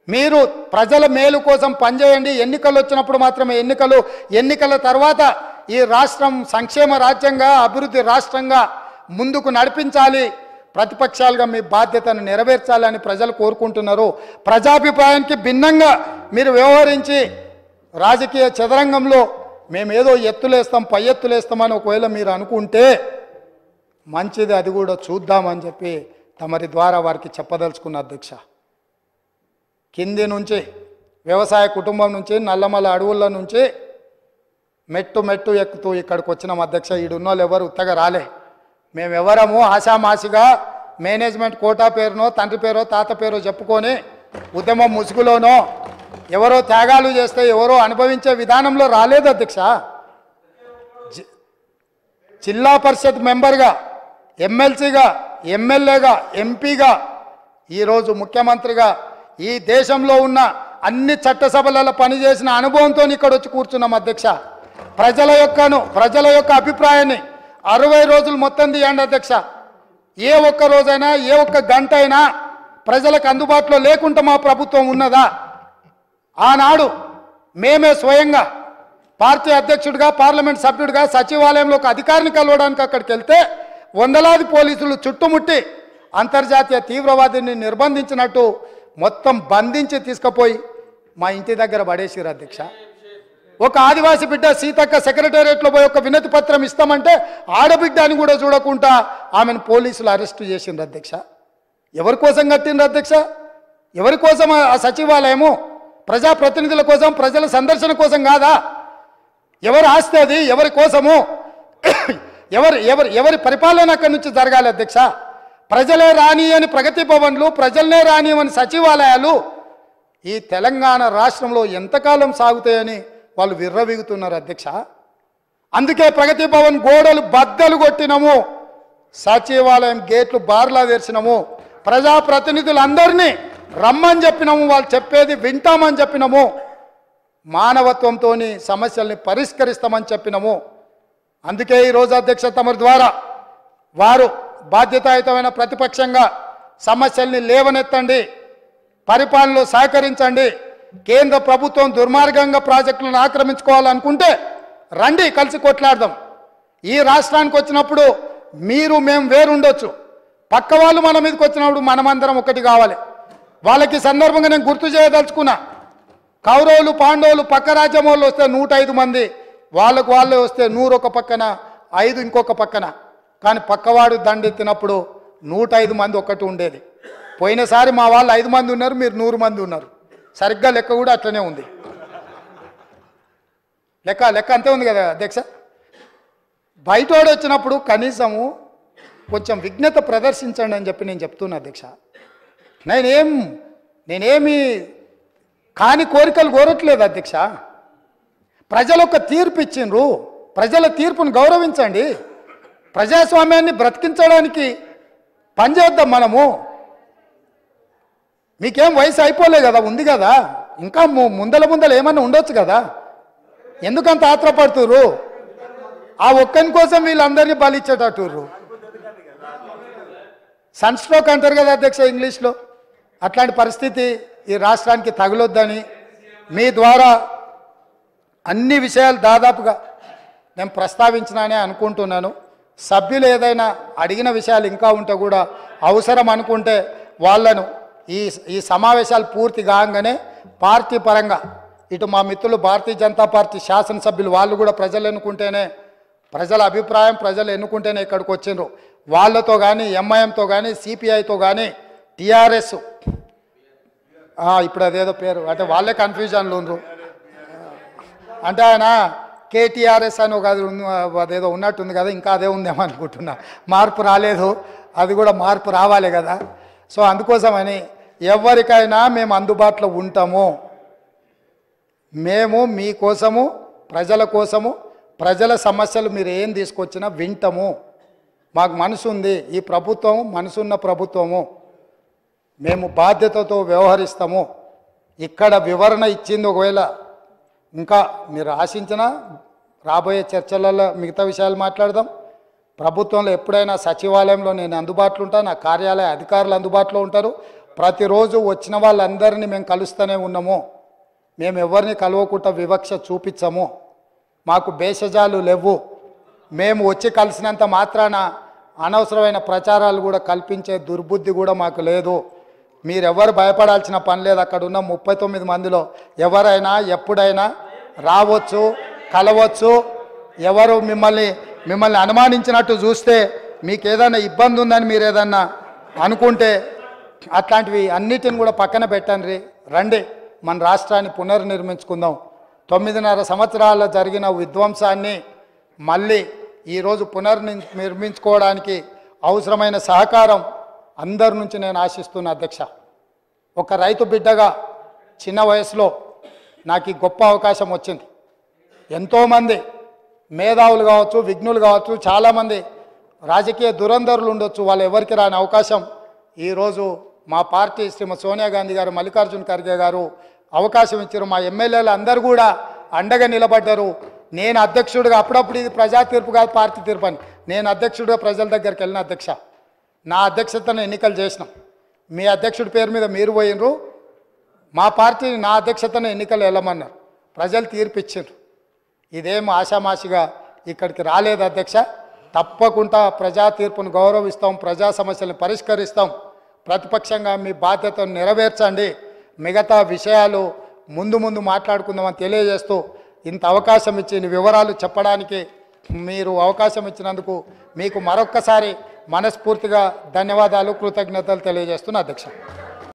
మీరు ప్రజల మేలు కోసం పనిచేయండి. ఎన్నికలు వచ్చినప్పుడు మాత్రమే ఎన్నికలు ఎన్నికల తర్వాత ఈ రాష్ట్రం సంక్షేమ రాజ్యంగా అభివృద్ధి రాష్ట్రంగా ముందుకు నడిపించాలి. ప్రతిపక్షాలుగా మీ బాధ్యతను నెరవేర్చాలని ప్రజలు కోరుకుంటున్నారు. ప్రజాభిప్రాయానికి భిన్నంగా మీరు వ్యవహరించి రాజకీయ చదరంగంలో మేమేదో ఎత్తులేస్తాం పై ఎత్తులేస్తామని ఒకవేళ మీరు అనుకుంటే మంచిది అది కూడా చూద్దామని చెప్పి తమరి ద్వారా వారికి చెప్పదలుచుకున్న అధ్యక్ష. కింది నుంచి వ్యవసాయ కుటుంబం నుంచి నల్లమల అడవుల నుంచి మెట్టు మెట్టు ఎక్కుతూ ఇక్కడికి వచ్చిన అధ్యక్ష. ఈడున్నోళ్ళు ఎవరు ఉత్తగా రాలే. మేము ఎవరము ఆశామాసిగా మేనేజ్మెంట్ కోటా పేరునో తండ్రి పేరో తాత పేరో చెప్పుకొని ఉద్యమం ముసుగులోనో ఎవరో త్యాగాలు చేస్తే ఎవరో అనుభవించే విధానంలో రాలేదు అధ్యక్ష. జి- జిల్లా పరిషత్ మెంబర్గా ఎమ్మెల్సీగా ఎమ్మెల్యేగా ఎంపీగా ఈరోజు ముఖ్యమంత్రిగా ఈ దేశంలో ఉన్న అన్ని చట్టసభలలో పనిచేసిన అనుభవంతో ఇక్కడ వచ్చి కూర్చున్నాం అధ్యక్ష. ప్రజల యొక్కను ప్రజల యొక్క అభిప్రాయాన్ని అరవై రోజులు మొత్తం తీయండి అధ్యక్ష. ఏ ఒక్క రోజైనా ఏ ఒక్క గంట అయినా ప్రజలకు అందుబాటులో లేకుండా మా ప్రభుత్వం ఉన్నదా? ఆనాడు మేమే స్వయంగా పార్టీ అధ్యక్షుడిగా పార్లమెంట్ సభ్యుడిగా సచివాలయంలో ఒక అధికారిని కలవడానికి అక్కడికి వెళ్తే వందలాది పోలీసులు చుట్టుముట్టి అంతర్జాతీయ తీవ్రవాదిని నిర్బంధించినట్టు మొత్తం బంధించి తీసుకుపోయి మా ఇంటి దగ్గర పడేసిరు అధ్యక్ష. ఒక ఆదివాసి బిడ్డ సీతక్క సెక్రటేరియట్లో పోయి ఒక వినతి పత్రం ఇస్తామంటే ఆడబిడ్డ అని కూడా చూడకుండా ఆమెను పోలీసులు అరెస్టు చేసిండ్రు అధ్యక్ష. ఎవరి కోసం కట్టిండ్రు అధ్యక్ష? ఎవరి కోసం ఆ- సచివాలయము? ప్రజాప్రతినిధుల కోసం ప్రజల సందర్శన కోసం కాదా? ఎవరు ఆస్తి అది? ఎవరి కోసము? ఎవరు ఎవరు ఎవరి పరిపాలన అక్కడి నుంచి జరగాలి అధ్యక్ష? ప్రజలే రాని అని ప్రగతి భవన్లు ప్రజలనే రాని అని సచివాలయాలు ఈ తెలంగాణ రాష్ట్రంలో ఎంతకాలం సాగుతాయని వాళ్ళు విర్రవీగుతున్నారు అధ్యక్ష. అందుకే ప్రగతి భవన్ గోడలు బద్దలు కొట్టినము. సచివాలయం గేట్లు బార్లా తెరిచినము. ప్రజాప్రతినిధులందరినీ రమ్మని చెప్పినాము వాళ్ళు చెప్పేది వింటామని చెప్పినాము. మానవత్వంతో సమస్యల్ని పరిష్కరిస్తామని చెప్పినాము. అందుకే ఈరోజు అధ్యక్ష తమరి ద్వారా వారు బాధ్యతాయుతమైన ప్రతిపక్షంగా సమస్యల్ని లేవనెత్తండి పరిపాలనలో సహకరించండి. కేంద్ర ప్రభుత్వం దుర్మార్గంగా ప్రాజెక్టులను ఆక్రమించుకోవాలనుకుంటే రండి కలిసి కొట్లాడదాం. ఈ రాష్ట్రానికి వచ్చినప్పుడు మీరు మేము వేరుండొచ్చు. పక్క వాళ్ళు మన మీదకి వచ్చినప్పుడు మనమందరం ఒకటి కావాలి. వాళ్ళకి సందర్భంగా నేను గుర్తు చేయదలుచుకున్నా. కౌరవులు పాండవులు పక్క రాజ్యం వాళ్ళు వస్తే నూట ఐదు మంది వాళ్ళకు వాళ్ళే వస్తే నూరు ఒక పక్కన ఐదు ఇంకొక పక్కన. కానీ పక్కవాడు దండెత్తినప్పుడు నూట ఐదు మంది ఒకటి ఉండేది. పోయినసారి మా వాళ్ళు ఐదు మంది ఉన్నారు మీరు నూరు మంది ఉన్నారు. సరిగ్గా లెక్క కూడా అట్లనే ఉంది. లెక్క లెక్క అంతే ఉంది కదా అధ్యక్ష? బయటోడు వచ్చినప్పుడు కనీసము కొంచెం విఘ్నత ప్రదర్శించండి అని చెప్పి నేను చెప్తున్నా అధ్యక్ష. నేనేం నేనేమి కాని కోరికలు కోరట్లేదు అధ్యక్ష. ప్రజలు ఒక తీర్పు ఇచ్చిండ్రు. ప్రజల తీర్పును గౌరవించండి. ప్రజాస్వామ్యాన్ని బ్రతికించడానికి పనిచేద్దాం మనము. మీకేం వయసు అయిపోలే కదా ఉంది కదా? ఇంకా ము- ముందల ముందల ఏమన్నా ఉండొచ్చు కదా? ఎందుకంత ఆత్రపడుతురు ఆ ఒక్కని కోసం వీళ్ళందరినీ బలిచ్చేటట్టుర్రు. సన్ స్ట్రోక్ అంటారు కదా అధ్యక్ష ఇంగ్లీష్లో. అట్లాంటి పరిస్థితి ఈ రాష్ట్రానికి తగులొద్దని మీ ద్వారా అన్ని విషయాలు దాదాపుగా నేను ప్రస్తావించినానే అనుకుంటున్నాను. సభ్యులు ఏదైనా అడిగిన విషయాలు ఇంకా ఉంటే కూడా అవసరం అనుకుంటే వాళ్ళను ఈ ఈ సమావేశాలు పూర్తి కాగానే పార్టీ పరంగా ఇటు మా మిత్రులు భారతీయ జనతా పార్టీ శాసనసభ్యులు వాళ్ళు కూడా ప్రజలు ఎన్నుకుంటేనే ప్రజల అభిప్రాయం ప్రజలు ఎన్నుకుంటేనే ఇక్కడికి వచ్చిండ్రు. వాళ్ళతో కానీ ఎంఐఎంతో కానీ సిపిఐతో కానీ టీఆర్ఎస్ ఇప్పుడు అదేదో పేరు అంటే వాళ్ళే కన్ఫ్యూజన్లు ఉండ్రు. అంటే ఆయన కేటీఆర్ఎస్ అని ఒక అది అదేదో ఉన్నట్టుంది కదా ఇంకా అదే ఉందేమో అనుకుంటున్నా. మార్పు రాలేదు అది కూడా మార్పు రావాలి కదా. సో అందుకోసమని ఎవరికైనా మేము అందుబాటులో ఉంటాము. మేము మీకోసము ప్రజల కోసము ప్రజల సమస్యలు మీరు ఏం తీసుకొచ్చినా వింటాము. మాకు మనసు ఉంది ఈ ప్రభుత్వం మనసున్న ప్రభుత్వము. మేము బాధ్యతతో వ్యవహరిస్తాము. ఇక్కడ వివరణ ఇచ్చింది ఒకవేళ ఇంకా మీరు ఆశించిన రాబోయే చర్చలలో మిగతా విషయాలు మాట్లాడదాం. ప్రభుత్వంలో ఎప్పుడైనా సచివాలయంలో నేను అందుబాటులో ఉంటాను నా కార్యాలయ అధికారులు అందుబాటులో ఉంటారు. ప్రతిరోజు వచ్చిన వాళ్ళందరినీ మేము కలుస్తూనే ఉన్నాము. మేము ఎవరిని కలవకుండా వివక్ష చూపించము. మాకు భేషజాలు లేవు. మేము వచ్చి కలిసినంత మాత్రాన అనవసరమైన ప్రచారాలు కూడా కల్పించే దుర్బుద్ధి కూడా మాకు లేదు. మీరెవరు భయపడాల్సిన పని లేదు. అక్కడ ఉన్న ముప్పై తొమ్మిది మందిలో ఎవరైనా ఎప్పుడైనా రావచ్చు కలవచ్చు. ఎవరు మిమ్మల్ని మిమ్మల్ని అనుమానించినట్టు చూస్తే మీకు ఏదైనా ఇబ్బంది ఉందని మీరు ఏదన్నా అనుకుంటే అట్లాంటివి అన్నిటిని కూడా పక్కన పెట్టండి. రండి. మన రాష్ట్రాన్ని పునర్నిర్మించుకుందాం. తొమ్మిదిన్నర సంవత్సరాల్లో జరిగిన విధ్వంసాన్ని మళ్ళీ ఈరోజు పునర్నిర్మించుకోవడానికి అవసరమైన సహకారం అందరి నుంచి నేను ఆశిస్తున్న అధ్యక్ష. ఒక రైతు బిడ్డగా చిన్న వయసులో నాకు ఈ గొప్ప అవకాశం వచ్చింది. ఎంతోమంది మేధావులు కావచ్చు విఘ్నులు కావచ్చు చాలామంది రాజకీయ దురంధరులు ఉండొచ్చు. వాళ్ళు ఎవరికి రాని అవకాశం ఈరోజు మా పార్టీ శ్రీమతి సోనియా గాంధీ గారు మల్లికార్జున్ ఖర్గే గారు అవకాశం ఇచ్చారు. మా ఎమ్మెల్యేలు అందరూ కూడా అండగా నిలబడ్డారు. నేను అధ్యక్షుడిగా అప్పుడప్పుడు ఇది ప్రజా తీర్పు కాదు పార్టీ తీర్పు అని. నేను అధ్యక్షుడిగా ప్రజల దగ్గరికి వెళ్ళిన అధ్యక్ష. నా అధ్యక్షతను ఎన్నికలు చేసినాం. మీ అధ్యక్షుడి పేరు మీద మీరు పోయినరు. మా పార్టీ నా అధ్యక్షతను ఎన్నికలు వెళ్ళమన్నారు. ప్రజలు తీర్పు ఇచ్చారు ఇదేం ఆషామాషిగా ఇక్కడికి రాలేదు అధ్యక్ష. తప్పకుండా ప్రజా తీర్పును గౌరవిస్తాం ప్రజా సమస్యలను పరిష్కరిస్తాం. ప్రతిపక్షంగా మీ బాధ్యతను నెరవేర్చండి. మిగతా విషయాలు ముందు ముందు మాట్లాడుకుందామని తెలియజేస్తూ ఇంత అవకాశం ఇచ్చి వివరాలు చెప్పడానికి మీరు అవకాశం ఇచ్చినందుకు మీకు మరొక్కసారి మనస్ఫూర్తిగా ధన్యవాదాలు కృతజ్ఞతలు తెలియజేస్తున్న అధ్యక్ష.